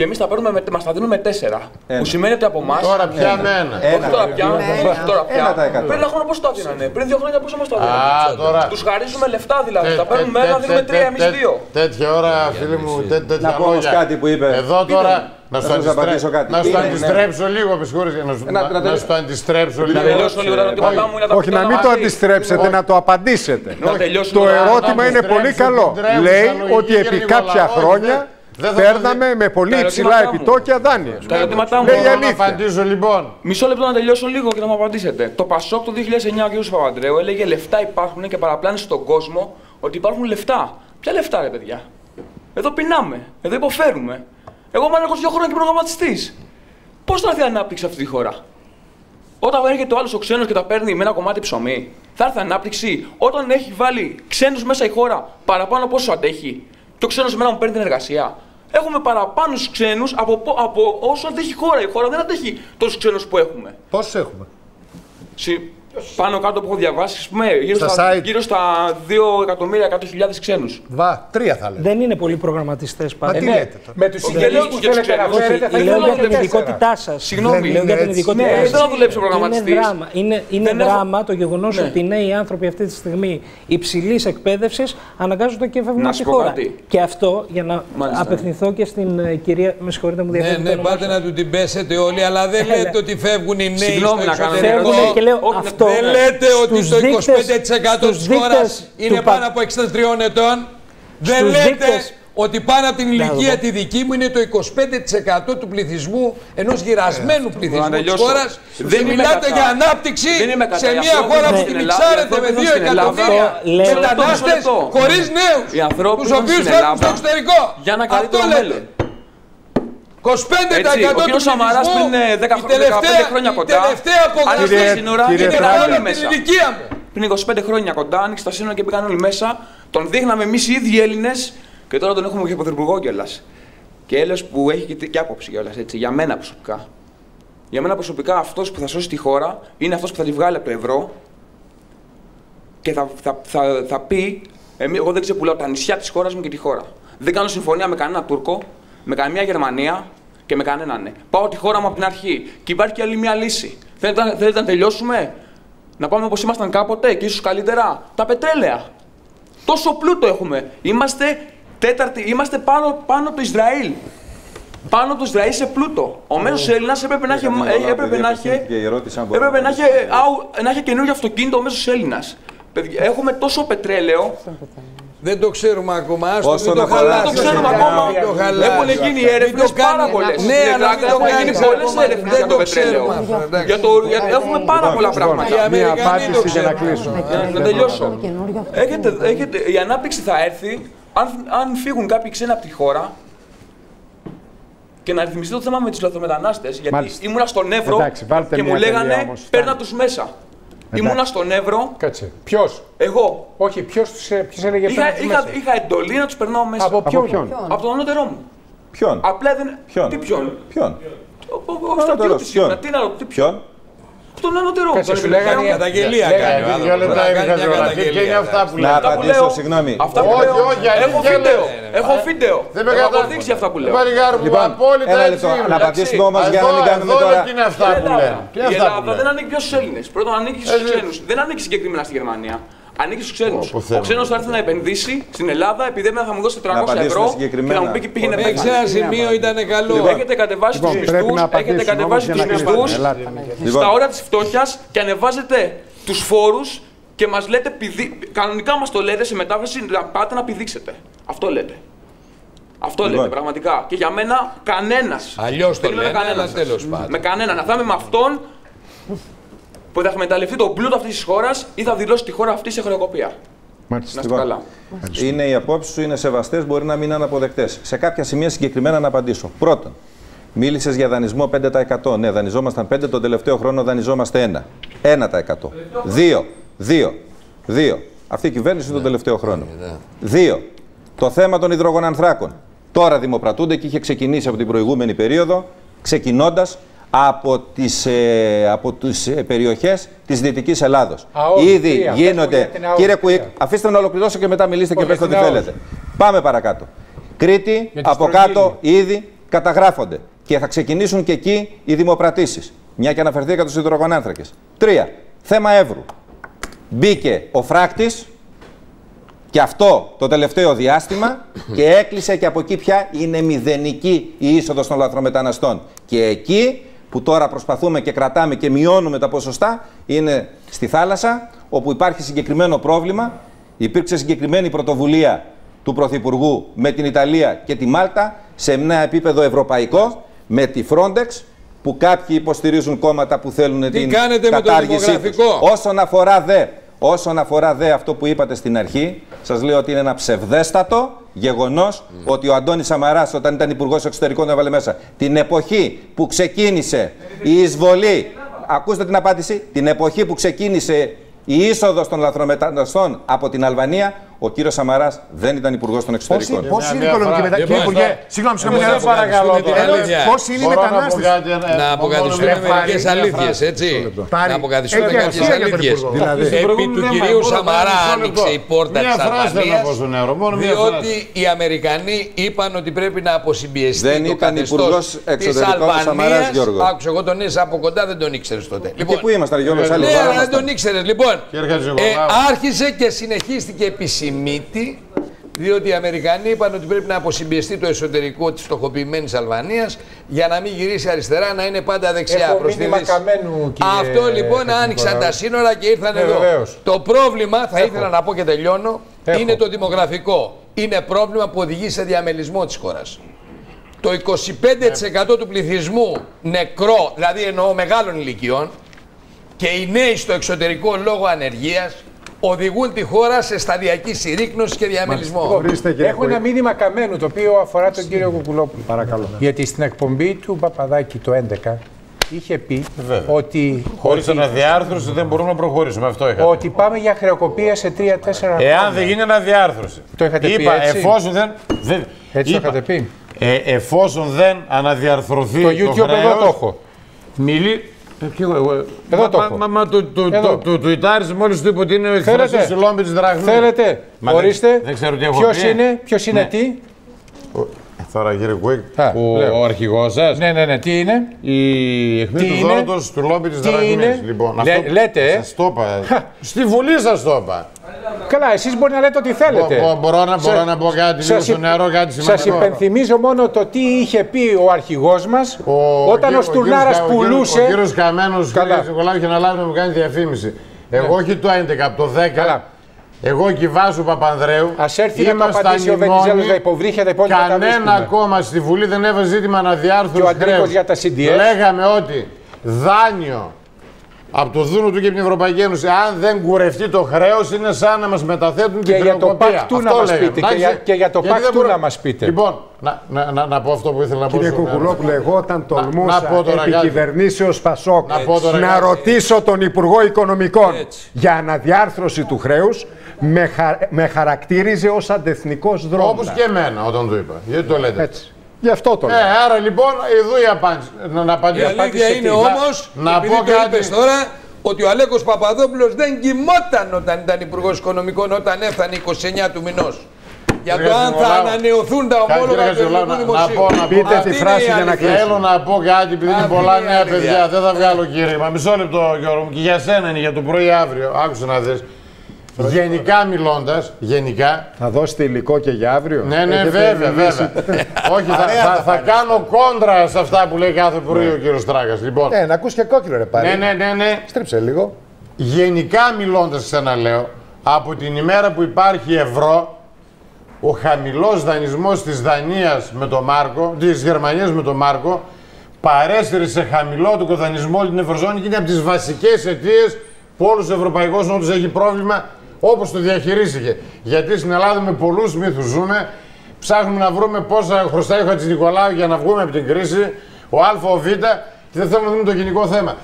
[SPEAKER 31] και εμείς τα παίρνουμε, με- μας τα δίνουμε τέσσερα.
[SPEAKER 4] Ένα.
[SPEAKER 31] Που σημαίνει ότι από εμά.
[SPEAKER 11] Τώρα πια με ένα.
[SPEAKER 31] Όχι τώρα πια.
[SPEAKER 11] Ένα.
[SPEAKER 31] όχι τώρα πια.
[SPEAKER 4] Ένα τα εκατό.
[SPEAKER 31] Πριν ένα χρόνο πώς τα δίνανε; Πριν δύο χρόνια πώ μας τα
[SPEAKER 11] Α,
[SPEAKER 31] δίνανε.
[SPEAKER 11] τώρα.
[SPEAKER 31] Τους χαρίζουμε λεφτά δηλαδή.
[SPEAKER 11] Τε-
[SPEAKER 31] Τα παίρνουμε
[SPEAKER 11] τε-
[SPEAKER 31] ένα,
[SPEAKER 11] τε-
[SPEAKER 31] δίνουμε
[SPEAKER 11] τε-
[SPEAKER 31] τρία εμείς
[SPEAKER 11] τε-
[SPEAKER 31] δύο.
[SPEAKER 11] Τέτοια ώρα, φίλοι μου, τέ- τέτοια
[SPEAKER 4] Να πω όμως
[SPEAKER 11] λόγια.
[SPEAKER 4] κάτι που είπε.
[SPEAKER 11] Εδώ
[SPEAKER 4] Πείτε
[SPEAKER 11] τώρα,
[SPEAKER 4] μου.
[SPEAKER 11] να
[SPEAKER 4] Θα
[SPEAKER 11] σου
[SPEAKER 4] σας απαντήσω
[SPEAKER 11] αντιστρέψω
[SPEAKER 4] κάτι.
[SPEAKER 11] να σου
[SPEAKER 4] Είναι,
[SPEAKER 11] το
[SPEAKER 4] ναι.
[SPEAKER 11] αντιστρέψω λίγο, με συγχωρείς, για να σου-
[SPEAKER 4] να-
[SPEAKER 11] να-
[SPEAKER 4] να
[SPEAKER 11] να
[SPEAKER 4] τελε-
[SPEAKER 11] σου το αντιστρέψω λίγο.
[SPEAKER 31] τελειώσω λίγο τα ερωτήματά μου, είναι τα
[SPEAKER 1] Όχι, να
[SPEAKER 31] κουτάλα
[SPEAKER 1] μην το
[SPEAKER 31] μαζί.
[SPEAKER 1] αντιστρέψετε, να το απαντήσετε.
[SPEAKER 31] Να τελειώσουμε
[SPEAKER 1] Το
[SPEAKER 31] να-
[SPEAKER 1] ερώτημα
[SPEAKER 11] να
[SPEAKER 1] είναι πολύ
[SPEAKER 11] αντιστρέψω
[SPEAKER 1] καλό.
[SPEAKER 11] την τρέχουσα
[SPEAKER 1] Λέει
[SPEAKER 11] λογική
[SPEAKER 1] ότι
[SPEAKER 11] και
[SPEAKER 1] επί
[SPEAKER 11] λίγο
[SPEAKER 1] κάποια
[SPEAKER 11] λαό.
[SPEAKER 1] χρόνια
[SPEAKER 11] Δεν θα
[SPEAKER 1] παίρναμε με πολύ
[SPEAKER 31] Τα
[SPEAKER 1] υψηλά
[SPEAKER 31] ερωτήματά μου.
[SPEAKER 1] επιτόκια δάνεια.
[SPEAKER 31] Τα ερωτήματά μου.
[SPEAKER 1] Λέει η
[SPEAKER 11] Μπορώ να
[SPEAKER 1] αλήθεια.
[SPEAKER 11] απαντήσω λοιπόν.
[SPEAKER 31] Μισό λεπτό να τελειώσω λίγο και να μου απαντήσετε. Το Πασόκ το 2009 ο κ. Παπαντρέου έλεγε λεφτά υπάρχουν και παραπλάνησε στον κόσμο ότι υπάρχουν λεφτά. Ποια λεφτά, ρε παιδιά; Εδώ πεινάμε. Εδώ υποφέρουμε. Εγώ είμαι 22 χρόνια και προγραμματιστής. Πώς θα έρθει η ανάπτυξη αυτή τη χώρα; Όταν έρχεται ο άλλος ο ξένος και τα παίρνει με ένα κομμάτι ψωμί, θα έρθει ανάπτυξη. Όταν έχει βάλει ξένους μέσα η χώρα παραπάνω από όσο αντέχει, και ο ξένος εμένα μου παίρνει την εργασία. Έχουμε παραπάνω ξένους από, πο- από όσο αντέχει η χώρα. Η χώρα δεν αντέχει τόσους ξένους που έχουμε.
[SPEAKER 5] Πόσους έχουμε;
[SPEAKER 31] Συ- Πάνω κάτω που έχω διαβάσει, ας πούμε, γύρω
[SPEAKER 5] Στα
[SPEAKER 31] στα,
[SPEAKER 5] site.
[SPEAKER 31] γύρω στα 2 εκατομμύρια 100.000 ξένους.
[SPEAKER 5] Βα, τρία θα λέω.
[SPEAKER 8] Δεν είναι πολλοί προγραμματιστές
[SPEAKER 5] Μα τι
[SPEAKER 8] πάντω.
[SPEAKER 5] λέτε τώρα;
[SPEAKER 6] Με τους
[SPEAKER 31] Όχι,
[SPEAKER 6] συγγενείς
[SPEAKER 31] δεν
[SPEAKER 6] που
[SPEAKER 31] λέω
[SPEAKER 6] θέλετε να
[SPEAKER 31] τους
[SPEAKER 6] φέρετε,
[SPEAKER 31] ξένους.
[SPEAKER 6] θα
[SPEAKER 8] Λέω
[SPEAKER 6] ήθελα
[SPEAKER 8] για
[SPEAKER 6] να
[SPEAKER 8] την
[SPEAKER 6] τέσσερα.
[SPEAKER 8] ειδικότητά σας.
[SPEAKER 31] Συγγνώμη.
[SPEAKER 8] Λέω για την
[SPEAKER 5] έτσι.
[SPEAKER 8] ειδικότητά
[SPEAKER 31] Ναι,
[SPEAKER 8] σας.
[SPEAKER 31] δεν θα δουλέψει ο
[SPEAKER 8] Είναι
[SPEAKER 31] προγραμματιστής.
[SPEAKER 8] δράμα, είναι, είναι
[SPEAKER 31] Δεν έχω-
[SPEAKER 8] δράμα το γεγονός
[SPEAKER 31] Ναι.
[SPEAKER 8] ότι οι νέοι άνθρωποι αυτή τη στιγμή υψηλής εκπαίδευσης αναγκάζονται και φεύγουν
[SPEAKER 31] Να
[SPEAKER 8] από τη
[SPEAKER 31] σου πω
[SPEAKER 8] χώρα.
[SPEAKER 31] κάτι.
[SPEAKER 8] Και αυτό για να
[SPEAKER 31] Μάλιστα.
[SPEAKER 8] απευθυνθώ και στην ε, κυρία. Με συγχωρείτε, μου
[SPEAKER 3] Ναι,
[SPEAKER 8] διαφεύγει.
[SPEAKER 3] ναι,
[SPEAKER 8] το όνομά
[SPEAKER 3] πάτε
[SPEAKER 8] σας.
[SPEAKER 3] να του την πέσετε όλοι, αλλά δεν
[SPEAKER 8] Έλα.
[SPEAKER 3] λέτε ότι φεύγουν οι νέοι
[SPEAKER 31] Συγγνώμη
[SPEAKER 3] στο
[SPEAKER 31] να κάνω
[SPEAKER 3] εξωτερικό.
[SPEAKER 8] Φεύγουν και λέω
[SPEAKER 31] Όχι,
[SPEAKER 8] αυτό.
[SPEAKER 3] Δεν λέτε ότι
[SPEAKER 8] Στους
[SPEAKER 3] το 25%
[SPEAKER 8] δείκτες-
[SPEAKER 3] της
[SPEAKER 8] στους
[SPEAKER 3] χώρας
[SPEAKER 8] δείκτες
[SPEAKER 3] είναι
[SPEAKER 8] του
[SPEAKER 3] πάνω
[SPEAKER 8] πα-
[SPEAKER 3] από 63 ετών. Δεν
[SPEAKER 8] Στους
[SPEAKER 3] λέτε
[SPEAKER 8] δείκτες-
[SPEAKER 3] ότι πάνω από την ηλικία
[SPEAKER 8] δω.
[SPEAKER 3] τη δική μου είναι το 25% του πληθυσμού, ενός γυρασμένου πληθυσμού της
[SPEAKER 31] τελειώσω.
[SPEAKER 3] χώρας
[SPEAKER 31] Δεν
[SPEAKER 3] και
[SPEAKER 31] είμαι
[SPEAKER 3] μιλάτε
[SPEAKER 31] κατά.
[SPEAKER 3] για ανάπτυξη
[SPEAKER 31] Δεν είμαι κατά.
[SPEAKER 3] σε
[SPEAKER 31] Οι
[SPEAKER 3] μια
[SPEAKER 31] ανθρώποι
[SPEAKER 3] χώρα
[SPEAKER 31] ζουν
[SPEAKER 3] που
[SPEAKER 31] στην
[SPEAKER 3] την
[SPEAKER 31] Ελλάδα.
[SPEAKER 3] μιξάρετε
[SPEAKER 31] Οι
[SPEAKER 3] με
[SPEAKER 31] ανθρώποι
[SPEAKER 3] 2
[SPEAKER 31] ζουν στην Ελλάδα.
[SPEAKER 3] εκατομμύρια
[SPEAKER 8] Αυτό λέω.
[SPEAKER 3] μετανάστες
[SPEAKER 31] Μισό λεπτό.
[SPEAKER 3] χωρίς νέους,
[SPEAKER 31] Οι ανθρώποι
[SPEAKER 3] τους
[SPEAKER 31] ζουν
[SPEAKER 3] οποίους
[SPEAKER 31] στην
[SPEAKER 3] φέρνουν στο
[SPEAKER 31] Ελλάδα
[SPEAKER 3] εξωτερικό.
[SPEAKER 31] για ένα
[SPEAKER 3] Αυτό
[SPEAKER 31] καλύτερο
[SPEAKER 3] λέτε.
[SPEAKER 31] Μέλλον.
[SPEAKER 3] 25%
[SPEAKER 31] Έτσι, ο
[SPEAKER 3] του
[SPEAKER 31] κύριος Σαμαράς
[SPEAKER 3] πληθυσμού,
[SPEAKER 31] πριν, ε, 10
[SPEAKER 3] η
[SPEAKER 31] χρόνια,
[SPEAKER 3] τελευταία,
[SPEAKER 31] 15 χρόνια
[SPEAKER 3] η
[SPEAKER 31] κοντά,
[SPEAKER 3] τελευταία απογραφή
[SPEAKER 31] άνοιξε τα σύνορα
[SPEAKER 1] κύριε
[SPEAKER 31] και
[SPEAKER 1] Φράγκο.
[SPEAKER 31] πήγαν
[SPEAKER 3] όλη
[SPEAKER 31] όλοι
[SPEAKER 3] την
[SPEAKER 31] μέσα.
[SPEAKER 3] ηλικία μου.
[SPEAKER 31] Πριν 25 χρόνια κοντά, άνοιξε τα σύνορα και πήγαν όλοι μέσα. Τον δείχναμε εμείς οι ίδιοι Έλληνες και τώρα τον έχουμε και πρωθυπουργό κιόλας. Και Έλληνε που έχει και, και άποψη κιόλας, έτσι, για μένα προσωπικά. Για μένα προσωπικά αυτός που θα σώσει τη χώρα είναι αυτός που θα τη βγάλει από το ευρώ και θα, θα, θα, θα πει: εμεί, Εγώ δεν ξεπουλάω τα νησιά της χώρας μου και τη χώρα. Δεν κάνω συμφωνία με κανένα Τούρκο, με καμία Γερμανία και με κανέναν. Ναι. Πάω τη χώρα μου από την αρχή. Και υπάρχει και άλλη μια λύση. Θέλετε, να- θέλετε να τελειώσουμε, να πάμε όπως ήμασταν κάποτε και ίσω καλύτερα; Τα πετρέλαια. Τόσο πλούτο έχουμε. Είμαστε τέταρτη, είμαστε πάνω, πάνω από το Ισραήλ. Πάνω από το Ισραήλ σε πλούτο. Ο μέσος Έλληνας έπρεπε να έχει. ε, Έπρεπε να έχει
[SPEAKER 4] Και η ερώτηση αν μπορεί
[SPEAKER 31] Έπρεπε να έχει, άου, να έχει καινούργιο αυτοκίνητο ο μέσος Έλληνας. Έχουμε τόσο πετρέλαιο.
[SPEAKER 3] Δεν το ξέρουμε ακόμα. Άστο,
[SPEAKER 4] Όσον
[SPEAKER 3] μην το
[SPEAKER 4] αφορά-
[SPEAKER 3] χαλάσεις.
[SPEAKER 31] Δεν το ξέρουμε
[SPEAKER 3] Μην
[SPEAKER 31] ακόμα.
[SPEAKER 3] το χαλάσεις.
[SPEAKER 31] Έχουν γίνει
[SPEAKER 3] Μην το
[SPEAKER 31] έρευνες πάρα
[SPEAKER 3] κάνει-
[SPEAKER 31] πολλές.
[SPEAKER 3] Ναι, αλλά μην το
[SPEAKER 31] Έχουν γίνει
[SPEAKER 3] κάνεις
[SPEAKER 31] πολλέ
[SPEAKER 3] ακόμα.
[SPEAKER 31] έρευνες
[SPEAKER 3] Δεν
[SPEAKER 31] για το
[SPEAKER 3] το
[SPEAKER 31] πετρέλαιο.
[SPEAKER 3] ξέρουμε αυτό, εντάξει.
[SPEAKER 31] Για το, για, έχουμε πάρα πολλά πράγματα.
[SPEAKER 3] Οι
[SPEAKER 1] Μία
[SPEAKER 3] Αμερικανοί το
[SPEAKER 1] απάντηση για να
[SPEAKER 3] ξέρουν.
[SPEAKER 1] κλείσουμε.
[SPEAKER 31] Να- Να τελειώσω. Έχετε, έχετε, η ανάπτυξη θα έρθει αν, αν φύγουν κάποιοι ξένοι από τη χώρα και να ρυθμιστεί το θέμα με τους λαθρομετανάστες. Γιατί
[SPEAKER 1] Μάλιστα.
[SPEAKER 31] ήμουνα στον Εύρο
[SPEAKER 1] Εντάξει, βάλτε
[SPEAKER 31] και
[SPEAKER 1] μια
[SPEAKER 31] μου
[SPEAKER 1] τελεία
[SPEAKER 31] λέγανε
[SPEAKER 1] όμως,
[SPEAKER 31] παίρνα τους μέσα. Ήμουνα στον Εύρο,
[SPEAKER 6] Κάτσε. Ποιος;
[SPEAKER 31] εγώ.
[SPEAKER 6] Όχι, ποιος ποιος έλεγε
[SPEAKER 31] Είχα,
[SPEAKER 6] πέρα τους
[SPEAKER 31] είχα,
[SPEAKER 6] μέσα;
[SPEAKER 31] είχα εντολή να τους περνάω μέσα.
[SPEAKER 6] Από ποιον;
[SPEAKER 1] ποιον;
[SPEAKER 31] Από τον ανώτερό μου.
[SPEAKER 4] Ποιον;
[SPEAKER 31] Απλά δεν.
[SPEAKER 4] Ποιον;
[SPEAKER 31] Τι ποιον;
[SPEAKER 4] Ποιον;
[SPEAKER 31] Ο, ο, ο
[SPEAKER 4] Ανώτερος.
[SPEAKER 31] στρατιώτης
[SPEAKER 4] Ποιον;
[SPEAKER 31] ήμουνα. Τι να ρωτήσω.
[SPEAKER 4] Ποιον;
[SPEAKER 31] Τον ανώτερό.
[SPEAKER 6] Κάτσε,
[SPEAKER 31] Τον
[SPEAKER 6] σου
[SPEAKER 31] Εμιλιάνο.
[SPEAKER 6] λέγανε
[SPEAKER 3] Καταγγελία
[SPEAKER 6] Λέγανε
[SPEAKER 3] κάνει ο
[SPEAKER 11] Δύο
[SPEAKER 3] άνθρωπος.
[SPEAKER 11] λεπτά
[SPEAKER 3] Πρέπει να
[SPEAKER 11] είχα
[SPEAKER 3] κάνει μια
[SPEAKER 11] τώρα. Και
[SPEAKER 3] καταγγελία.
[SPEAKER 11] είναι αυτά που
[SPEAKER 4] Να
[SPEAKER 11] λέτε.
[SPEAKER 31] Αυτά που
[SPEAKER 4] απαντήσω,
[SPEAKER 31] λέω-
[SPEAKER 4] συγγνώμη.
[SPEAKER 31] Αυτά που
[SPEAKER 11] Όχι,
[SPEAKER 31] λέω.
[SPEAKER 11] όχι,
[SPEAKER 31] Έχω
[SPEAKER 11] αλήθεια
[SPEAKER 31] βίντεο.
[SPEAKER 11] λέω.
[SPEAKER 31] Έχω βίντεο.
[SPEAKER 11] Δεν με
[SPEAKER 31] Έχω
[SPEAKER 11] κατα-
[SPEAKER 31] αποδείξει αυτά που λέω.
[SPEAKER 11] Βαριγάρου μου,
[SPEAKER 4] Λοιπόν,
[SPEAKER 11] απόλυτα
[SPEAKER 4] ένα
[SPEAKER 11] έτσι
[SPEAKER 4] λεπτό.
[SPEAKER 11] είναι.
[SPEAKER 4] Να απαντήσουμε όμως για να μην
[SPEAKER 11] Εδώ-
[SPEAKER 4] κάνουμε
[SPEAKER 11] εδώ
[SPEAKER 4] τώρα.
[SPEAKER 11] είναι αυτά
[SPEAKER 31] Η
[SPEAKER 11] που
[SPEAKER 31] Ελλάδα.
[SPEAKER 11] λένε. Τι
[SPEAKER 31] Η
[SPEAKER 11] αυτά που
[SPEAKER 31] Ελλάδα δεν
[SPEAKER 11] λένε;
[SPEAKER 31] ανήκει πια στους Έλληνες. Πρώτον, ανήκει στους
[SPEAKER 11] Έτσι.
[SPEAKER 31] ξένους. Δεν ανήκει συγκεκριμένα στη Γερμανία. Ανήκει στους ξένους.
[SPEAKER 11] Όπου
[SPEAKER 31] Ο
[SPEAKER 11] θέλουμε.
[SPEAKER 31] ξένος θα έρθει να επενδύσει στην Ελλάδα επειδή εμένα θα μου δώσει 400
[SPEAKER 4] απαντήσουμε
[SPEAKER 31] ευρώ και
[SPEAKER 4] συγκεκριμένα.
[SPEAKER 31] θα μου πει και πήγαινε
[SPEAKER 3] Μέχρι
[SPEAKER 31] πέρα.
[SPEAKER 3] ένα σημείο ήταν καλό.
[SPEAKER 31] Έχετε κατεβάσει
[SPEAKER 1] Λοιπόν,
[SPEAKER 31] τους
[SPEAKER 1] πρέπει
[SPEAKER 31] μισθού,
[SPEAKER 1] να
[SPEAKER 31] έχετε
[SPEAKER 1] απαντήσουμε
[SPEAKER 31] κατεβάσει
[SPEAKER 1] όμως για
[SPEAKER 31] τους
[SPEAKER 1] να κλείσουμε.
[SPEAKER 31] μισθού
[SPEAKER 1] Ελάτε.
[SPEAKER 4] Λοιπόν.
[SPEAKER 31] στα όρια της φτώχειας και ανεβάζετε τους φόρους και μας λέτε, πηδή... κανονικά μας το λέτε σε μετάφραση να πάτε να πηδήξετε. Αυτό λέτε. Αυτό
[SPEAKER 4] Λοιπόν.
[SPEAKER 31] λέτε πραγματικά. Και για μένα κανένας.
[SPEAKER 3] Αλλιώς το λένε, αλλά τέλος πάντων.
[SPEAKER 31] Με κανέναν. Να θα είμαι με αυτόν που θα εκμεταλλευτεί τον πλούτο αυτής της χώρας ή θα δηλώσει τη χώρα αυτή σε χρεοκοπία.
[SPEAKER 1] Μάλιστα.
[SPEAKER 31] Να είστε
[SPEAKER 4] Λοιπόν,
[SPEAKER 31] καλά.
[SPEAKER 4] Είναι οι απόψεις σου, είναι σεβαστές, μπορεί να μην είναι αποδεκτέ. Σε κάποια σημεία συγκεκριμένα να απαντήσω. Πρώτον, μίλησες για δανεισμό 5%. Ναι, δανειζόμασταν 5%, τον τελευταίο χρόνο δανειζόμαστε 1%. 1%. 2. 2. 2. Αυτή η κυβέρνηση τον τελευταίο χρόνο. 2. Το θέμα των υδρογονανθράκων. Τώρα δημοπρατούνται και είχε ξεκινήσει από την προηγούμενη περίοδο, ξεκινώντας από τις, ε, από τις ε, περιοχές της Δυτικής Ελλάδος.
[SPEAKER 6] ΑΟΣ,
[SPEAKER 4] Ήδη
[SPEAKER 6] τρία.
[SPEAKER 4] γίνονται...
[SPEAKER 6] Πες μου για την ΑΟΣ,
[SPEAKER 4] Κύριε Κουίκ,
[SPEAKER 6] τρία.
[SPEAKER 4] αφήστε να ολοκληρώσω και μετά μιλήστε και
[SPEAKER 6] Όχι,
[SPEAKER 4] πέστε
[SPEAKER 6] για
[SPEAKER 4] ό,τι
[SPEAKER 6] την ΑΟΣ.
[SPEAKER 4] θέλετε. Πάμε παρακάτω. Κρήτη,
[SPEAKER 6] Για τη
[SPEAKER 4] από
[SPEAKER 6] Στρογγύλη.
[SPEAKER 4] κάτω ήδη καταγράφονται και θα ξεκινήσουν και εκεί οι δημοπρατήσεις. Μια και αναφερθήκατε στους υδρογονάνθρακες. Τρία, θέμα Εύρου. Μπήκε ο φράκτης και αυτό το τελευταίο διάστημα και έκλεισε και από εκεί πια είναι μηδενική η είσοδος των λαθρομεταναστών. Και εκεί που τώρα προσπαθούμε και κρατάμε και μειώνουμε τα ποσοστά είναι στη θάλασσα όπου υπάρχει συγκεκριμένο πρόβλημα. Υπήρξε συγκεκριμένη πρωτοβουλία του Πρωθυπουργού με την Ιταλία και τη Μάλτα σε ένα επίπεδο ευρωπαϊκό με τη Frontex που κάποιοι υποστηρίζουν κόμματα που θέλουν την
[SPEAKER 3] κάνετε με το
[SPEAKER 4] κατάργησή τους.
[SPEAKER 3] δημογραφικό;
[SPEAKER 4] Όσον αφορά δε, όσον αφορά δε αυτό που είπατε στην αρχή, σας λέω ότι είναι ένα ψευδέστατο γεγονός ότι ο Αντώνης Σαμαράς όταν ήταν υπουργός Εξωτερικών το έβαλε μέσα. Την εποχή που ξεκίνησε η εισβολή, ακούστε την απάντηση, την εποχή που ξεκίνησε η είσοδος των λαθρομεταναστών από την Αλβανία, ο κύριος Σαμαράς δεν ήταν υπουργός των Εξωτερικών.
[SPEAKER 5] Πώς είναι η οικονομική μετανάστευση, κύριε Υπουργέ, συγγνώμη, συγγνώμη,
[SPEAKER 3] Εγώ
[SPEAKER 5] ένα
[SPEAKER 3] θα
[SPEAKER 5] παρακαλώ.
[SPEAKER 3] αποκαλυφθούν
[SPEAKER 5] τώρα.
[SPEAKER 3] αλήθεια.
[SPEAKER 5] Πώς είναι η
[SPEAKER 11] Μπορώ να πω
[SPEAKER 5] μετανάστευση.
[SPEAKER 11] κάτι, ε,
[SPEAKER 3] Να
[SPEAKER 11] μόνο
[SPEAKER 3] αποκαθιστούν
[SPEAKER 11] μια
[SPEAKER 3] μερικές
[SPEAKER 11] φράση.
[SPEAKER 3] αλήθειες, έτσι.
[SPEAKER 5] Πάρει.
[SPEAKER 3] Να αποκαθιστούν
[SPEAKER 5] Έχει
[SPEAKER 3] κάποιε
[SPEAKER 5] αστεία για τον
[SPEAKER 3] αλήθειες.
[SPEAKER 5] Υπουργό.
[SPEAKER 11] Δηλαδή, στην
[SPEAKER 3] Επί
[SPEAKER 11] προηγούμενη
[SPEAKER 3] του
[SPEAKER 11] δεν
[SPEAKER 3] κυρίου
[SPEAKER 11] μπορώ να
[SPEAKER 3] Σαμαρά
[SPEAKER 11] πάρω μισό
[SPEAKER 3] άνοιξε
[SPEAKER 11] λεπτό.
[SPEAKER 3] η πόρτα
[SPEAKER 11] Μια
[SPEAKER 3] της
[SPEAKER 11] φράση θέλω να πω στον νερό, μόνο μια
[SPEAKER 3] Διότι οι Αμερικανοί είπαν ότι πρέπει να αποσυμπιεστεί
[SPEAKER 4] Δεν
[SPEAKER 3] το
[SPEAKER 4] ήταν
[SPEAKER 3] καθεστώς
[SPEAKER 4] υπουργός
[SPEAKER 3] της
[SPEAKER 4] εξωτερικών ο Σαμαράς,
[SPEAKER 3] Αλβανίας.
[SPEAKER 4] Γιώργος.
[SPEAKER 3] Άκουσα, εγώ τον είδα από κοντά, δεν τον ήξερες τότε.
[SPEAKER 4] Και πού ήμασταν, Γιώργος, σε άλλη
[SPEAKER 3] Ναι,
[SPEAKER 4] χώρα
[SPEAKER 3] αλλά δεν
[SPEAKER 4] ήμασταν.
[SPEAKER 3] τον ήξερες. Λοιπόν,
[SPEAKER 11] Κύριε
[SPEAKER 3] ε,
[SPEAKER 11] Χατζηγοργάου.
[SPEAKER 3] άρχισε και συνεχίστηκε επί Σιμίτη, διότι οι Αμερικανοί είπαν ότι πρέπει να αποσυμπιεστεί το εσωτερικό της φτωχοποιημένη Αλβανίας για να μην γυρίσει αριστερά, να είναι πάντα δεξιά
[SPEAKER 6] Έχω
[SPEAKER 3] προς τη
[SPEAKER 6] μήνυμα
[SPEAKER 3] δύση.
[SPEAKER 6] καμένου, κύριε
[SPEAKER 3] Αυτό λοιπόν
[SPEAKER 6] Χατζηγοργάου.
[SPEAKER 3] άνοιξαν τα σύνορα και ήρθαν
[SPEAKER 6] Ναι,
[SPEAKER 3] εδώ.
[SPEAKER 6] βεβαίως.
[SPEAKER 3] Το πρόβλημα, θα
[SPEAKER 6] Έχω.
[SPEAKER 3] ήθελα να πω και τελειώνω,
[SPEAKER 6] Έχω.
[SPEAKER 3] είναι το δημογραφικό. Είναι πρόβλημα που οδηγεί σε διαμελισμό της χώρας. Το 25% του πληθυσμού νεκρό, δηλαδή εννοώ μεγάλων ηλικιών, και οι νέοι στο εξωτερικό λόγω ανεργίας οδηγούν τη χώρα σε σταδιακή συρρήκνωση και διαμελισμό.
[SPEAKER 1] Ορίστε, κύριε
[SPEAKER 6] Έχω ένα
[SPEAKER 1] Κουή.
[SPEAKER 6] μήνυμα καμένο το οποίο αφορά τον κύριο Κουκουλόπουλο.
[SPEAKER 1] Παρακαλώ.
[SPEAKER 6] Γιατί στην εκπομπή του Παπαδάκη το 11 είχε πει
[SPEAKER 11] Βέβαια.
[SPEAKER 6] ότι,
[SPEAKER 11] Χωρίς
[SPEAKER 6] ότι,
[SPEAKER 11] αναδιάρθρωση δεν μπορούμε να προχωρήσουμε. Αυτό είχα.
[SPEAKER 6] ότι πάμε για χρεοκοπία σε 3-4 χρόνια.
[SPEAKER 11] Εάν δεν γίνει αναδιάρθρωση.
[SPEAKER 6] Το είχατε πει
[SPEAKER 11] Είπα,
[SPEAKER 6] έτσι;
[SPEAKER 11] εφόσον δεν. δεν
[SPEAKER 6] Έτσι το
[SPEAKER 11] είπα,
[SPEAKER 6] είχατε πει;
[SPEAKER 11] Ε, εφόσον δεν αναδιαρθρωθεί
[SPEAKER 6] Το
[SPEAKER 11] το,
[SPEAKER 6] YouTube εδώ
[SPEAKER 11] χρέος,
[SPEAKER 6] το έχω.
[SPEAKER 11] Μιλεί. Ε, ποιο εγώ, ε,
[SPEAKER 6] Εδώ
[SPEAKER 11] μα,
[SPEAKER 6] το
[SPEAKER 11] μα,
[SPEAKER 6] έχω.
[SPEAKER 11] μα, μα το, το,
[SPEAKER 6] Εδώ.
[SPEAKER 11] το, το, το Ιτάρης μόλις του είπε ότι είναι ο
[SPEAKER 6] Θέλετε.
[SPEAKER 11] εκφραστής του λόμπι της δραχμής.
[SPEAKER 6] Θέλετε,
[SPEAKER 11] Μα δεν-
[SPEAKER 6] ορίστε.
[SPEAKER 11] Δεν, ξέρω τι έχω
[SPEAKER 6] Ποιος
[SPEAKER 11] πει.
[SPEAKER 6] είναι, ποιος είναι
[SPEAKER 11] Ναι.
[SPEAKER 6] τι;
[SPEAKER 11] Τώρα κύριε Κουίκ,
[SPEAKER 6] Α,
[SPEAKER 11] ο,
[SPEAKER 6] λέω.
[SPEAKER 11] ο αρχηγός σας,
[SPEAKER 6] Ναι, ναι, ναι, τι είναι;
[SPEAKER 11] η αιχμή
[SPEAKER 6] Τι
[SPEAKER 11] του
[SPEAKER 6] είναι;
[SPEAKER 11] δόρατος του λόμπι της
[SPEAKER 6] Τι
[SPEAKER 11] δραχμής.
[SPEAKER 6] είναι;
[SPEAKER 11] Λοιπόν,
[SPEAKER 6] Λέ-
[SPEAKER 11] αυτό
[SPEAKER 6] λέτε, ε.
[SPEAKER 11] Σας το είπα. Στη Βουλή σας το είπα.
[SPEAKER 6] Καλά, εσείς μπορεί να λέτε ό,τι θέλετε.
[SPEAKER 11] Μπο- μπο- μπορώ να- μπορώ
[SPEAKER 6] Σα-
[SPEAKER 11] να πω κάτι λίγο
[SPEAKER 6] σας
[SPEAKER 11] στο
[SPEAKER 6] υ-
[SPEAKER 11] νερό, κάτι
[SPEAKER 6] Σας
[SPEAKER 11] σημαντικό.
[SPEAKER 6] υπενθυμίζω μόνο το τι είχε πει ο αρχηγός μας
[SPEAKER 11] Ο
[SPEAKER 6] όταν ο
[SPEAKER 11] κύριος-
[SPEAKER 6] Στουρνάρας
[SPEAKER 11] κύριος- ο κύριος-
[SPEAKER 6] πουλούσε...
[SPEAKER 11] Ο κύριος Καμένος,
[SPEAKER 6] Καλά.
[SPEAKER 11] κύριε Νικολάου, είχε αναλάβει να μου κάνει διαφήμιση. Εγώ όχι το 11, από το 10.
[SPEAKER 6] Καλά.
[SPEAKER 11] Εγώ και Βάσου Παπανδρέου.
[SPEAKER 6] Ας έρθει να το
[SPEAKER 11] ήμασταν
[SPEAKER 6] απαντήσει ο
[SPEAKER 11] οι
[SPEAKER 6] Βενιζέλος
[SPEAKER 11] μόνοι.
[SPEAKER 6] τα υποβρύχια, τα υπόλοιπα τα
[SPEAKER 11] Κανένα
[SPEAKER 6] βρίσκουμε.
[SPEAKER 11] κόμμα στη Βουλή δεν έβαζε ζήτημα αναδιάρθρωσης
[SPEAKER 6] Και ο Αντρίκος
[SPEAKER 11] χρέους.
[SPEAKER 6] για τα CDS.
[SPEAKER 11] Λέγαμε ότι δάνειο από το Δούνο του και από την Ευρωπαϊκή Ένωση, αν δεν κουρευτεί το χρέος, είναι σαν να μας μεταθέτουν
[SPEAKER 6] Και
[SPEAKER 11] την
[SPEAKER 6] για το
[SPEAKER 11] χρεοκοπία.
[SPEAKER 6] Pact του να
[SPEAKER 11] Αυτό
[SPEAKER 6] μας
[SPEAKER 11] λέγαμε.
[SPEAKER 6] πείτε, και
[SPEAKER 11] Εντάξει.
[SPEAKER 6] για- και για το
[SPEAKER 11] Γιατί
[SPEAKER 6] Pact
[SPEAKER 11] δεν
[SPEAKER 6] του
[SPEAKER 11] μπορώ-
[SPEAKER 6] να μας πείτε.
[SPEAKER 11] Λοιπόν, να, να, να, να πω αυτό που ήθελα να πω.
[SPEAKER 1] Κύριε
[SPEAKER 11] στον-
[SPEAKER 1] Κουκουλόπουλο, εγώ όταν τολμούσα
[SPEAKER 11] να πω τώρα
[SPEAKER 1] επί
[SPEAKER 11] κάτι.
[SPEAKER 1] κυβερνήσεως Πασόκ
[SPEAKER 11] Να πω τώρα
[SPEAKER 1] να
[SPEAKER 11] κάτι.
[SPEAKER 1] ρωτήσω τον Υπουργό Οικονομικών
[SPEAKER 3] Έτσι.
[SPEAKER 1] για αναδιάρθρωση του χρέους, με, χα- με χαρακτήριζε ως αντεθνικός δρόμος.
[SPEAKER 11] Όπω και εμένα όταν το είπα. Γιατί το λέτε.
[SPEAKER 1] Έτσι. Γι' αυτό το
[SPEAKER 11] Ε,
[SPEAKER 1] λέω.
[SPEAKER 11] άρα λοιπόν, εδώ η απάντηση. Να, να
[SPEAKER 3] Η
[SPEAKER 11] απαντήσω.
[SPEAKER 3] αλήθεια
[SPEAKER 11] απάντηση
[SPEAKER 3] είναι
[SPEAKER 11] τι.
[SPEAKER 3] όμως,
[SPEAKER 11] να
[SPEAKER 3] επειδή
[SPEAKER 11] πω
[SPEAKER 3] το
[SPEAKER 11] κάτι.
[SPEAKER 3] είπες τώρα, ότι ο Αλέκος Παπαδόπουλος δεν κοιμόταν όταν ήταν Υπουργός Οικονομικών, όταν έφτανε 29 του μηνός. Για το
[SPEAKER 11] Κύριε
[SPEAKER 3] αν θα
[SPEAKER 11] Χατζηγολάου,
[SPEAKER 3] ανανεωθούν τα
[SPEAKER 11] Κάτι,
[SPEAKER 3] ομόλογα
[SPEAKER 11] κύριε
[SPEAKER 3] του ελληνικού
[SPEAKER 11] Χατζηγολάου, να-
[SPEAKER 3] δημοσίου.
[SPEAKER 11] να πω- να πω-
[SPEAKER 1] Πείτε
[SPEAKER 3] Αυτή
[SPEAKER 1] τη
[SPEAKER 3] είναι
[SPEAKER 1] φράση
[SPEAKER 3] η
[SPEAKER 1] για να
[SPEAKER 3] αλήθεια.
[SPEAKER 1] κλείσουμε.
[SPEAKER 11] Θέλω να πω κάτι επειδή είναι
[SPEAKER 3] Αυτή
[SPEAKER 11] πολλά
[SPEAKER 3] είναι η
[SPEAKER 11] νέα
[SPEAKER 3] αλήθεια.
[SPEAKER 11] παιδιά. Δεν θα βγάλω κήρυγμα. Μισό λεπτό, Γιώργο μου. Και για σένα είναι για το πρωί αύριο. Άκουσε να δεις. Γενικά μιλώντας, γενικά.
[SPEAKER 1] Θα δώσετε υλικό και για αύριο;
[SPEAKER 11] Ναι, ναι,
[SPEAKER 1] Έχετε
[SPEAKER 11] βέβαια,
[SPEAKER 1] μιλήσει.
[SPEAKER 11] βέβαια. [LAUGHS] Όχι, θα, θα, θα κάνω κόντρα σε αυτά που λέει κάθε πρωί ο κύριος Τράκα. Λοιπόν,
[SPEAKER 5] Ναι, να ακούς και κόκκινο ρε πάλι.
[SPEAKER 11] ναι, ναι, ναι, ναι.
[SPEAKER 5] Στρίψε λίγο.
[SPEAKER 11] Γενικά μιλώντας, ξαναλέω, από την ημέρα που υπάρχει ευρώ, ο χαμηλός δανεισμός της Δανίας με το Μάρκο, της Γερμανίας με το Μάρκο, παρέσυρε σε χαμηλότερο δανεισμό την Ευρωζώνη και είναι από τις βασικές αιτίες που όλος ο Ευρωπαϊκός Νότος έχει πρόβλημα όπως το διαχειρίστηκε. Γιατί στην Ελλάδα με πολλούς μύθους ζούμε, ψάχνουμε να βρούμε πόσα χρωστάει ο Χατζη Νικολάου για να βγούμε από την κρίση, ο Α, ο Β, και δεν θέλουμε να δούμε το γενικό θέμα.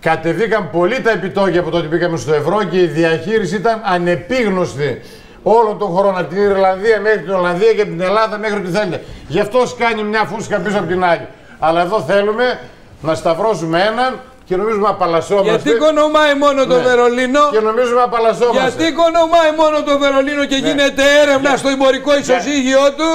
[SPEAKER 11] Κατεβήκαν πολύ τα επιτόκια από τότε που μπήκαμε στο ευρώ και η διαχείριση ήταν ανεπίγνωστη όλων των χωρών, από την Ιρλανδία μέχρι την Ολλανδία και από την Ελλάδα μέχρι ό,τι θέλετε. Γι' αυτό σκάνει μια φούσκα πίσω από την άλλη. Αλλά εδώ θέλουμε να σταυρώσουμε έναν και νομίζουμε απαλλασσόμαστε.
[SPEAKER 3] Γιατί οικονομάει μόνο το
[SPEAKER 11] Ναι.
[SPEAKER 3] Βερολίνο;
[SPEAKER 11] Και νομίζουμε απαλλασσόμαστε.
[SPEAKER 3] Γιατί οικονομάει μόνο το Βερολίνο και
[SPEAKER 11] Ναι.
[SPEAKER 3] γίνεται έρευνα στο εμπορικό ισοζύγιο του;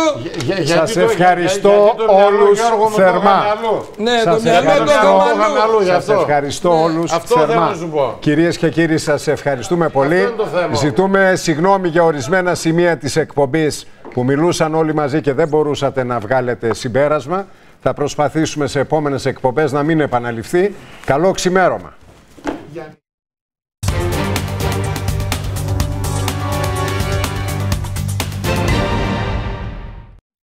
[SPEAKER 11] Για-
[SPEAKER 1] Σας
[SPEAKER 11] γιατί το-
[SPEAKER 1] ευχαριστώ
[SPEAKER 11] γιατί το μυαλό,
[SPEAKER 1] όλους
[SPEAKER 11] Γιώργο, μου το
[SPEAKER 1] θερμά.
[SPEAKER 11] είχαμε αλλού.
[SPEAKER 3] Ναι, το
[SPEAKER 1] Σας
[SPEAKER 3] μυαλό το
[SPEAKER 1] ευχαριστώ.
[SPEAKER 3] είχαμε
[SPEAKER 11] Το είχαμε αλλού, γι'
[SPEAKER 1] Σας
[SPEAKER 11] αυτό.
[SPEAKER 1] ευχαριστώ όλους
[SPEAKER 11] Αυτό θέλω
[SPEAKER 1] θερμά.
[SPEAKER 11] να σου πω.
[SPEAKER 1] Κυρίες και κύριοι, σας ευχαριστούμε πολύ.
[SPEAKER 11] είναι το θέμα.
[SPEAKER 1] Ζητούμε συγγνώμη για ορισμένα σημεία της εκπομπής που μιλούσαν όλοι μαζί και δεν μπορούσατε να βγάλετε συμπέρασμα. Θα προσπαθήσουμε σε επόμενες εκπομπές να μην επαναληφθεί. Καλό ξημέρωμα.